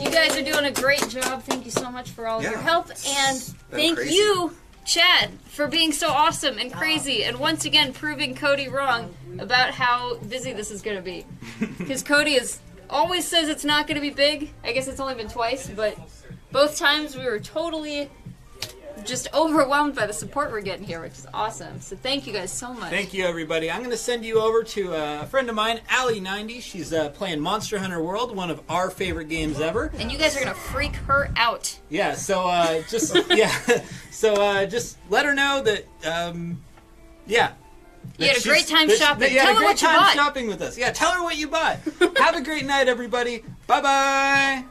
You guys are doing a great job. Thank you so much for all of your Yeah, help. And been thank crazy. you, Chad, for being so awesome and crazy, and once again proving Cody wrong about how busy this is going to be. Because Cody is always says it's not going to be big. I guess it's only been twice, but both times we were totally just overwhelmed by the support we're getting here, which is awesome. So thank you guys so much. Thank you, everybody. I'm going to send you over to uh, a friend of mine, Allie90. She's uh, playing Monster Hunter World, one of our favorite games ever. And you guys are gonna freak her out. Yeah, so uh, just yeah, so uh, just let her know that um, yeah. You had a great time that- shopping. that you had Tell a her great what you bought. shopping with us. Yeah, tell her what you bought. Have a great night, everybody. Bye bye.